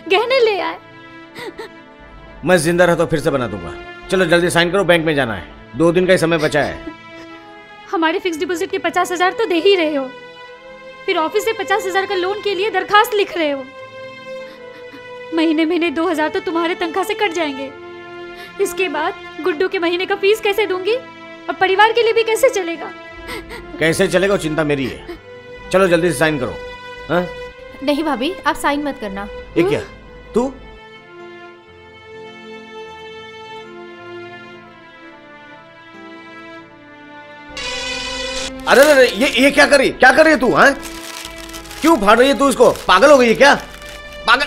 गहने ले आए। मैं ज़िंदा रहा तो फिर से बना दूँगा। चलो जल्दी साइन करो बैंक में जाना है। दो दिन का ही समय बचा है। हमारे फिक्स डिपॉजिट के पचास हज़ार तो दे ही रहे हो। फिर ऑफ़िस से पचास हज़ार का लोन के लिए दरखास्त लिख रहे हो। महीने महीने दो हज़ार तो तुम्हारे तनख्वाह से कट जाएँगे। इसके बाद गुड्डू के महीने का फ़ीस कैसे दूँगी? और परिवार के लिए भी कैसे चलेगा? कैसे चलेगा चिंता मेरी है। चलो जल्दी से साइन करो। हाँ? नहीं भाभी आप साइन मत करना। ये क्या? तू? अरे अरे ये ये क्या करी क्या कर रही तू? हाँ? क्यों फाड़ रही है तू इसको? पागल हो गई है क्या? पागल।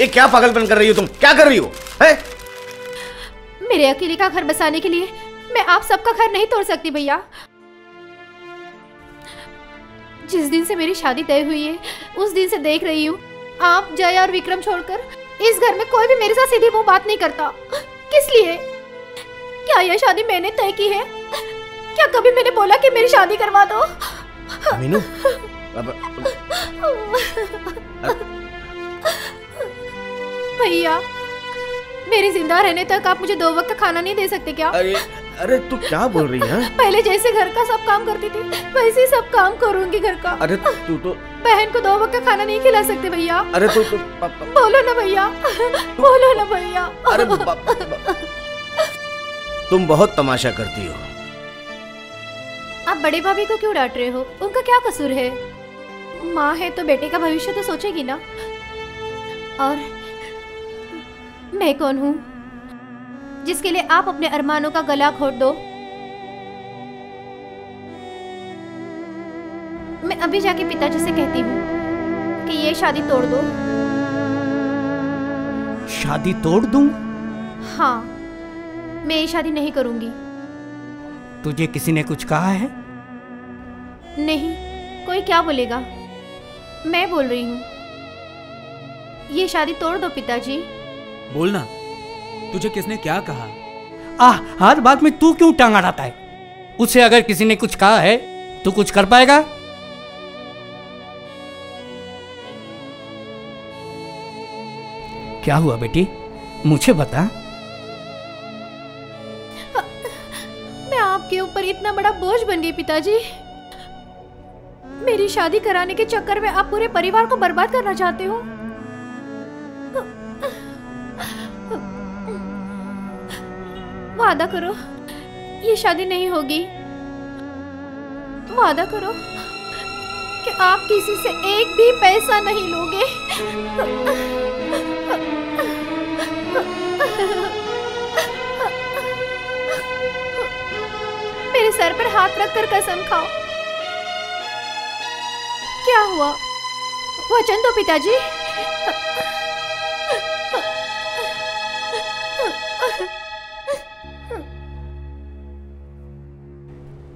ये क्या पागलपन कर रही हो तुम? क्या कर रही हो? है? मेरे अकेले का घर बसाने के लिए मैं आप सबका घर नहीं तोड़ सकती भैया। जिस दिन से मेरी शादी तय हुई है उस दिन से देख रही हूँ। आप जय और विक्रम छोड़कर इस घर में कोई भी मेरे साथ सीधी मुँह बात नहीं करता। किस लिए? क्या यह शादी मैंने तय की है? क्या कभी मैंने बोला कि मेरी शादी करवा दो? मीनू अब भैया मेरे ज़िंदा रहने तक आप मुझे दो वक्त का खाना नहीं दे सकते क्या? अरे अरे तू क्या बोल रही है? पहले जैसे घर का सब काम करती थी वैसे ही सब काम करूँगी घर का। अरे तू तो बहन को दो वक्त का खाना नहीं खिला सकते भैया। अरे तू तो बोलो ना भैया बोलो ना भैया। अरे तुम बहुत तमाशा करती हो। आप बड़े भाभी को क्यों डांट रहे हो? उनका क्या कसूर है? माँ है तो बेटे का भविष्य तो सोचेगी ना। और मैं कौन हूँ? जिसके लिए आप अपने अरमानों का गला घोट दो। मैं अभी जाके पिताजी से कहती हूँ कि ये शादी तोड़ दो। शादी तोड़ दूँ? हाँ। मैं ये शादी नहीं करूँगी। तुझे किसी ने कुछ कहा है? नहीं कोई क्या बोलेगा? मैं बोल रही हूँ। ये शादी तोड़ दो पिताजी। बोलना तुझे किसने क्या कहा? आ हर बात में तू क्यों टांग अड़ाता है? उसे अगर किसी ने कुछ कहा है तो कुछ कर पाएगा? क्या हुआ बेटी? मुझे बता। आपके ऊपर इतना बड़ा बोझ बन गई पिताजी। मेरी शादी कराने के चक्कर में आप पूरे परिवार को बर्बाद करना चाहते हो। वादा करो, ये शादी नहीं होगी। वादा करो कि आप किसी से एक भी पैसा नहीं लोगे। मेरे सर पर हाथ रखकर कसम खाओ। क्या हुआ? वचन दो पिताजी?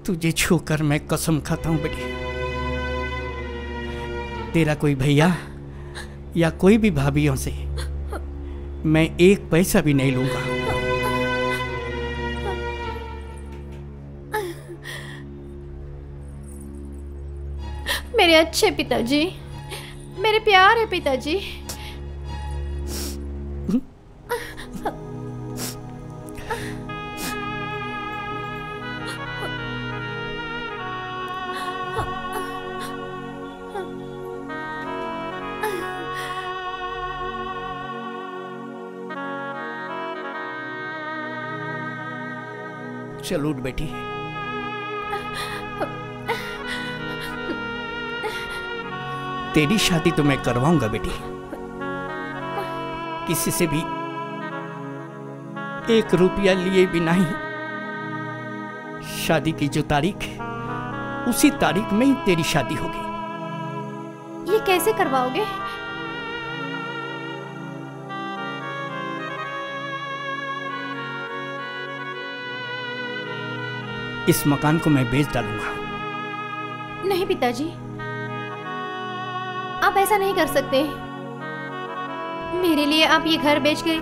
तुझे छूकर मैं कसम खाता हूँ बेटी। तेरा कोई भैया या कोई भी भाभीियों से मैं एक पैसा भी नहीं लूँगा। मेरे अच्छे पिताजी मेरे प्यार है पिताजी। चल उठ बेटी। तेरी शादी तो मैं करवाऊँगा बेटी। किसी से भी एक रुपया लिए भी नहीं शादी की जो तारीख है उसी तारीख में ही तेरी शादी होगी। ये कैसे करवाओगे? इस मकान को मैं बेच डालूँगा। नहीं पिताजी। आप ऐसा नहीं कर सकते। मेरे लिए आप ये घर बेच के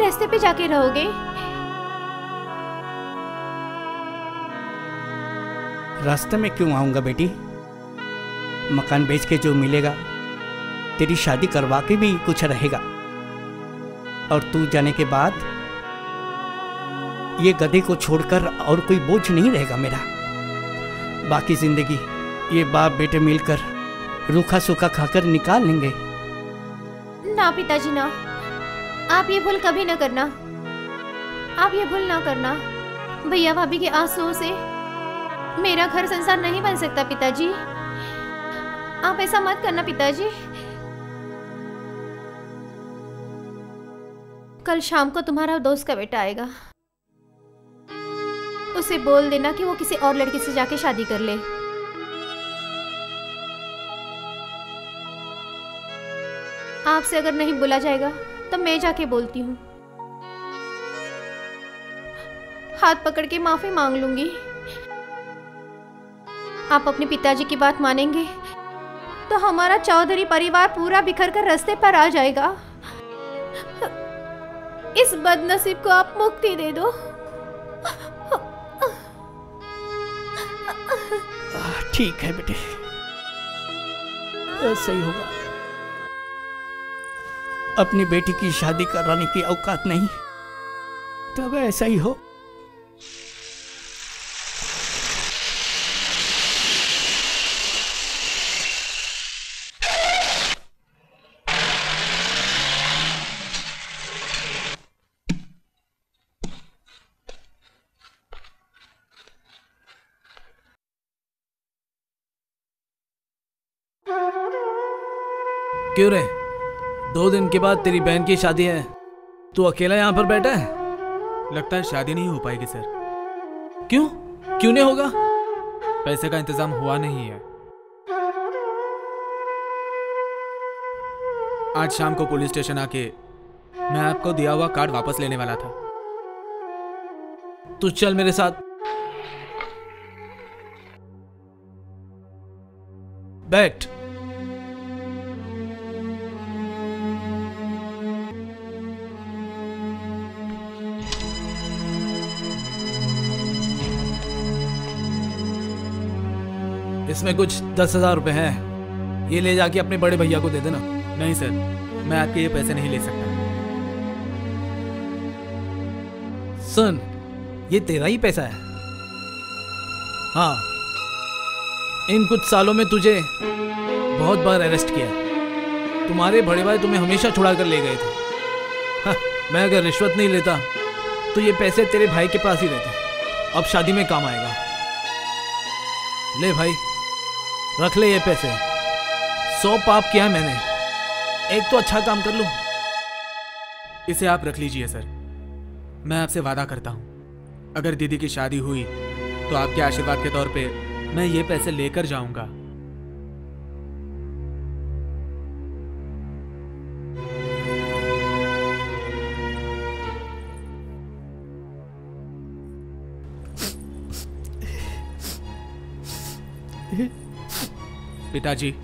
रास्ते पे जाके रहोगे। रास्ते में क्यों आऊँगा बेटी? मकान बेच के जो मिलेगा, तेरी शादी करवा के भी कुछ रहेगा। और तू जाने के बाद ये गधे को छोड़कर और कोई बोझ नहीं रहेगा मेरा। बाकी ज़िंदगी ये बाप बेटे मिलकर रूखा सूखा खाकर निकाल लेंगे। ना पिताजी, ना। आप ये भूल कभी ना करना। आप ये भूल ना करना। भैया भाभी के आंसुओं से मेरा घर संसार नहीं बन सकता पिताजी। आप ऐसा मत करना पिताजी। कल शाम को तुम्हारा दोस्त का बेटा आएगा। उसे बोल देना कि वो किसी और लड़की से जाके शादी कर ले। आपसे अगर नहीं बोला जाएगा तो मैं जाके बोलती हूँ। हाथ पकड़ के माफ़ी मांग लूँगी। आप अपने पिताजी की बात मानेंगे तो हमारा चौधरी परिवार पूरा बिखर कर रस्ते पर आ जाएगा। इस बदनसीब को आप मुक्ति दे दो। ठीक है बेटे। ऐसा ही होगा। अपनी बेटी की शादी कराने की औकात नहीं। तब ऐसा ही हो। क्यों रे? दो दिन के बाद तेरी बहन की शादी है। तू अकेला यहाँ पर बैठा है? लगता है शादी नहीं हो पाएगी सर। क्यों? क्यों नहीं होगा? पैसे का इंतज़ाम हुआ नहीं है। आज शाम को पुलिस स्टेशन आके मैं आपको दिया हुआ कार्ड वापस लेने वाला था। तू चल मेरे साथ। बैठ। इसमें कुछ दस हज़ार रुपए हैं। ये ले जाके अपने बड़े भैया को दे देना। नहीं सर मैं आपके ये पैसे नहीं ले सकता। सुन ये तेरा ही पैसा है। हाँ इन कुछ सालों में तुझे बहुत बार अरेस्ट किया। तुम्हारे बड़े भाई तुम्हें हमेशा छुड़ा कर ले गए थे। हाँ, मैं अगर रिश्वत नहीं लेता तो ये पैसे तेरे भाई के पास ही रहते। अब शादी में काम आएगा। ले भाई रख ले ये पैसे। सौ पाप किया मैंने। एक तो अच्छा काम कर लू। इसे आप रख लीजिए, सर। मैं आपसे वादा करता हूँ। अगर दीदी की शादी हुई तो आपके आशीर्वाद के तौर पे मैं ये पैसे लेकर जाऊँगा। पिताजी।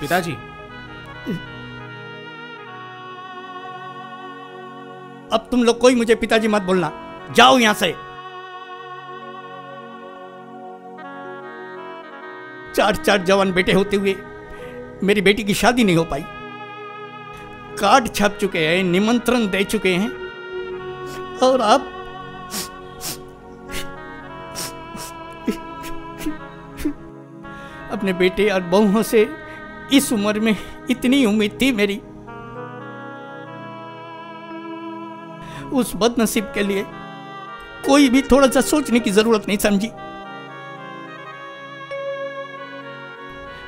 पिताजी। अब तुम लोग कोई मुझे पिताजी मत बोलना। जाओ यहाँ से। चार चार जवान बेटे होते हुए मेरी बेटी की शादी नहीं हो पाई। कार्ड छप चुके हैं, निमंत्रण दे चुके हैं। और आप अपने बेटे और बहुओं से इस उम्र में इतनी उम्मीद थी मेरी। उस बदनसीब के लिए कोई भी थोड़ा सा सोचने की ज़रूरत नहीं, समझी।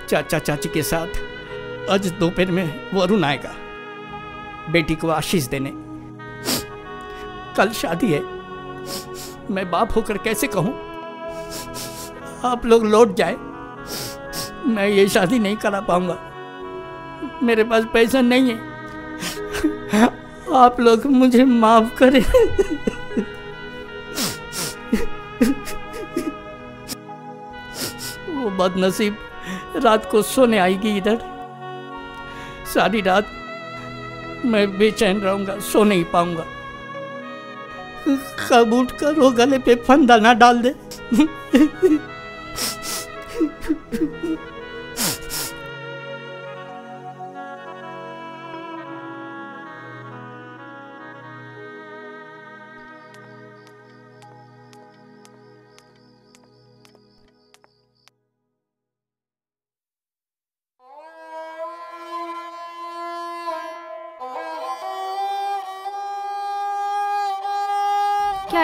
चाचा चाची के साथ आज दोपहर में वरुण आएगा, बेटी को आशीष देने। कल शादी है। मैं बाप होकर कैसे कहूँ? आप लोग लौट जाए। मैं ये शादी नहीं करा पाऊँगा। मेरे पास पैसा नहीं है। आप लोग मुझे माफ़ करें। वो बदनसीब रात को सोने आएगी इधर। सारी रात मैं बेचैन रहूँगा, सो नहीं पाऊँगा। कब उठ कर वो गले पे फंदा ना डाल दे।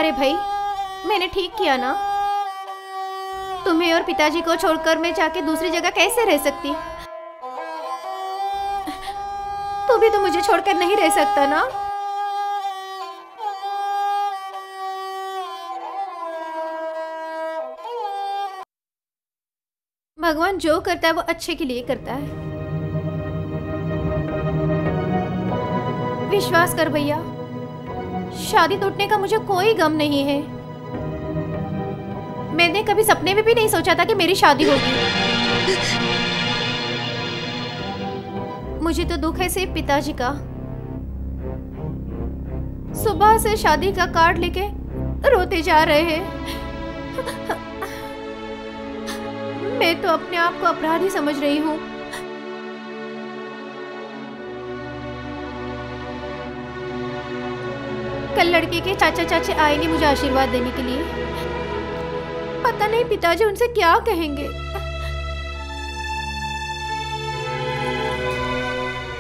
क्या रे भाई, मैंने ठीक किया ना? तुम्हें और पिताजी को छोड़कर मैं जाके दूसरी जगह कैसे रह सकती? तू भी तो मुझे छोड़कर नहीं रह सकता ना? भगवान जो करता है, वो अच्छे के लिए करता है। विश्वास कर भैया। शादी टूटने का मुझे कोई गम नहीं है। मैंने कभी सपने में भी नहीं सोचा था कि मेरी शादी होगी। मुझे तो दुख है सिर्फ़ पिताजी का। सुबह से शादी का कार्ड लेके रोते जा रहे हैं। मैं तो अपने आप को अपराधी समझ रही हूँ। कल लड़के के चाचा चाची आए नहीं मुझे आशीर्वाद देने के लिए। पता नहीं पिताजी उनसे क्या कहेंगे।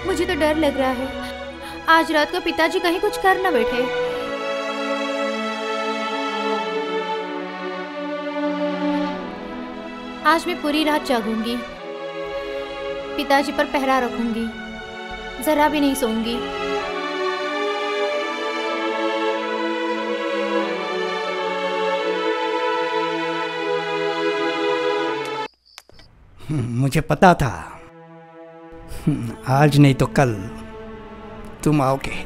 मुझे तो डर लग रहा है। आज रात को पिताजी कहीं कुछ कर ना बैठे। आज मैं पूरी रात जागूँगी। पिताजी पर पहरा रखूँगी। जरा भी नहीं सोऊँगी। मुझे पता था। आज नहीं तो कल तुम आओगे।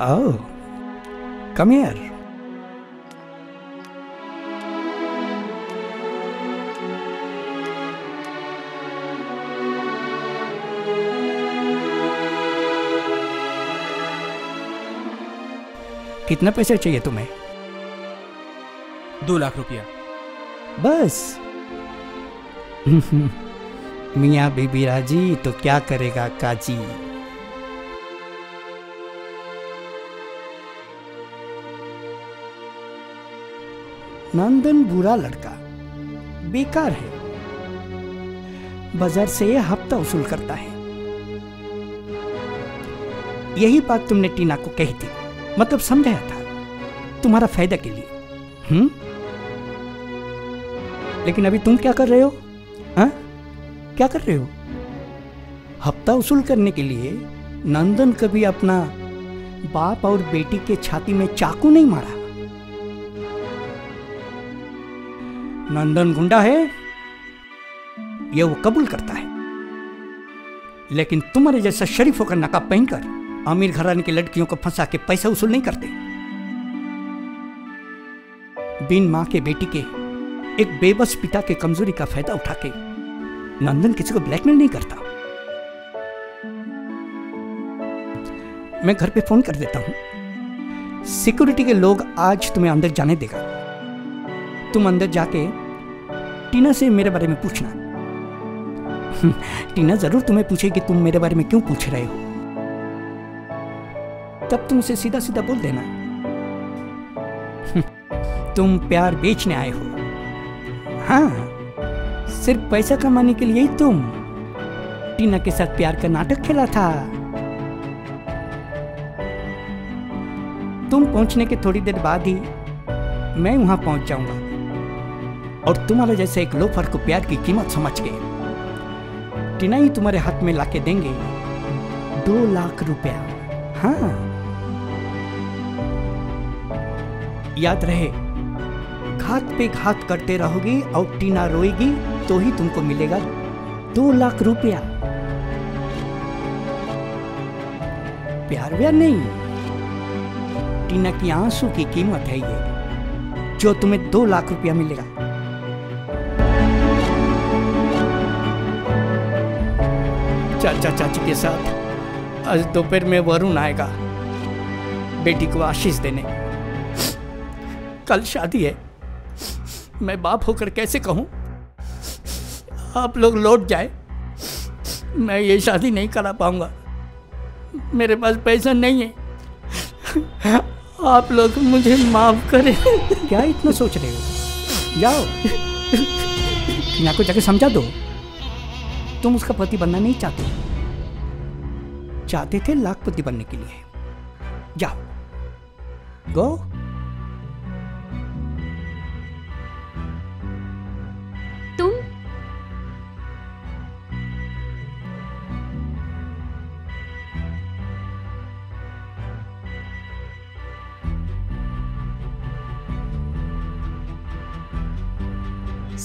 आओ कम हियर कितना पैसा चाहिए तुम्हें? दो लाख रुपया। बस। मियाँ बीबी राज़ी तो क्या करेगा काजी? नंदन बुरा लड़का, बेकार है। बाज़ार से हफ़्ता वसूल करता है। यही बात तुमने टीना को कही थी मतलब समझाया था, तुम्हारा फ़ायदा के लिए हम्म? लेकिन अभी तुम क्या कर रहे हो? हाँ? क्या कर रहे हो? हफ़्ता वसूल करने के लिए नंदन कभी अपना बाप और बेटी के छाती में चाकू नहीं मारा? नंदन गुंडा है, यह वो कबूल करता है। लेकिन तुम्हारे जैसा शरीफों का नकाब पहनकर अमीर घराने की लड़कियों को फंसा के पैसा वसूल नहीं करते। बिन माँ के बेटी के एक बेबस पिता के कमज़ोरी का फ़ायदा उठा के नंदन किसी को ब्लैकमेल नहीं करता। मैं घर पे फ़ोन कर देता हूँ। सिक्योरिटी के लोग आज तुम्हें अंदर जाने देगा। तुम अंदर जाके टीना से मेरे बारे में पूछना। टीना ज़रूर तुम्हें पूछेगी तुम मेरे बारे में क्यों पूछ रहे हो। तब तुम उसे सीधा सीधा बोल देना। तुम प्यार बेचने आए हो। हाँ सिर्फ़ पैसा कमाने के लिए ही तुम टीना के साथ प्यार का नाटक खेला था। तुम पहुँचने के थोड़ी देर बाद ही मैं वहाँ पहुँच जाऊँगा। और तुम्हारे जैसे एक लोफर को प्यार की कीमत समझ के टीना ही तुम्हारे हाथ में लाके देंगे दो लाख रुपया। हाँ। याद रहे घात पे घात करते रहोगी और टीना रोएगी तो ही तुमको मिलेगा दो लाख रुपया। प्यार व्यार नहीं, टीना की आँसू की कीमत है ये, जो तुम्हें दो लाख रुपया मिलेगा। चाचा चाची के साथ, आज दोपहर में वरुण आएगा, बेटी को आशीष देने। कल शादी है। मैं बाप होकर कैसे कहूँ? आप लोग लौट जाए। मैं ये शादी नहीं करा पाऊँगा। मेरे पास पैसा नहीं है। आप लोग मुझे माफ़ करें। क्या इतना सोच रहे हो? जाओ। यहाँ को जाके समझा दो। तुम उसका पति बनना नहीं चाहते। चाहते थे लाखपति बनने के लिए। जाओ। गो।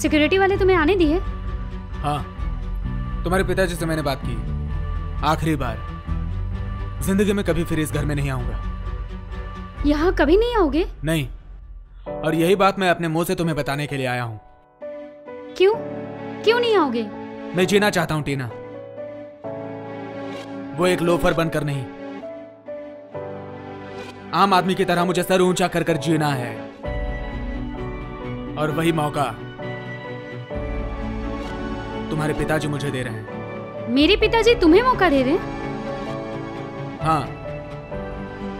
सिक्योरिटी वाले तुम्हें आने दिए? हाँ तुम्हारे पिताजी से मैंने बात की। आखिरी बार। ज़िंदगी में कभी फिर इस घर में नहीं आऊँगा। यहाँ कभी नहीं आओगे? नहीं और यही बात मैं अपने मुँह से तुम्हें बताने के लिए आया हूँ। क्यों? क्यों नहीं आओगे? मैं जीना चाहता हूँ टीना। वो एक लोफर बनकर नहीं। आम आदमी की तरह मुझे सर ऊँचा कर कर जीना है। और वही मौका तुम्हारे पिताजी मुझे दे रहे हैं। मेरे पिताजी तुम्हें मौका दे रहे हैं? हाँ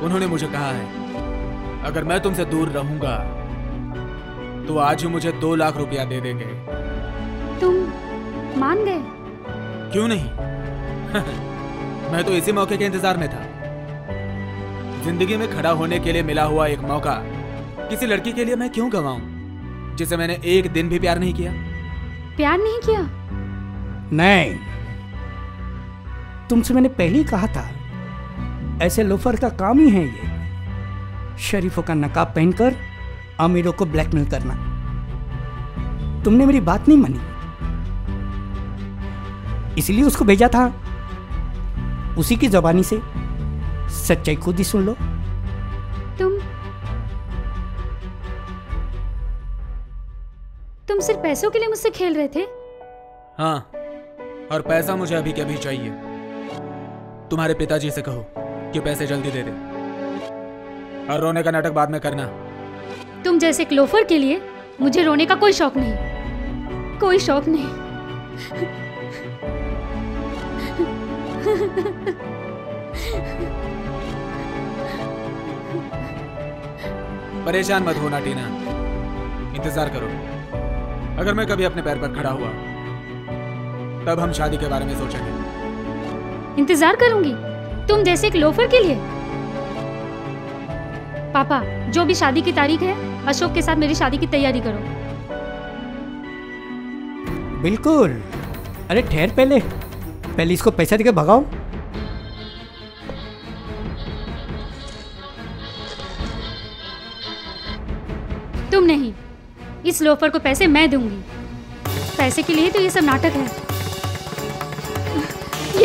उन्होंने मुझे कहा है अगर मैं तुमसे दूर रहूँगा तो आज ही मुझे दो लाख रुपया दे देंगे। तुम मान गए? क्यों नहीं? मैं तो इसी मौके के इंतज़ार में था। ज़िंदगी में खड़ा होने के लिए मिला हुआ एक मौका किसी लड़की के लिए मैं क्यों गवाऊं जिसे मैंने एक दिन भी प्यार नहीं किया? प्यार नहीं किया? नहीं। तुमसे मैंने पहले ही कहा था ऐसे लोफर का काम ही है ये। शरीफों का नकाब पहनकर अमीरों को ब्लैकमेल करना। तुमने मेरी बात नहीं मानी। इसलिए उसको भेजा था। उसी की जबानी से सच्चाई खुद ही सुन लो। तुम तुम सिर्फ़ पैसों के लिए मुझसे खेल रहे थे? हाँ। और पैसा मुझे अभी के अभी चाहिए। तुम्हारे पिताजी से कहो कि पैसे जल्दी दे दे। और रोने का नाटक बाद में करना। तुम जैसे एक लोफर के लिए मुझे रोने का कोई शौक नहीं। कोई शौक नहीं। परेशान मत होना टीना। इंतज़ार करो। अगर मैं कभी अपने पैर पर खड़ा हुआ तब हम शादी के बारे में सोचेंगे। इंतज़ार करूँगी। तुम जैसे एक लोफर के लिए। पापा जो भी शादी की तारीख है अशोक के साथ मेरी शादी की तैयारी करो। बिल्कुल। अरे ठहर पहले। पहले इसको पैसा देकर भगाओ तुम नहीं। इस लोफर को पैसे मैं दूँगी। पैसे के लिए तो ये सब नाटक है।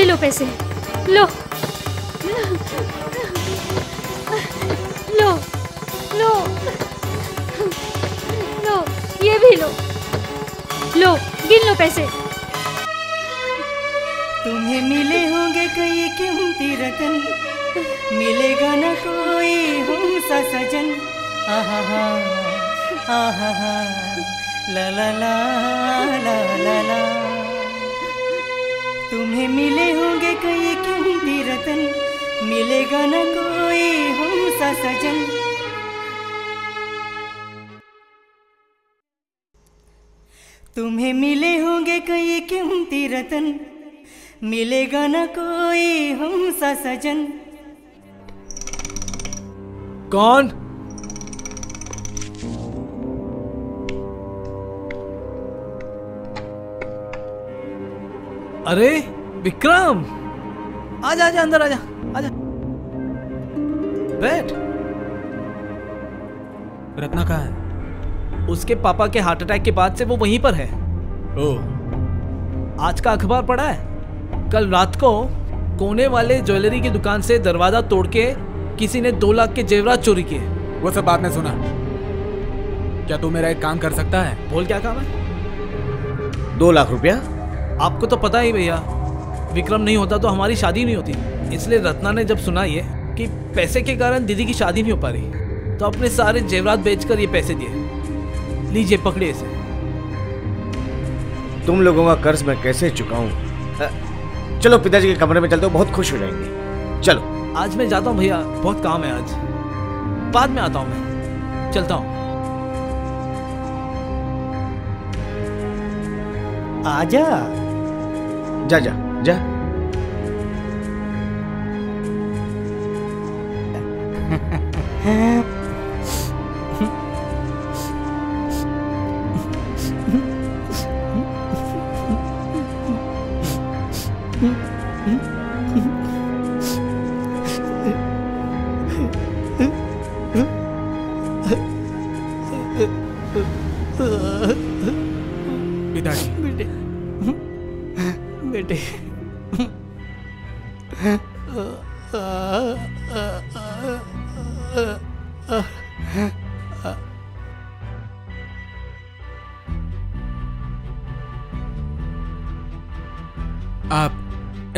लो पैसे। लो। लो। लो। लो। ये भी लो। लो गिन लो पैसे। तुम्हें मिले होंगे कई कीमती रतन मिलेगा न कोई हमसा सजन। आहा, हा। आहा, हा। ला ला ला ला ला ला। तुम्हें मिले होंगे कई कीमती रतन मिलेगा न कोई हमसा सजन। तुम्हें मिले होंगे कई कीमती रतन मिलेगा न कोई हमसा सजन। कौन? अरे विक्रम! आजा आजा अंदर आजा आजा। बैठ। रत्ना कहाँ है? उसके पापा के हार्ट अटैक के बाद से वो वहीं पर है। ओह आज का अखबार पढ़ा है। कल रात को कोने वाले ज्वेलरी की दुकान से दरवाज़ा तोड़ के किसी ने दो लाख के जेवरात चोरी किए। वो सब बात में सुना। क्या तू मेरा एक काम कर सकता है? बोल क्या काम है? दो लाख रुपया? आपको तो पता ही भैया विक्रम नहीं होता तो हमारी शादी नहीं होती। इसलिए रत्ना ने जब सुना ये कि पैसे के कारण दीदी की शादी नहीं हो पा रही तो अपने सारे जेवरात बेचकर ये पैसे दिए। लीजिए पकड़िए इसे। तुम लोगों का कर्ज मैं कैसे चुकाऊं? चलो पिताजी के कमरे में चलते हो बहुत खुश हो जाएँगे। चलो। आज मैं जाता हूँ भैया बहुत काम है आज। बाद में आता हूँ मैं। चलता हूँ। आजा। जा जा जा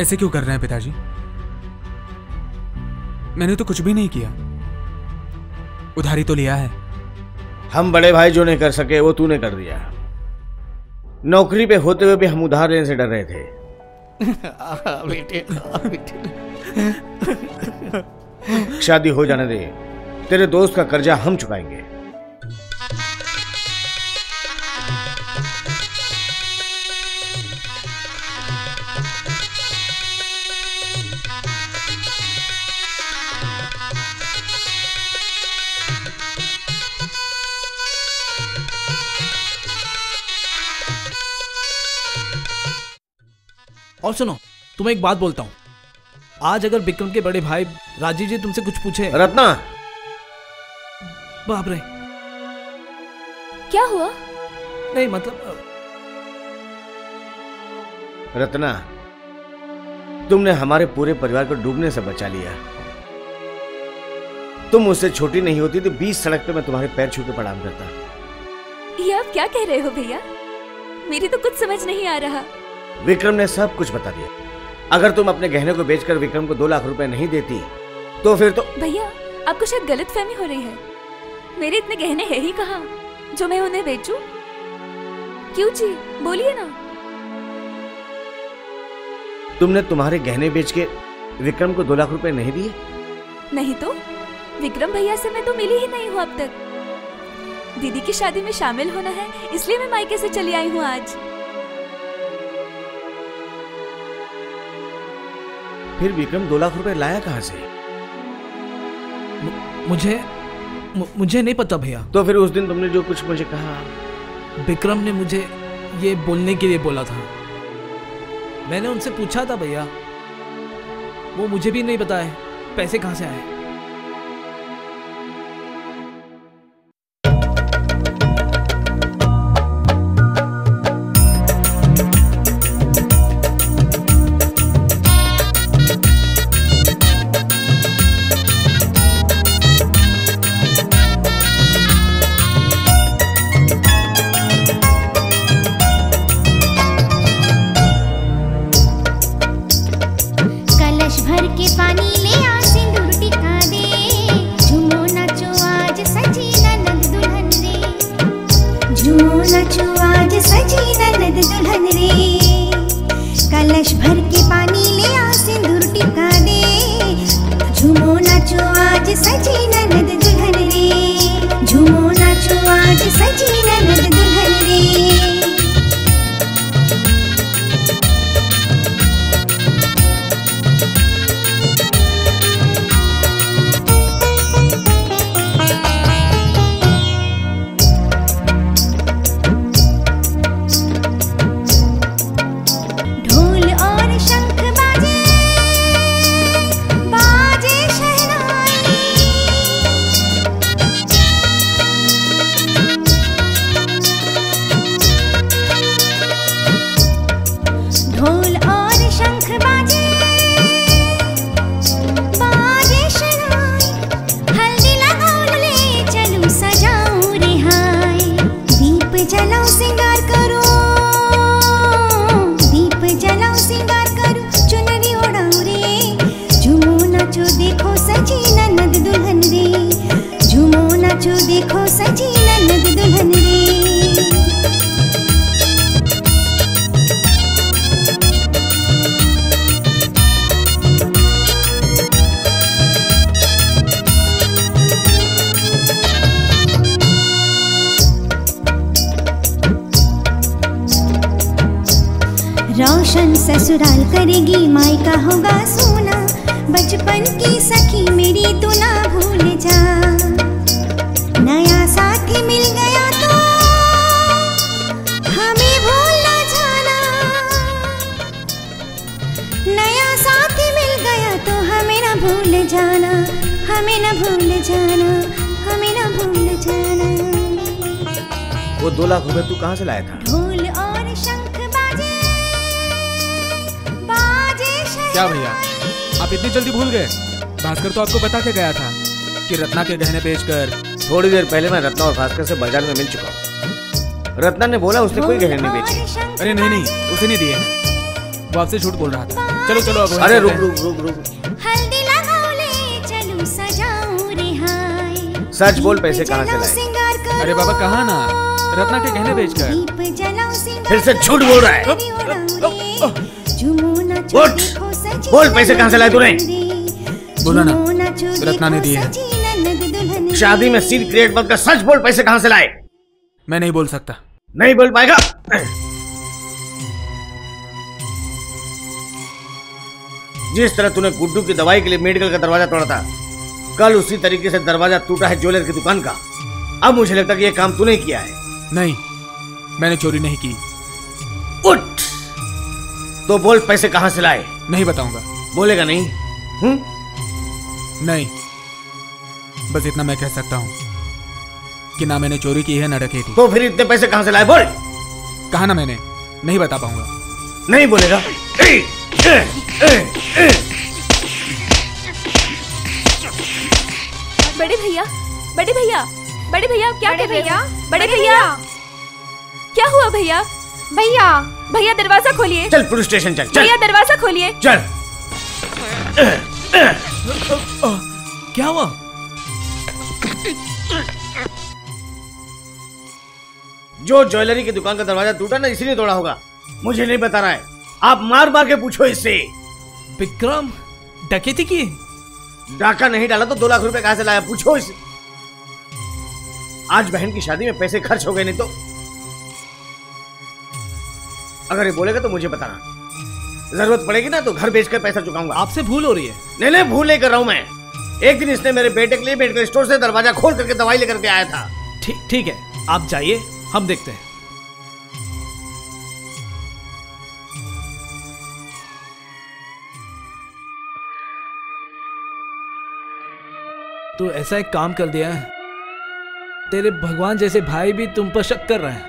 ऐसे क्यों कर रहे हैं पिताजी? मैंने तो कुछ भी नहीं किया। उधारी तो लिया है। हम बड़े भाई जो नहीं कर सके वो तूने कर दिया। नौकरी पे होते हुए भी हम उधार लेने से डर रहे थे। बेटे बेटे। शादी हो जाने दे। तेरे दोस्त का कर्जा हम चुकाएँगे। और सुनो तुम्हें एक बात बोलता हूँ। आज अगर विक्रम के बड़े भाई राजीव जी तुमसे कुछ पूछे। रत्ना! बाप रे। क्या हुआ? नहीं मतलब रत्ना तुमने हमारे पूरे परिवार को डूबने से बचा लिया। तुम मुझसे छोटी नहीं होती तो बीस सड़क पे मैं तुम्हारे पैर छू के प्रणाम करता। ये आप क्या कह रहे हो भैया? मेरी तो कुछ समझ नहीं आ रहा। विक्रम ने सब कुछ बता दिया। अगर तुम अपने गहने को बेचकर विक्रम को दो लाख रुपए नहीं देती तो फिर तो भैया आपको शायद गलत फहमी हो रही है। मेरे इतने गहने है ही कहा? जो मैं उन्हें बेचूं? क्यों जी? बोलिए ना। तुमने तुम्हारे गहने बेच के विक्रम को दो लाख रुपए नहीं दिए? नहीं तो? विक्रम भैया से मैं तो मिली ही नहीं हूँ अब तक। दीदी की शादी में शामिल होना है इसलिए मैं मायके से चली आई हूँ आज। फिर विक्रम दो लाख रुपए लाया कहाँ से? मुझे मुझे नहीं पता भैया। तो फिर उस दिन तुमने जो कुछ मुझे कहा? विक्रम ने मुझे ये बोलने के लिए बोला था। मैंने उनसे पूछा था भैया। वो मुझे भी नहीं पता है पैसे कहाँ से आए? कि रत्ना के गहने बेचकर थोड़ी देर पहले मैं रत्ना और भास्कर से बाज़ार में मिल चुका हूँ। रत्ना ने बोला उसने कोई गहने बेचे। अरे नहीं नहीं उसे नहीं दिए वो आपसे झूठ बोल रहा था। चलो चलो अब अरे रुक रुक रुक रुक। हल्दी लगाओ ले चलूँ सजाऊं रिहाई। सच बोल पैसे कहाँ से लाए? अरे बाबा कहा ना? रत्ना के गहने बेचकर। फिर से झूठ बोल रहा है। उठ! बोल पैसे कहाँ से लाए तूने? बोला ना रत्ना ने दिए शादी में सीन क्रिएट मत कर सच बोल पैसे कहाँ से लाए? मैं नहीं बोल सकता। नहीं बोल पाएगा? जिस तरह तूने गुड्डू की दवाई के लिए मेडिकल का दरवाज़ा तोड़ा था कल उसी तरीके से दरवाज़ा टूटा है ज्वेलर की दुकान का। अब मुझे लगता है कि ये काम तूने किया है। नहीं मैंने चोरी नहीं की। उठ! तो बोल पैसे कहाँ से लाए? नहीं बताऊँगा। बोलेगा नहीं? हम्म? नहीं। बस इतना मैं कह सकता हूँ कि ना मैंने चोरी की है ना डकैती तो फिर इतने पैसे कहाँ से लाए? बोल। कहा ना मैंने? नहीं बता पाऊँगा। नहीं बोलेगा। ए, ए, ए, ए। बड़े भैया बड़े भैया बड़े भैया क्या कर रहे हो? भैया, बड़े बड़े भैया। क्या हुआ भैया? भैया। भैया दरवाज़ा खोलिए। चल पुलिस स्टेशन चल चल। भैया दरवाज़ा खोलिए। चल। क्या हुआ? जो ज्वेलरी की दुकान का दरवाज़ा टूटा ना इसीलिए तोड़ा होगा। मुझे नहीं बता रहा है। आप मार मार के पूछो इससे विक्रम डकैती की? डाका नहीं डाला तो दो लाख रुपए कहाँ से लाया? पूछो इसे। आज बहन की शादी में पैसे खर्च हो गए नहीं तो? अगर ये बोलेगा तो मुझे बताना ज़रूरत पड़ेगी ना तो घर बेचकर पैसा चुकाऊँगा। आपसे भूल हो रही है। नहीं नहीं भूल नहीं कर रहा हूँ मैं। एक दिन इसने मेरे बेटे के लिए मेडिकल स्टोर से दरवाज़ा खोल करके दवाई लेकर के आया था। ठीक ठीक है, आप जाइए, हम देखते हैं। तो ऐसा एक काम कर दिया है। तेरे भगवान जैसे भाई भी तुम पर शक कर रहे हैं।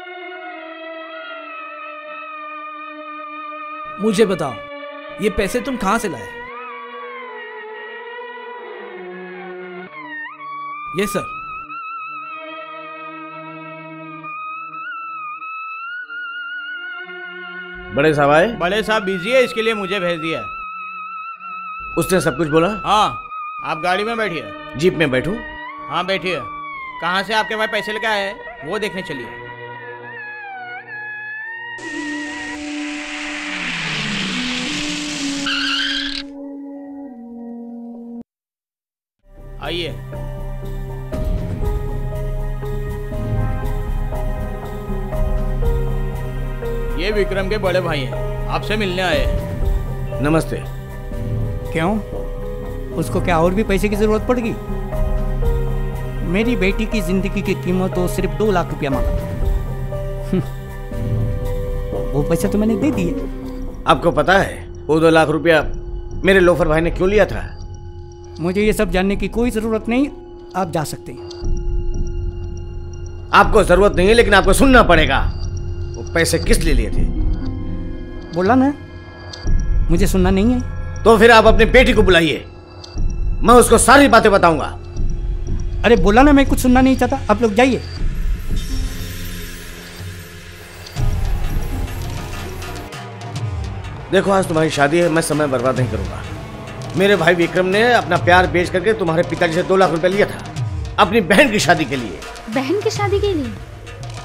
मुझे बताओ, ये पैसे तुम कहाँ से लाए? यस सर बड़े साहब आए। बड़े साहब बिज़ी है इसके लिए मुझे भेज दिया उसने सब कुछ बोला? हाँ आप गाड़ी में बैठिए। जीप में बैठू? हाँ बैठिए। कहाँ से आपके भाई पैसे लेके आए हैं? वो देखने चलिए। आइए। ये विक्रम के बड़े भाई हैं। आपसे मिलने आए हैं। नमस्ते। क्यों? उसको क्या और भी पैसे की ज़रूरत पड़ेगी? मेरी बेटी की ज़िंदगी की कीमत तो सिर्फ़ दो लाख रुपया मांगा। हम्म, वो पैसा तो मैंने दे दिए। आपको पता है वो दो लाख रुपया मेरे लोफर भाई ने क्यों लिया था? मुझे ये सब जानने की कोई ज़रूरत नहीं। आप जा सकते हैं। आपको ज़रूरत नहीं है लेकिन आपको सुनना पड़ेगा। पैसे किस लिए लिए थे? बोला ना मुझे सुनना नहीं है। तो फिर आप अपनी बेटी को बुलाइए। मैं उसको सारी बातें बताऊँगा। अरे बोला ना मैं कुछ सुनना नहीं चाहता। आप लोग जाइए। देखो आज तुम्हारी शादी है मैं समय बर्बाद नहीं करूँगा। मेरे भाई विक्रम ने अपना प्यार बेच करके तुम्हारे पिताजी से दो लाख रुपए लिया था अपनी बहन की शादी के लिए। बहन की शादी के लिए?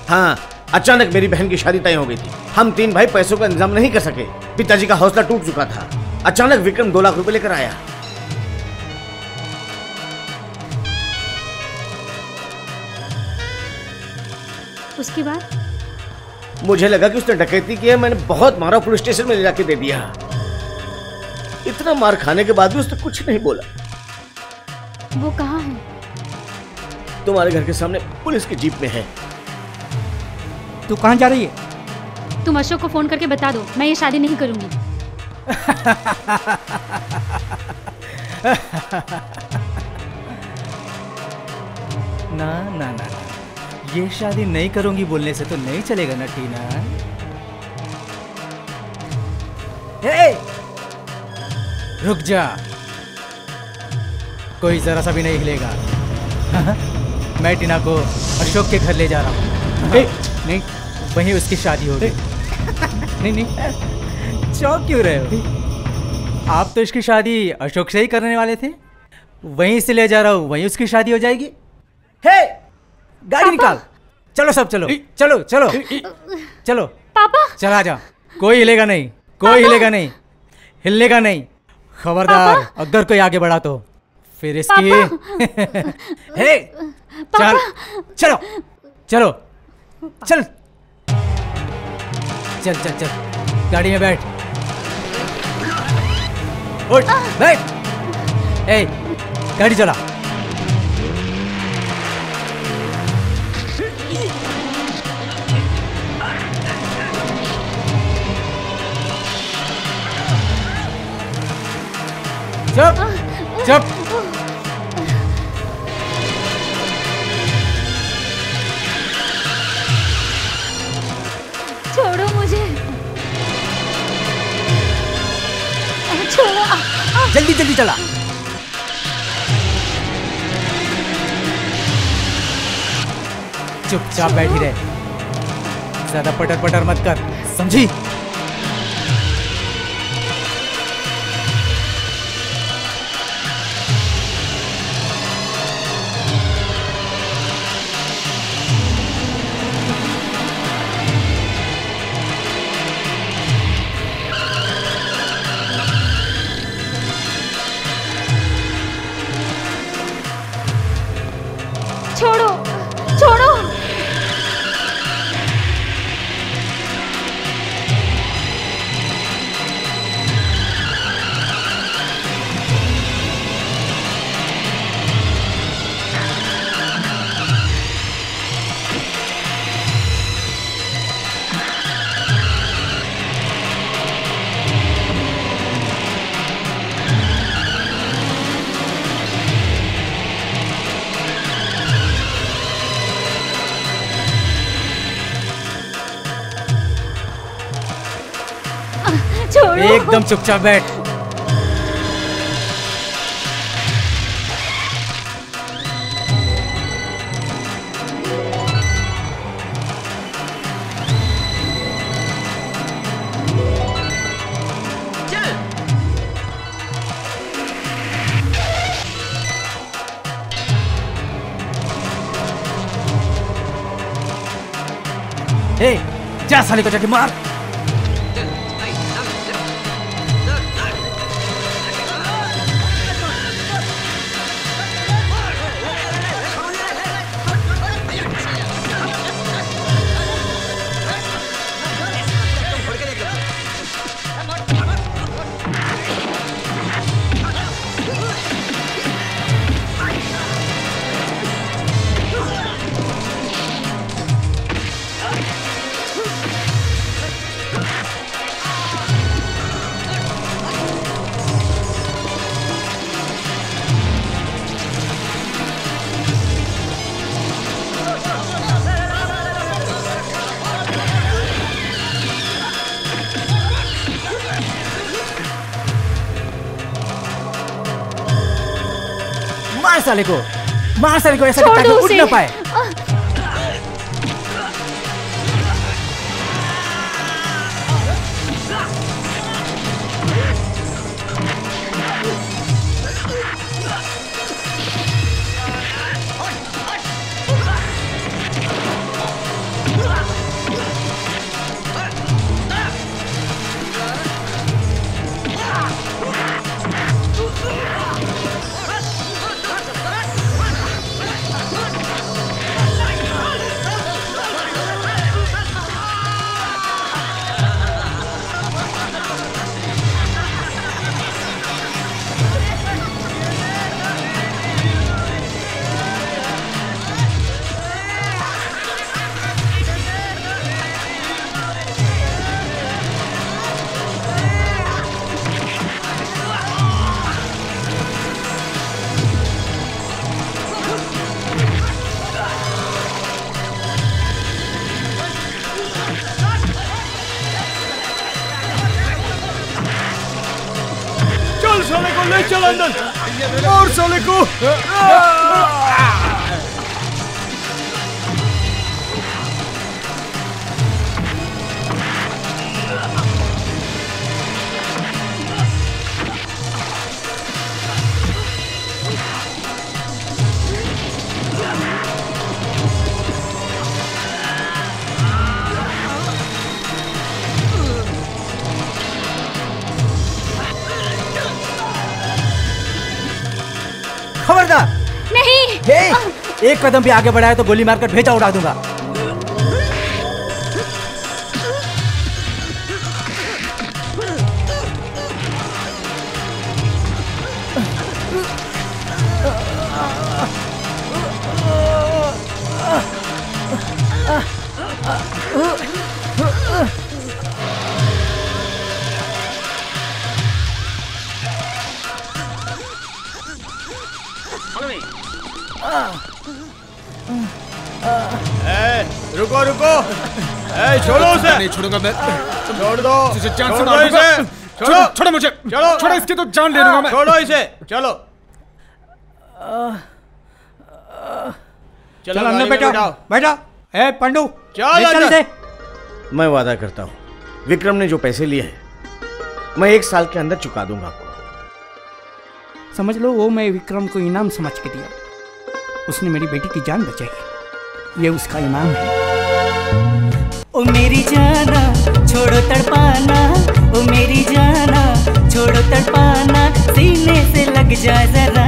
हाँ अचानक मेरी बहन की शादी तय हो गई थी। हम तीन भाई पैसों का इंतज़ाम नहीं कर सके। पिताजी का हौसला टूट चुका था। अचानक विक्रम दो लाख रुपए लेकर आया। उसके बाद? मुझे लगा कि उसने डकैती की है। मैंने बहुत मारा पुलिस स्टेशन में ले जाके दे दिया। इतना मार खाने के बाद भी उसने कुछ नहीं बोला। वो कहाँ है? तुम्हारे घर के सामने पुलिस की जीप में है। तू कहाँ जा रही है? तुम अशोक को फ़ोन करके बता दो मैं ये शादी नहीं करूँगी। ना ना ना ना। ये शादी नहीं करूँगी बोलने से तो नहीं चलेगा ना टीना। ए, रुक जा। कोई जरा सा भी नहीं हिलेगा। मैं टीना को अशोक के घर ले जा रहा हूँ। नहीं वहीं उसकी शादी होगी। नहीं। नहीं चौक क्यों रहे हो? आप तो इसकी शादी अशोक से ही करने वाले थे। वहीं से ले जा रहा हूँ वहीं उसकी शादी हो जाएगी। हे! गाड़ी निकाल। चलो सब चलो। चलो चलो। चलो। पापा? चला जा। कोई हिलेगा नहीं कोई हिलेगा नहीं हिलने का नहीं। खबरदार अगर कोई आगे बढ़ा तो। फिर इसकी हे! चल। चलो। चलो। चल। चल चल चल। गाड़ी में बैठ। उठ बैठ। ए गाड़ी चला। चुप चुप। जल्दी जल्दी चला। चुपचाप बैठी रहे। ज़्यादा पटर पटर मत कर। समझी? एकदम चुपचाप बैठ। ए जा साले को जाके मार। मार साले को मार साले को ऐसा छोड़ कि दो ताकि उठ ना उसे। पाए कदम भी आगे बढ़ाया तो गोली मारकर भेजा उड़ा दूँगा। छोड़ूँगा मैं। छोड़ दो। तुझे जान से छोड़ मार दूँगा। इसे। छोड़ो छोड़ो मुझे। चलो। छोड़ो इसकी तो जान ले लूँगा मैं। छोड़ो इसे। चलो। चल अंदर बैठो। बैठो। ए पंडू चल चल। इसे। मैं वादा करता हूँ विक्रम ने जो पैसे लिए हैं मैं एक साल के अंदर चुका दूँगा आपको। समझ लो वो मैं विक्रम को इनाम समझ के दिया। उसने मेरी बेटी की जान बचाई। ये उसका इनाम है। मेरी जाना, छोड़ो तड़पाना, ओ मेरी जाना, छोड़ो तड़पाना, सीने से लग जा जरा।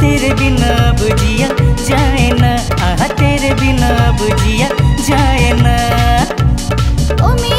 तेरे बिना बुझिया जाए ना, आह तेरे बिना बुझिया जाए ना। ओ मेरी